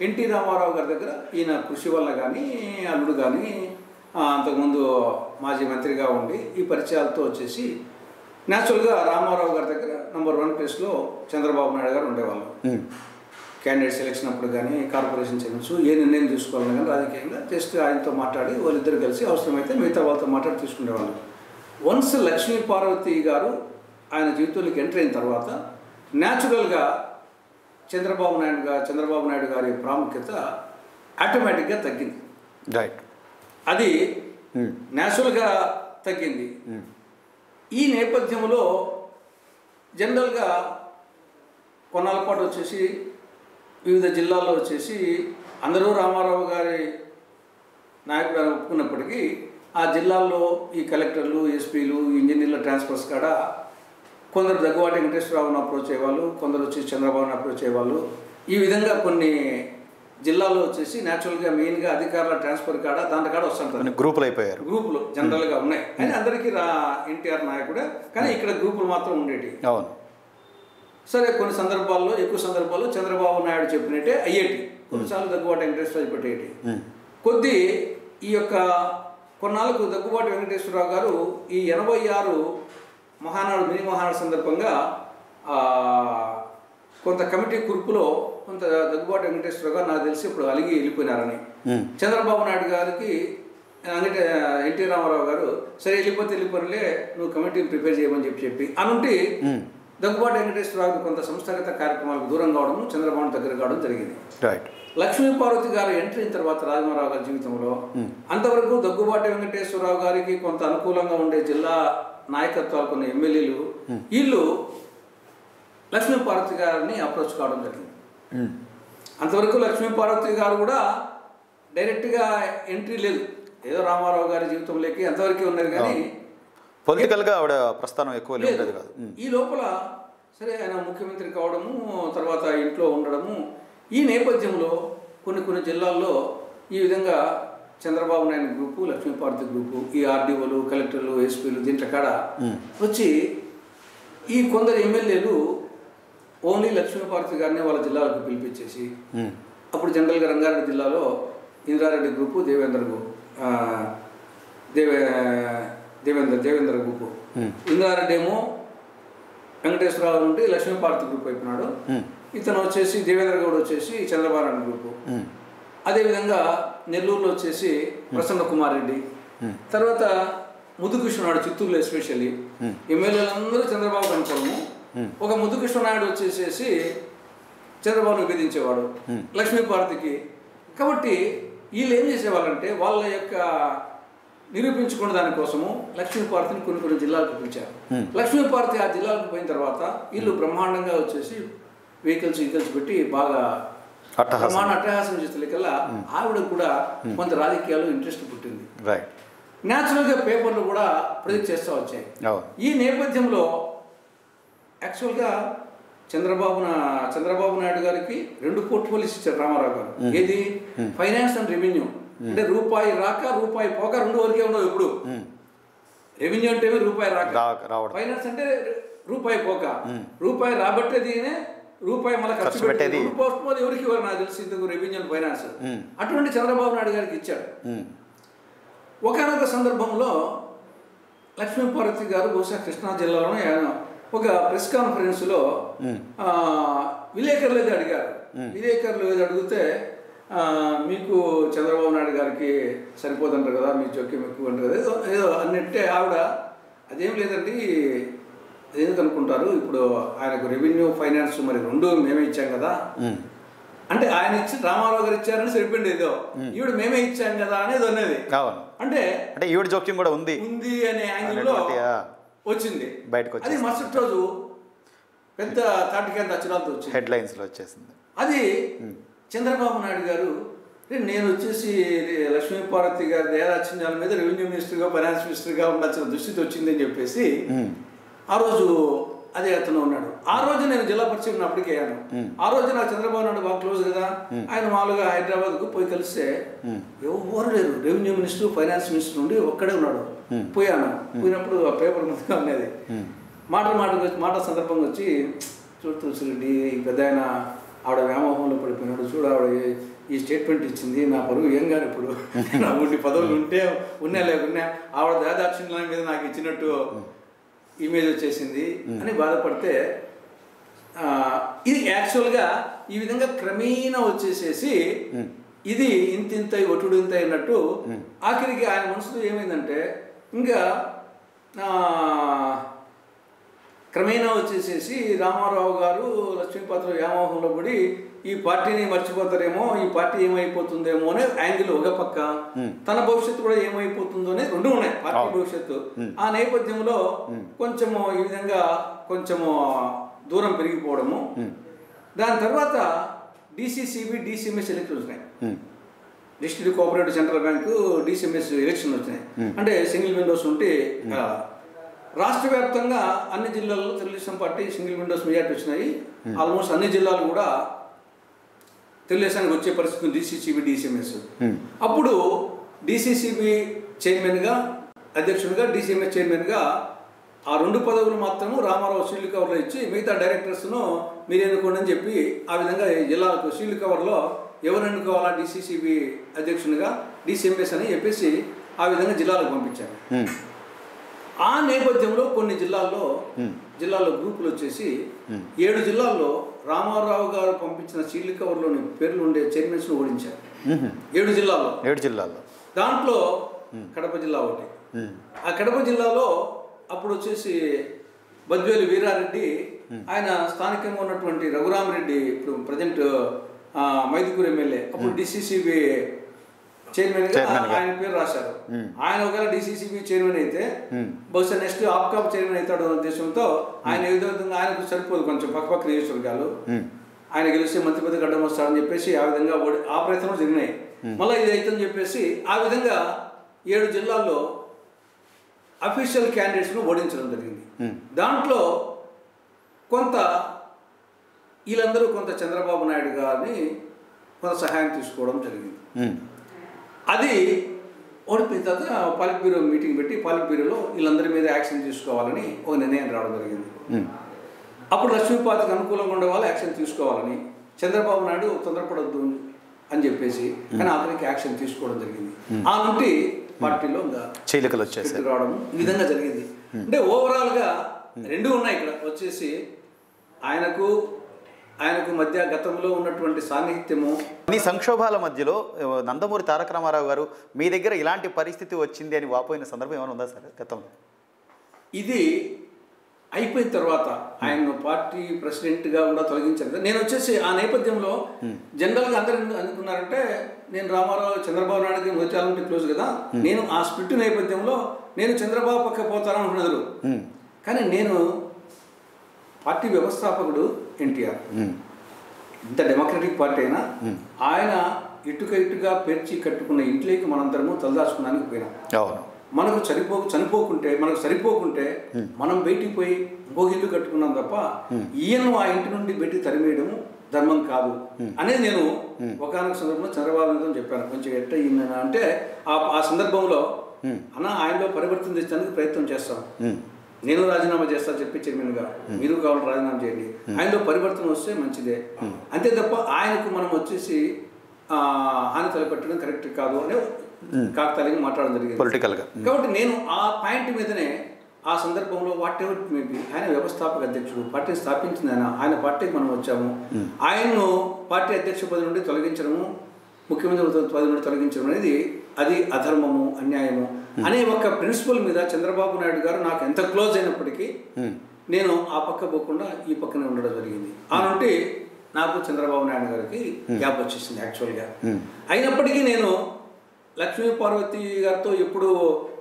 [SPEAKER 2] ఎన్టీ రామారావు గారి దగ్గర ఈయన కృషి వల్ల కానీ అల్లుడు కానీ అంతకుముందు మాజీ మంత్రిగా ఉండి ఈ పరిచయాలతో వచ్చేసి న్యాచురల్గా రామారావు గారి దగ్గర నెంబర్ వన్ ప్లేస్లో చంద్రబాబు నాయుడు గారు ఉండేవాళ్ళు. క్యాండిడేట్ సెలక్షన్ అప్పుడు కానీ కార్పొరేషన్ చైర్మన్స్ ఏ నిర్ణయం తీసుకోవాలని కానీ రాజకీయంగా జస్ట్ ఆయనతో మాట్లాడి వాళ్ళిద్దరు కలిసి అవసరమైతే మిగతా వాళ్ళతో మాట్లాడి తీసుకునేవాళ్ళు వన్స్ లక్ష్మీ పార్వతి గారు ఆయన జీవితంలోకి ఎంటర్ అయిన తర్వాత న్యాచురల్గా చంద్రబాబు నాయుడు గారు చంద్రబాబు నాయుడు గారి ప్రాముఖ్యత ఆటోమేటిక్గా తగ్గింది
[SPEAKER 1] రైట్
[SPEAKER 2] అది
[SPEAKER 1] ఉమ్.
[SPEAKER 2] న్యాచురల్గా తగ్గింది
[SPEAKER 1] ఉమ్.
[SPEAKER 2] ఈ నేపథ్యంలో జనరల్గా కొన్నాళ్ళ పాటు వచ్చేసి వివిధ జిల్లాల్లో వచ్చేసి అందరూ రామారావు గారి నాయకుడు ఒప్పుకున్నప్పటికీ ఆ జిల్లాల్లో ఈ కలెక్టర్లు ఎస్పీలు ఇంజనీర్ల ట్రాన్స్ఫర్స్ కాడ కొందరు దగ్గుబాటి వెంకటేశ్వరరావుని అప్రోచ్ అయ్యేవాళ్ళు కొందరు వచ్చి చంద్రబాబుని అప్రోచ్ అయ్యేవాళ్ళు. ఈ విధంగా కొన్ని జిల్లాల్లో వచ్చేసి న్యాచురల్గా మెయిన్గా అధికారుల ట్రాన్స్ఫర్ కాడ దాంట్లో కాడ వస్తుంటారు.
[SPEAKER 1] గ్రూపులు అయిపోయారు.
[SPEAKER 2] గ్రూపులు జనరల్గా ఉన్నాయి. కానీ అందరికీ రా ఎన్టీఆర్ నాయకుడే. కానీ ఇక్కడ గ్రూపులు మాత్రం ఉండేటి.
[SPEAKER 1] అవును.
[SPEAKER 2] సరే కొన్ని సందర్భాల్లో ఎక్కువ సందర్భాల్లో చంద్రబాబు నాయుడు చెప్పినట్టే అయ్యేటి. కొన్నిసార్లు దగ్గుబాటి వెంకటేశ్వరరావు పెట్టేటి. కొద్ది ఈ యొక్క కొన్నాళ్ళకు దగ్గుబాటి వెంకటేశ్వరరావు గారు ఈ ఎనభై ఆరు మహానాడు మినీ మహానాడు సందర్భంగా కొంత కమిటీ కురుపులో కొంత దగ్గుబాటి వెంకటేశ్వరరావు గారు నాకు తెలిసి ఇప్పుడు అలిగి వెళ్ళిపోయినారని. చంద్రబాబు నాయుడు గారికి అంటే ఎన్టీ రామారావు గారు సరే వెళ్ళిపోతే వెళ్ళిపోయినలే నువ్వు కమిటీని ప్రిపేర్ చేయమని చెప్పి చెప్పి అనుంటి. దగ్గుబాటి వెంకటేశ్వరరావుకి కొంత సంస్థాగత కార్యక్రమాలకు దూరం కావడం చంద్రబాబు దగ్గర కావడం జరిగింది
[SPEAKER 1] రైట్
[SPEAKER 2] లక్ష్మీ పార్వతి గారు ఎంట్రీ అయిన తర్వాత రాజమారావు గారి జీవితంలో అంతవరకు దగ్గుబాటి వెంకటేశ్వరరావు గారికి కొంత అనుకూలంగా ఉండే జిల్లా నాయకత్వాలు కొన్ని ఎమ్మెల్యేలు వీళ్ళు లక్ష్మీ పార్వతి గారిని అప్రోచ్ కావడం జరిగింది. అంతవరకు లక్ష్మీ పార్వతి గారు కూడా డైరెక్ట్గా ఎంట్రీ లేదు. ఏదో రామారావు గారి జీవితంలోకి అంతవరకే ఉన్నది కానీ
[SPEAKER 1] పొలిటికల్గా ఆవిడ ప్రస్థానం ఎక్కువ ఉండేది కాదు.
[SPEAKER 2] ఈ లోపల సరే ఆయన ముఖ్యమంత్రి కావడము తర్వాత ఇంట్లో ఉండడము ఈ నేపథ్యంలో కొన్ని కొన్ని జిల్లాల్లో ఈ విధంగా చంద్రబాబు నాయుడు గ్రూపు లక్ష్మీపార్వతి గ్రూపు ఈ ఆర్డీఓలు కలెక్టర్లు ఎస్పీలు దీంట్లో కాడ వచ్చి ఈ కొందరు ఎమ్మెల్యేలు ఓన్లీ లక్ష్మీపార్వతి గారిని వాళ్ళ జిల్లాలకు పిలిపించేసి అప్పుడు జనరల్గా రంగారెడ్డి జిల్లాలో ఇంద్రారెడ్డి గ్రూపు దేవేంద్ర గ్రూప్ దేవే దేవేంద్ర దేవేంద్ర గ్రూపు. ఇంద్రారెడ్డి ఏమో వెంకటేశ్వరరావు నుండి లక్ష్మీపార్వతి గ్రూప్ అయిపోయినాడు ఇతను వచ్చేసి దేవేంద్ర గౌడ్ వచ్చేసి చంద్రబాబు నాయుడు గ్రూపు అదేవిధంగా నెల్లూరులో వచ్చేసి ప్రసన్న కుమార్ రెడ్డి. తర్వాత ముద్దుకృష్ణనాయుడు చిత్తూరులో ఎస్పెషల్లీ. ఎమ్మెల్యేలందరూ చంద్రబాబు
[SPEAKER 1] Hmm.
[SPEAKER 2] ఒక ముద్దుకృష్ణనాయుడు వచ్చేసేసి చంద్రబాబును విధించేవాడు
[SPEAKER 1] Hmm.
[SPEAKER 2] లక్ష్మీపార్వతికి కాబట్టి వీళ్ళు ఏం చేసేవాళ్ళంటే వాళ్ళ యొక్క నిరూపించుకున్న దానికోసము లక్ష్మీపార్వతిని కొన్ని కొన్ని జిల్లాలకు పిలిచారు. లక్ష్మీపార్వతి ఆ జిల్లాలకు పోయిన తర్వాత వీళ్ళు బ్రహ్మాండంగా వచ్చేసి వెహికల్స్ వెహికల్స్ పెట్టి బాగా బ్రహ్మాండ అట్టహాసం చేస్తే కల్లా ఆవిడ కూడా కొంత రాజకీయాల్లో ఇంట్రెస్ట్ పుట్టింది. న్యాచురల్గా పేపర్లు కూడా ప్రొజెక్ట్ చేస్తూ వచ్చాయి.
[SPEAKER 1] అవును
[SPEAKER 2] ఈ నేపథ్యంలో యాక్చువల్గా చంద్రబాబు చంద్రబాబు నాయుడు గారికి రెండు పోర్ట్ఫోలియోస్ ఇచ్చారు రామారావు గారు. ఏది? ఫైనాన్స్ అండ్ రెవెన్యూ అంటే రూపాయి రాక రూపాయి పోక రెండు వరకే ఉండవు ఎప్పుడు రెవెన్యూ అంటే రూపాయి రాక. ఫైనాన్స్ అంటే రూపాయి పోక. రూపాయి రాబట్టేదినే రూపాయి మళ్ళీ ఖర్చు పెట్టేది. పోస్ట్ ఎవరికి ఇవ్వరు నాకు తెలిసి ఇంతకు రెవెన్యూ ఫైనాన్స్. అటువంటి చంద్రబాబు నాయుడు గారికి ఇచ్చాడు. ఒకనొక సందర్భంలో లక్ష్మీపార్వతి గారు బహుశా కృష్ణా జిల్లాలోనే ఒక ప్రెస్ కాన్ఫరెన్స్లో విలేకరులు ఏదో అడిగారు. విలేకరులు ఏదో అడిగితే మీకు చంద్రబాబు నాయుడు గారికి సరిపోదంటారు కదా మీ జోక్యం ఎక్కువ అంటారు కదా ఏదో ఏదో అన్నట్టే ఆవిడ అదేం లేదండి అదేందుకు అనుకుంటారు ఇప్పుడు ఆయనకు రెవెన్యూ ఫైనాన్స్ మరి రెండు మేమే ఇచ్చాం కదా. అంటే ఆయన ఇచ్చి రామారావు గారు ఇచ్చారని సరిపోయింది ఏదో. ఈవిడ మేమే ఇచ్చాం కదా అనేది
[SPEAKER 1] అవును.
[SPEAKER 2] అంటే
[SPEAKER 1] అంటే ఈవిడ జోక్యం కూడా ఉంది.
[SPEAKER 2] ఉంది అనే యాంగిల్లో వచ్చింది.
[SPEAKER 1] బయటకు
[SPEAKER 2] అది మరుసటి రోజు పెద్ద తాటికాంత అక్షరాలతో వచ్చింది.
[SPEAKER 1] హెడ్లైన్స్లో వచ్చేసింది.
[SPEAKER 2] అది చంద్రబాబు నాయుడు గారు "రే, నేను వచ్చేసి లక్ష్మీపార్వతి గారి దయాదాక్షిణ్యాల మీద రెవెన్యూ మినిస్టర్గా ఫైనాన్స్ మినిస్టర్గా ఉండాల్సిన దుస్థితి వచ్చిందని చెప్పేసి ఆ రోజు అదే అతను ఉన్నాడు. ఆ రోజు నేను జిల్లా పరిచయం ఉన్నప్పటికీ అయ్యాను. ఆ రోజు నాకు చంద్రబాబు నాయుడు బాగా క్లోజ్ కదా. ఆయన మామూలుగా హైదరాబాద్కు పోయి కలిస్తే ఎవరు లేరు. రెవెన్యూ మినిస్టర్ ఫైనాన్స్ మినిస్టర్ నుండి ఒక్కడే ఉన్నాడు. పోయాను. పోయినప్పుడు ఆ పేపర్ ముందుగా ఉన్నది మాటలు మాటలు వచ్చి మాట సందర్భంగా వచ్చి చూడు తులసిరెడ్డి పెద్ద ఆయన ఆవిడ వ్యామోహంలో పడిపోయినాడు. చూడు ఆవిడ ఈ- స్టేట్మెంట్ ఇచ్చింది. నా పరువు ఏం కాదు ఇప్పుడు. నా ఉండి పదవులు ఉంటే ఉన్నా లేకున్నా ఆవిడ దయాదాక్షిణ్యాల మీద నాకు ఇచ్చినట్టు ఇమేజ్ వచ్చేసింది అని బాధపడితే ఇది యాక్చువల్గా ఈ విధంగా క్రమేణా వచ్చేసేసి ఇది ఇంత ఇంత ఒటుడు ఇంత అయినట్టు ఆఖరికి ఆయన మనసులో ఏమైందంటే ఇంకా క్రమేణా వచ్చేసేసి రామారావు గారు లక్ష్మీపాత్ర వ్యామోహంలో పడి ఈ పార్టీని మర్చిపోతారేమో ఈ పార్టీ ఏమైపోతుందేమో అనే యాంగిల్ ఒక పక్క తన భవిష్యత్తు కూడా ఏమైపోతుందో అనే రెండు ఉన్నాయి పార్టీ. భవిష్యత్తు. ఆ నేపథ్యంలో కొంచెము ఈ విధంగా కొంచెము దూరం పెరిగిపోవడము. దాని తర్వాత డిసిసిబి డిసిఎంఎస్ ఎలక్షన్స్ ఉన్నాయి
[SPEAKER 1] ఉమ్,
[SPEAKER 2] district cooperative central bank DCMS election వచ్చినాయి. అంటే సింగిల్ విండోస్ ఉంటే రాష్ట్ర వ్యాప్తంగా అన్ని జిల్లాల్లో Telugu Desam party single windows majority వచ్చినాయి. ఆల్మోస్ట్ అన్ని జిల్లాలు కూడా తెలుగుదేశానికి వచ్చే పరిస్థితి డిసిసిబి డిసిఎంఎస్
[SPEAKER 1] ఉమ్,
[SPEAKER 2] అప్పుడు డిసిసిబి చైర్మన్గా అధ్యక్షుడిగా డిసిఎంఎస్ చైర్మన్గా ఆ రెండు పదవులు మాత్రము రామారావు షీల్డ్ కవర్లో ఇచ్చి మిగతా డైరెక్టర్స్ను మీరు ఎన్నుకోండి అని చెప్పి ఆ విధంగా జిల్లాలకు షీల్డ్ కవర్లో ఎవరు ఎన్నుకోవాలా డిసిసిబి అధ్యక్షునిగా డిసిఎంఎస్ అని చెప్పేసి ఆ విధంగా జిల్లాలకు పంపించారు.
[SPEAKER 1] ఉమ్,
[SPEAKER 2] ఆ నేపథ్యంలో కొన్ని జిల్లాల్లో. జిల్లాల్లో గ్రూపులు వచ్చేసి ఏడు జిల్లాల్లో రామారావు గారు పంపించిన షీల్డ్ కవర్లోని పేర్లు ఉండే చైర్మన్స్ను ఓడించారు. ఏడు జిల్లాల్లో.
[SPEAKER 1] ఏడు జిల్లాల్లో.
[SPEAKER 2] దాంట్లో కడప జిల్లా ఒకటి. ఆ కడప జిల్లాలో అప్పుడు వచ్చేసి బద్వేలు వీరారెడ్డి ఆయన స్థానికంగా ఉన్నటువంటి రఘురామరెడ్డి ఇప్పుడు ప్రజెంట్ మైదుకూరు ఎమ్మెల్యే. అప్పుడు డిసిసిబి చైర్మన్. ఆయన పేరు రాశారు. ఆయన ఒకవేళ డిసిసిబి చైర్మన్ అయితే బహుశా నెక్స్ట్ ఆప్కాప్ చైర్మన్ అవుతాడు అనే ఉద్దేశంతో ఆయన ఏదో విధంగా ఆయనకు సరిపోదు కొంచెం పక్కపక్క నియోజకవర్గాలు.
[SPEAKER 1] ఉమ్,
[SPEAKER 2] ఆయన గెలిస్తే మంత్రి పదవి గడ్డం వస్తాడని చెప్పేసి ఆ విధంగా ఆ ప్రయత్నం జరిగినాయి. మళ్ళీ ఇది అవుతుందని చెప్పేసి ఆ విధంగా ఏడు జిల్లాల్లో అఫీషియల్ క్యాండిడేట్స్ను ఓడించడం జరిగింది. దాంట్లో కొంత వీళ్ళందరూ కొంత చంద్రబాబు నాయుడు గారిని కొంత సహాయం తీసుకోవడం జరిగింది. అది ఓడిపోయిన తర్వాత పాలిట్ బ్యూరో మీటింగ్ పెట్టి పాలిట్ బ్యూరోలో వీళ్ళందరి మీద యాక్షన్ తీసుకోవాలని ఒక నిర్ణయం రావడం జరిగింది. అప్పుడు లక్ష్మీపాతికి అనుకూలంగా ఉండే వాళ్ళు యాక్షన్ తీసుకోవాలని చంద్రబాబు నాయుడు తొందరపడొద్దు అని చెప్పేసి కానీ అతనికి యాక్షన్ తీసుకోవడం జరిగింది. ఆ నుండి పార్టీలో
[SPEAKER 1] చీలికలు వచ్చేసాయి.
[SPEAKER 2] చెట్టు రావడం ఈ విధంగా జరిగింది. అంటే ఓవరాల్గా రెండు ఉన్నాయి ఇక్కడ. వచ్చేసి ఆయనకు ఆయనకు మధ్య గతంలో ఉన్నటువంటి సాన్నిహిత్యము.
[SPEAKER 1] ఈ సంక్షోభాల మధ్యలో నందమూరి తారక రామారావు గారు మీ దగ్గర ఇలాంటి పరిస్థితి వచ్చింది అని వాపోయిన సందర్భం ఏమైనా ఉందా సార్ గతంలో?
[SPEAKER 2] ఇది అయిపోయిన తర్వాత ఆయన పార్టీ ప్రెసిడెంట్గా కూడా తొలగించారు నేను వచ్చేసి ఆ నేపథ్యంలో జనరల్గా అందరూ అనుకున్నారంటే నేను రామారావు చంద్రబాబు నాయుడుకి నుండి క్లోజ్ కదా. నేను ఆ స్ప్లిట్ నేపథ్యంలో నేను చంద్రబాబు పక్క పోతాను అనుకున్నారు కానీ నేను పార్టీ వ్యవస్థాపకుడు ఎన్టీఆర్. ఇంత డెమోక్రటిక్ పార్టీ అయినా ఆయన ఇటుక ఇటుగా పేర్చి కట్టుకున్న ఇంట్లోకి మనందరము తలదాచుకోవడానికి పోయినాం. మనకు చనిపో చనిపోకుంటే మనకు సరిపోకుంటే మనం బయటికి పోయి ఇంకో ఇల్లు కట్టుకున్నాం తప్ప ఈయన ఆ ఇంటి నుండి బయటికి తరిమేయడము ధర్మం కాదు. అనేది నేను ఒకనొక సందర్భంలో చంద్రబాబు నాయుడు చెప్పాను. కొంచెం ఎట్ట ఈయన అంటే ఆ ఆ సందర్భంలో అన్న ఆయనలో పరివర్తన తెచ్చడానికి ప్రయత్నం చేస్తాం. నేను రాజీనామా చేస్తా చెప్పి చైర్మన్గా మీరు కావాలి రాజీనామా చేయండి. ఆయనలో పరివర్తన వస్తే మంచిదే. అంతే తప్ప ఆయనకు మనం వచ్చేసి ఆ, హాని తలపెట్టడం కరెక్ట్ కాదు అని కాకతాళీగా మాట్లాడడం జరిగింది.
[SPEAKER 1] పొలిటికల్గా
[SPEAKER 2] కాబట్టి నేను ఆ పాయింట్ మీదనే ఆ సందర్భంలో వాట్ ఎవర్ మేబీ ఆయన వ్యవస్థాపక అధ్యక్షుడు పార్టీ స్థాపించింది ఆయన ఆయన పార్టీకి మనం వచ్చాము. ఆయన్ను పార్టీ అధ్యక్ష పదవి నుండి తొలగించడము ముఖ్యమంత్రి పదవి నుండి తొలగించడం అనేది అది అధర్మము అన్యాయము అనే ఒక ప్రిన్సిపల్ మీద చంద్రబాబు నాయుడు గారు నాకు ఎంత క్లోజ్ అయినప్పటికీ నేను ఆ పక్క పోకుండా ఈ పక్కనే ఉండడం జరిగింది. ఆ నుండి నాకు చంద్రబాబు నాయుడు గారికి గ్యాప్ వచ్చేసింది యాక్చువల్గా అయినప్పటికీ నేను లక్ష్మీ పార్వతి గారితో ఎప్పుడు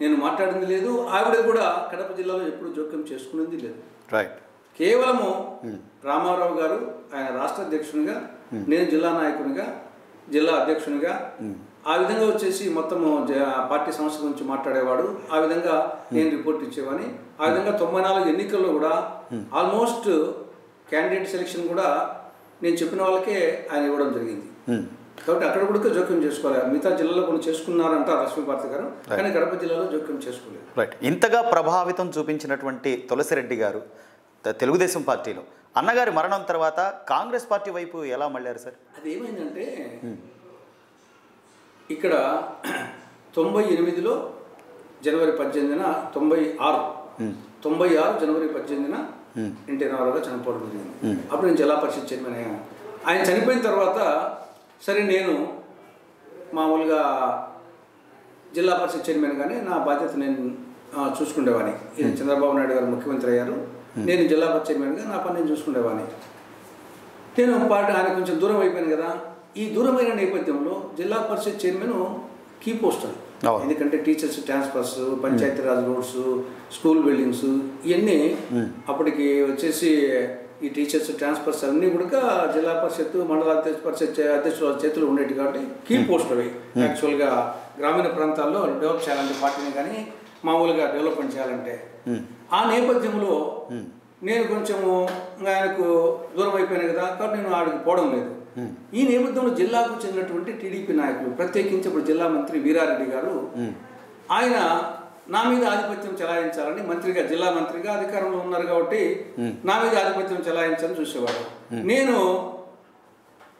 [SPEAKER 2] నేను మాట్లాడింది లేదు ఆవిడ కూడా కడప జిల్లాలో ఎప్పుడు జోక్యం చేసుకున్నది లేదు.
[SPEAKER 1] రైట్
[SPEAKER 2] కేవలము రామారావు గారు ఆయన రాష్ట్ర అధ్యక్షునిగా నేను జిల్లా నాయకునిగా జిల్లా అధ్యక్షునిగా ఆ విధంగా వచ్చేసి మొత్తము పార్టీ సమస్య గురించి మాట్లాడేవాడు. ఆ విధంగా నేను రిపోర్ట్ ఇచ్చేవాని ఆ విధంగా తొంభై నాలుగు ఎన్నికల్లో కూడా ఆల్మోస్ట్ క్యాండిడేట్ సెలెక్షన్ కూడా నేను చెప్పిన వాళ్ళకే ఆయన ఇవ్వడం జరిగింది. కాబట్టి అక్కడ కూడా జోక్యం చేసుకోవాలి. మిగతా జిల్లాలో కొన్ని చేసుకున్నారంట లక్ష్మీపార్తి గారు కానీ కడప జిల్లాలో జోక్యం చేసుకోలేదు.
[SPEAKER 1] రైట్ ఇంతగా ప్రభావితం చూపించినటువంటి తులసిరెడ్డి గారు తెలుగుదేశం పార్టీలో. అన్నగారి మరణం తర్వాత కాంగ్రెస్ పార్టీ వైపు ఎలా మళ్ళారు సార్?
[SPEAKER 2] అది ఏమైందంటే ఇక్కడ తొంభై ఎనిమిదిలో జనవరి పద్దెనిమిదిన తొంభై ఆరు. తొంభై ఆరు జనవరి పద్దెనిమిదిన ఎన్టీ రామారావు చనిపోవడం జరిగింది. అప్పుడు నేను జిల్లా పరిషత్ చైర్మన్ అయ్యాను. ఆయన చనిపోయిన తర్వాత సరే నేను మామూలుగా జిల్లా పరిషత్ చైర్మన్ కానీ నా బాధ్యత నేను చూసుకునేవాడిని చంద్రబాబు నాయుడు గారు ముఖ్యమంత్రి అయ్యారు. నేను జిల్లా పరిషత్ చైర్మన్గా నా పని నేను చూసుకునేవాడిని నేను పార్టీ ఆయన కొంచెం దూరం అయిపోయాను కదా. ఈ దూరమైన నేపథ్యంలో జిల్లా పరిషత్ చైర్మన్ కీ పోస్ట్ అది. ఎందుకంటే teachers transfers Panchayat Raj roads school buildings ఇవన్నీ అప్పటికి వచ్చేసి ఈ టీచర్స్ ట్రాన్స్ఫర్స్ అన్నీ కూడా జిల్లా పరిషత్ మండల పరిషత్ అధ్యక్షుల చేతులు ఉండేవి కాబట్టి కీ పోస్ట్ అవి. యాక్చువల్గా గ్రామీణ ప్రాంతాల్లో డెవలప్ చేయాలంటే పార్టీని కానీ మామూలుగా డెవలప్మెంట్ చేయాలంటే ఆ నేపథ్యంలో నేను కొంచెము ఆయనకు దూరం అయిపోయాను కదా కాబట్టి నేను ఆడికి పోవడం లేదు. ఈ నేపథ్యంలో జిల్లాకు చెందినటువంటి టీడీపీ నాయకులు ప్రత్యేకించి ఇప్పుడు జిల్లా మంత్రి వీరారెడ్డి గారు ఆయన నా మీద ఆధిపత్యం చెలాయించాలని మంత్రిగా జిల్లా మంత్రిగా అధికారంలో ఉన్నారు కాబట్టి నా మీద ఆధిపత్యం చెలాయించాలని చూసేవాడు నేను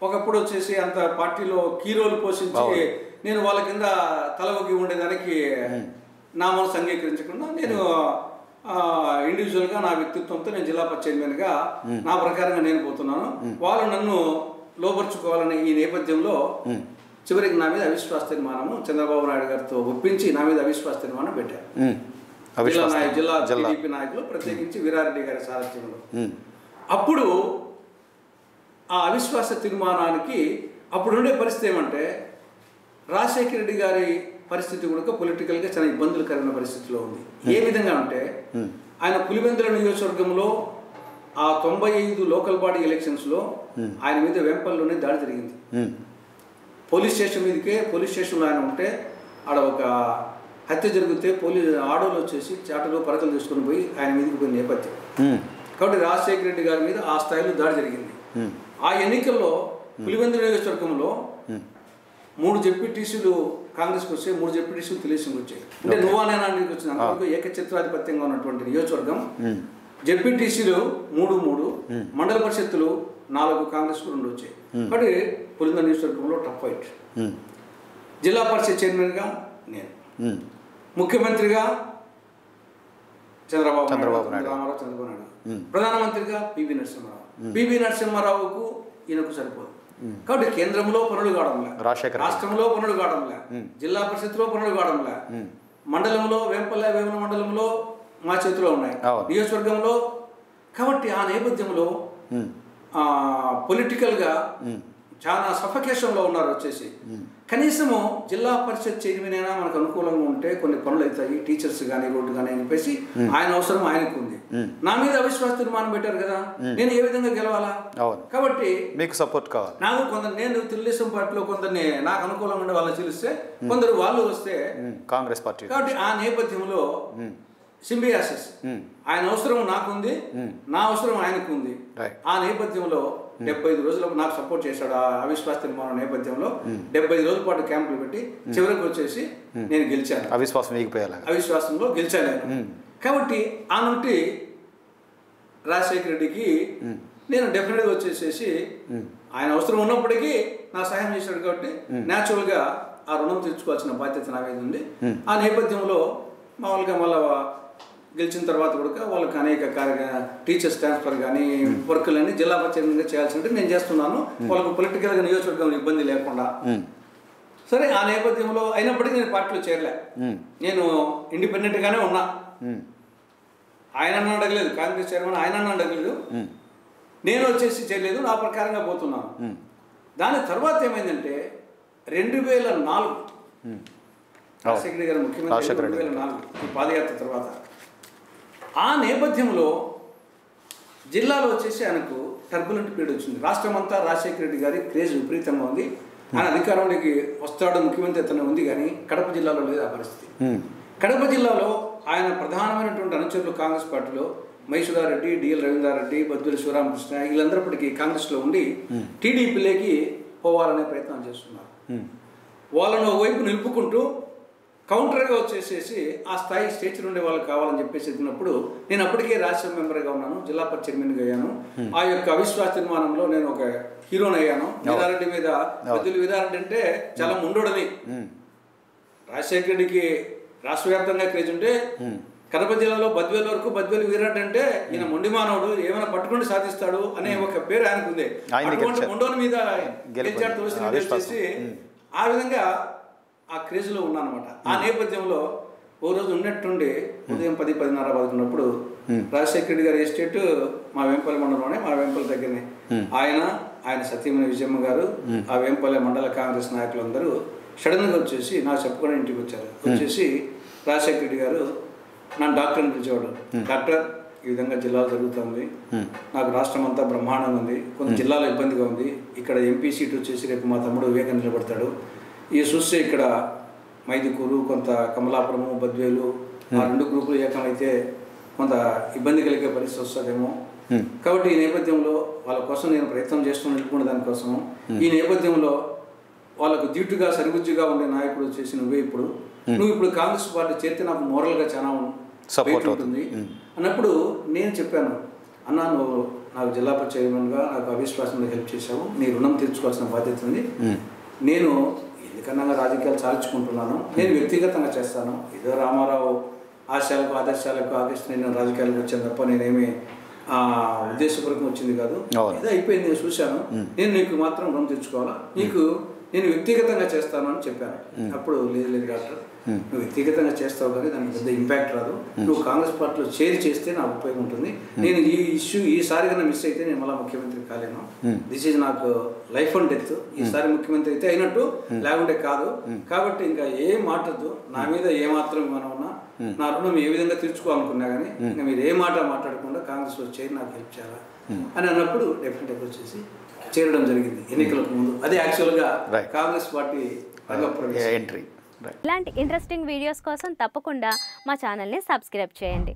[SPEAKER 2] ఒకప్పుడు వచ్చేసి అంత పార్టీలో కీ రోల్ పోషించి నేను వాళ్ళ కింద తలవకి ఉండేదానికి నా మనసు అంగీకరించకుండా నేను ఇండివిజువల్గా నా వ్యక్తిత్వంతో నేను జిల్లా చైర్మన్గా నా ప్రకారంగా నేను పోతున్నాను. వాళ్ళు నన్ను లోపరుచుకోవాలనే ఈ నేపథ్యంలో చివరికి నా మీద అవిశ్వాస తీర్మానము చంద్రబాబు నాయుడు గారితో ఒప్పించి నా మీద అవిశ్వాస తీర్మానం పెట్టారు. జిల్లా జిల్లా టీడీపీ నాయకులు ప్రత్యేకించి వీరారెడ్డి గారి సారథ్యంలో. అప్పుడు ఆ అవిశ్వాస తీర్మానానికి అప్పుడుండే పరిస్థితి ఏమంటే రాజశేఖర రెడ్డి గారి పరిస్థితి కూడా పొలిటికల్గా చాలా ఇబ్బందులకరమైన పరిస్థితిలో ఉంది. ఏ విధంగా అంటే ఆయన పులివెందుల నియోజకవర్గంలో ఆ తొంభై ఐదు లోకల్ బాడీ ఎలక్షన్స్లో ఆయన మీద వెంపల్లోనే దాడి జరిగింది. పోలీస్ స్టేషన్ మీదకే పోలీస్ స్టేషన్లో ఆయన ఉంటే ఆడ ఒక హత్య జరిగితే పోలీస్ ఆడోలు వచ్చేసి చాటలో పరకలు తీసుకొని పోయి ఆయన మీదకి పోయిన నేపథ్యం. కాబట్టి రాజశేఖర రెడ్డి గారి మీద ఆ స్థాయిలో దాడి జరిగింది. ఆ ఎన్నికల్లో పులివెందుల నియోజకవర్గంలో మూడు జెడ్పీటీసీలు కాంగ్రెస్కి వస్తే మూడు జెడ్పీటీసీలు తెలుగుదేశంకి వచ్చాయి. అంటే నువ్వా నేనా నీకు వచ్చింది. అంతవరకు ఏకచిత్రాధిపత్యంగా ఉన్నటువంటి నియోజకవర్గం. జెడ్పీటీసీలు మూడు మూడు మండల పరిషత్తులు నాలుగు కాంగ్రెస్ రెండు వచ్చాయి. కాబట్టి పులివెందుల నియోజకవర్గంలో టఫ్ ఫైట్ జిల్లా పరిషత్ చైర్మన్గా నేను. ముఖ్యమంత్రిగా చంద్రబాబు
[SPEAKER 1] చంద్రబాబు నాయుడు.
[SPEAKER 2] రామారావు చంద్రబాబు నాయుడు. ప్రధానమంత్రిగా పివి నరసింహారావు. పివి నరసింహారావుకు ఈయనకు సరిపోదు. కాబట్టి కేంద్రంలో పనులు కావడంలే. రాష్ట్రంలో పనులు కావడంలే. జిల్లా పరిషత్లో పనులు కావడంలే. మండలంలో వేంపల్లె వేముల మండలంలో మా చేతిలో ఉన్నాయి. నియోజకవర్గంలో కాబట్టి ఆ నేపథ్యంలో పొలిటికల్గా చాలా సఫకేషన్లో ఉన్నారు వచ్చేసి. కనీసము జిల్లా పరిషత్ చైర్మన్ అయినా మనకు అనుకూలంగా ఉంటే కొన్ని పనులు అవుతాయి. టీచర్స్ కానీ రోడ్డు కానీ అని చెప్పేసి ఆయన అవసరం ఆయనకు ఉంది. నా మీద అవిశ్వాస తీర్మానం పెట్టారు కదా. నేను ఏ విధంగా గెలవాలా? కాబట్టి
[SPEAKER 1] మీకు సపోర్ట్ కావాలి.
[SPEAKER 2] నాకు కొందరు నేను తెలుగుదేశం పార్టీలో కొందరిని నాకు అనుకూలంగా ఉండే వాళ్ళని తెలిస్తే కొందరు వాళ్ళు వస్తే
[SPEAKER 1] కాంగ్రెస్ పార్టీ.
[SPEAKER 2] కాబట్టి ఆ నేపథ్యంలో సింబియాసిస్.
[SPEAKER 1] ఉమ్,
[SPEAKER 2] ఆయన అవసరం నాకుంది నా అవసరం ఆయనకు ఉంది ఆ నేపథ్యంలో డెబ్బై ఐదు రోజులు నాకు సపోర్ట్ చేశాడు ఆ అవిశ్వాస తీర్మానం నేపథ్యంలో. డెబ్బై ఐదు రోజుల పాటు క్యాంపులు పెట్టి చివరికి వచ్చేసి నేను గెలిచాను.
[SPEAKER 1] అవిశ్వాసం
[SPEAKER 2] అవిశ్వాసంలో గెలిచాను. కాబట్టి ఆ నుండి రాజశేఖర రెడ్డికి నేను డెఫినెట్గా వచ్చేసేసి ఆయన అవసరం ఉన్నప్పటికీ నా సహాయం చేశాడు కాబట్టి న్యాచురల్గా ఆ రుణం తీర్చుకోవాల్సిన బాధ్యత నా మీద ఉంది ఆ నేపథ్యంలో మామూలుగా మళ్ళా గెలిచిన తర్వాత కూడా వాళ్ళకి అనేక కార్య టీచర్స్ ట్రాన్స్ఫర్ కానీ వర్కులన్నీ జిల్లా పరిచయంగా చేయాల్సి ఉంటే నేను చేస్తున్నాను. వాళ్ళకు పొలిటికల్గా నియోజకవర్గం ఇబ్బంది లేకుండా. సరే ఆ నేపథ్యంలో అయినప్పటికీ నేను పార్టీలో చేరలే. నేను ఇండిపెండెంట్గానే ఉన్నా. ఆయన అడగలేదు కాంగ్రెస్ చైర్మన్ ఆయన అడగలేదు. నేను వచ్చేసి చేయలేదు నా ప్రకారంగా పోతున్నాను. దాని తర్వాత ఏమైందంటే రెండు వేల నాలుగు. రాజశేఖర గారు ముఖ్యమంత్రి రెండు వేల నాలుగు ఈ పాదయాత్ర తర్వాత. ఆ నేపథ్యంలో జిల్లాలో వచ్చేసి ఆయనకు టర్బులెంట్ పీరియడ్ వచ్చింది. రాష్ట్రం అంతా రాజశేఖర రెడ్డి గారి క్రేజ్ విపరీతంగా ఉంది. ఆయన అధికారంలోకి వస్తాడు ముఖ్యమంత్రి అతను ఉంది కానీ కడప జిల్లాలో లేదు ఆ పరిస్థితి. కడప జిల్లాలో ఆయన ప్రధానమైనటువంటి అనుచరులు కాంగ్రెస్ పార్టీలో మైసూరారెడ్డి డిఎల్ రవీంద్రారెడ్డి బద్దుల శివరామకృష్ణ వీళ్ళందరిప్పటికీ కాంగ్రెస్లో ఉండి టీడీపీలోకి పోవాలనే ప్రయత్నం చేస్తున్నారు. వాళ్ళను ఒకవైపు నిలుపుకుంటూ కౌంటర్గా వచ్చేసేసి ఆ స్థాయి స్టేజ్ నుండి వాళ్ళకి కావాలని చెప్పేసి చెప్పినప్పుడు నేను అప్పటికే రాజ్యసభ మెంబర్గా ఉన్నాను జిల్లా పరిషత్ చైర్మన్గా అయ్యాను. ఆ యొక్క అవిశ్వాస తీర్మానంలో నేను ఒక హీరోని అయ్యాను. విదారెడ్డి మీద బద్దుల విదారెడ్డి అంటే చాలా ముండోడని. రాజశేఖర రెడ్డికి రాష్ట్ర వ్యాప్తంగా క్రేజ్ ఉంటే కడప జిల్లాలో బద్వేలు వరకు బద్వేలు వీరట్ అంటే ఈయన మొండి మానవుడు ఏమైనా పట్టుకుని సాధిస్తాడు అనే ఒక పేరు ఆయనకు ఉంది అటువంటి. మొండోని మీద. గెలిచాడు తులసి ఆ విధంగా ఆ క్రేజ్లో ఉన్నానమాట ఆ నేపథ్యంలో ఓ రోజు ఉన్నట్టుండి ఉదయం పది పదిన్నర పదుకున్నప్పుడు రాజశేఖర రెడ్డి గారి ఎస్టేట్ మా వేంపల్లి మండలంలోనే మా వేంపల్లి దగ్గరనే. ఆయన ఆయన సత్యమణి విజయమ్మ గారు ఆ వేంపల్లి మండల కాంగ్రెస్ నాయకులందరూ సడన్గా వచ్చేసి నాకు చెప్పుకొని ఇంటికి వచ్చారు. వచ్చేసి రాజశేఖర రెడ్డి గారు నన్ను డాక్టర్ అని పిలిచేవాడు. డాక్టర్ ఈ విధంగా జిల్లాలో జరుగుతుంది. నాకు రాష్ట్రం అంతా బ్రహ్మాండంగా ఉంది. కొంత జిల్లాలో ఇబ్బందిగా ఉంది. ఇక్కడ ఎంపీ సీట్ వచ్చేసి రేపు మా తమ్ముడు వివేకం నిలబడతాడు ఈ చూస్తే ఇక్కడ మైదుకూరు కొంత కమలాపురము బద్వేలు ఆ రెండు గ్రూపులు ఏకమైతే కొంత ఇబ్బంది కలిగే పరిస్థితి వస్తుందేమో. కాబట్టి ఈ నేపథ్యంలో వాళ్ళ కోసం నేను ప్రయత్నం చేస్తూ నిలుపుకున్న దానికోసం ఈ నేపథ్యంలో వాళ్ళకు ధీటుగా సరిబుజ్జిగా ఉండే నాయకుడు వచ్చేసి నువ్వే ఇప్పుడు. నువ్వు ఇప్పుడు కాంగ్రెస్ పార్టీ చేరితే నాకు మోరల్గా చాలా
[SPEAKER 1] Support
[SPEAKER 2] weight ఉంటుంది. అన్నప్పుడు నేను చెప్పాను అన్నా నువ్వు నాకు జిల్లా చైర్మన్గా నాకు అవిశ్వాసంలో హెల్ప్ చేశావు. నీ రుణం తీర్చుకోవాల్సిన బాధ్యత ఉంది. నేను ఎందుకన్నా రాజకీయాలు సాధించుకుంటున్నాను నేను వ్యక్తిగతంగా చేస్తాను. ఏదో రామారావు ఆశయాలకు ఆదర్శాలకు ఆకర్షణ నేను రాజకీయాలకు వచ్చాను తప్ప నేనేమి ఆ, ఉద్దేశపూర్వకం వచ్చింది కాదు. ఏదో అయిపోయింది నేను చూశాను. నేను నీకు మాత్రం రుణం తెచ్చుకోవాలా? నీకు నేను వ్యక్తిగతంగా చేస్తాను అని చెప్పాను. అప్పుడు లేదు లేదు డాక్టర్. నువ్వు వ్యక్తిగతంగా చేస్తావు కానీ దానికి పెద్ద ఇంపాక్ట్ రాదు. నువ్వు కాంగ్రెస్ పార్టీలో చేరి చేస్తే నాకు ఉపయోగం ఉంటుంది. నేను ఈ ఇష్యూ ఈసారి కన్నా మిస్ అయితే నేను మళ్ళీ ముఖ్యమంత్రి కాలేను. దిస్ ఈజ్ నాకు లైఫ్ అండ్ డెత్ ఈసారి ముఖ్యమంత్రి అయితే అయినట్టు లేకుంటే కాదు. కాబట్టి ఇంకా ఏం మాట్లాడదు నా మీద ఏ మాత్రం మనం ఉన్నా నా రుణం ఏ విధంగా తీర్చుకోవాలనుకున్నా కానీ ఇంకా మీరు ఏ మాట మాట్లాడకుండా కాంగ్రెస్లో చేరి నాకు హెల్ప్ చేయాలా? అని అన్నప్పుడు డెఫినెట్గా వచ్చేసి చేరడం జరిగింది ఎన్నికలకు ముందు. అదే యాక్చువల్గా. కాంగ్రెస్ పార్టీ
[SPEAKER 1] ఎంట్రీ
[SPEAKER 3] ఇలాంటి ఇంట్రెస్టింగ్ వీడియోస్ కోసం తప్పకుండా మా ఛానల్ని సబ్స్క్రైబ్ చేయండి.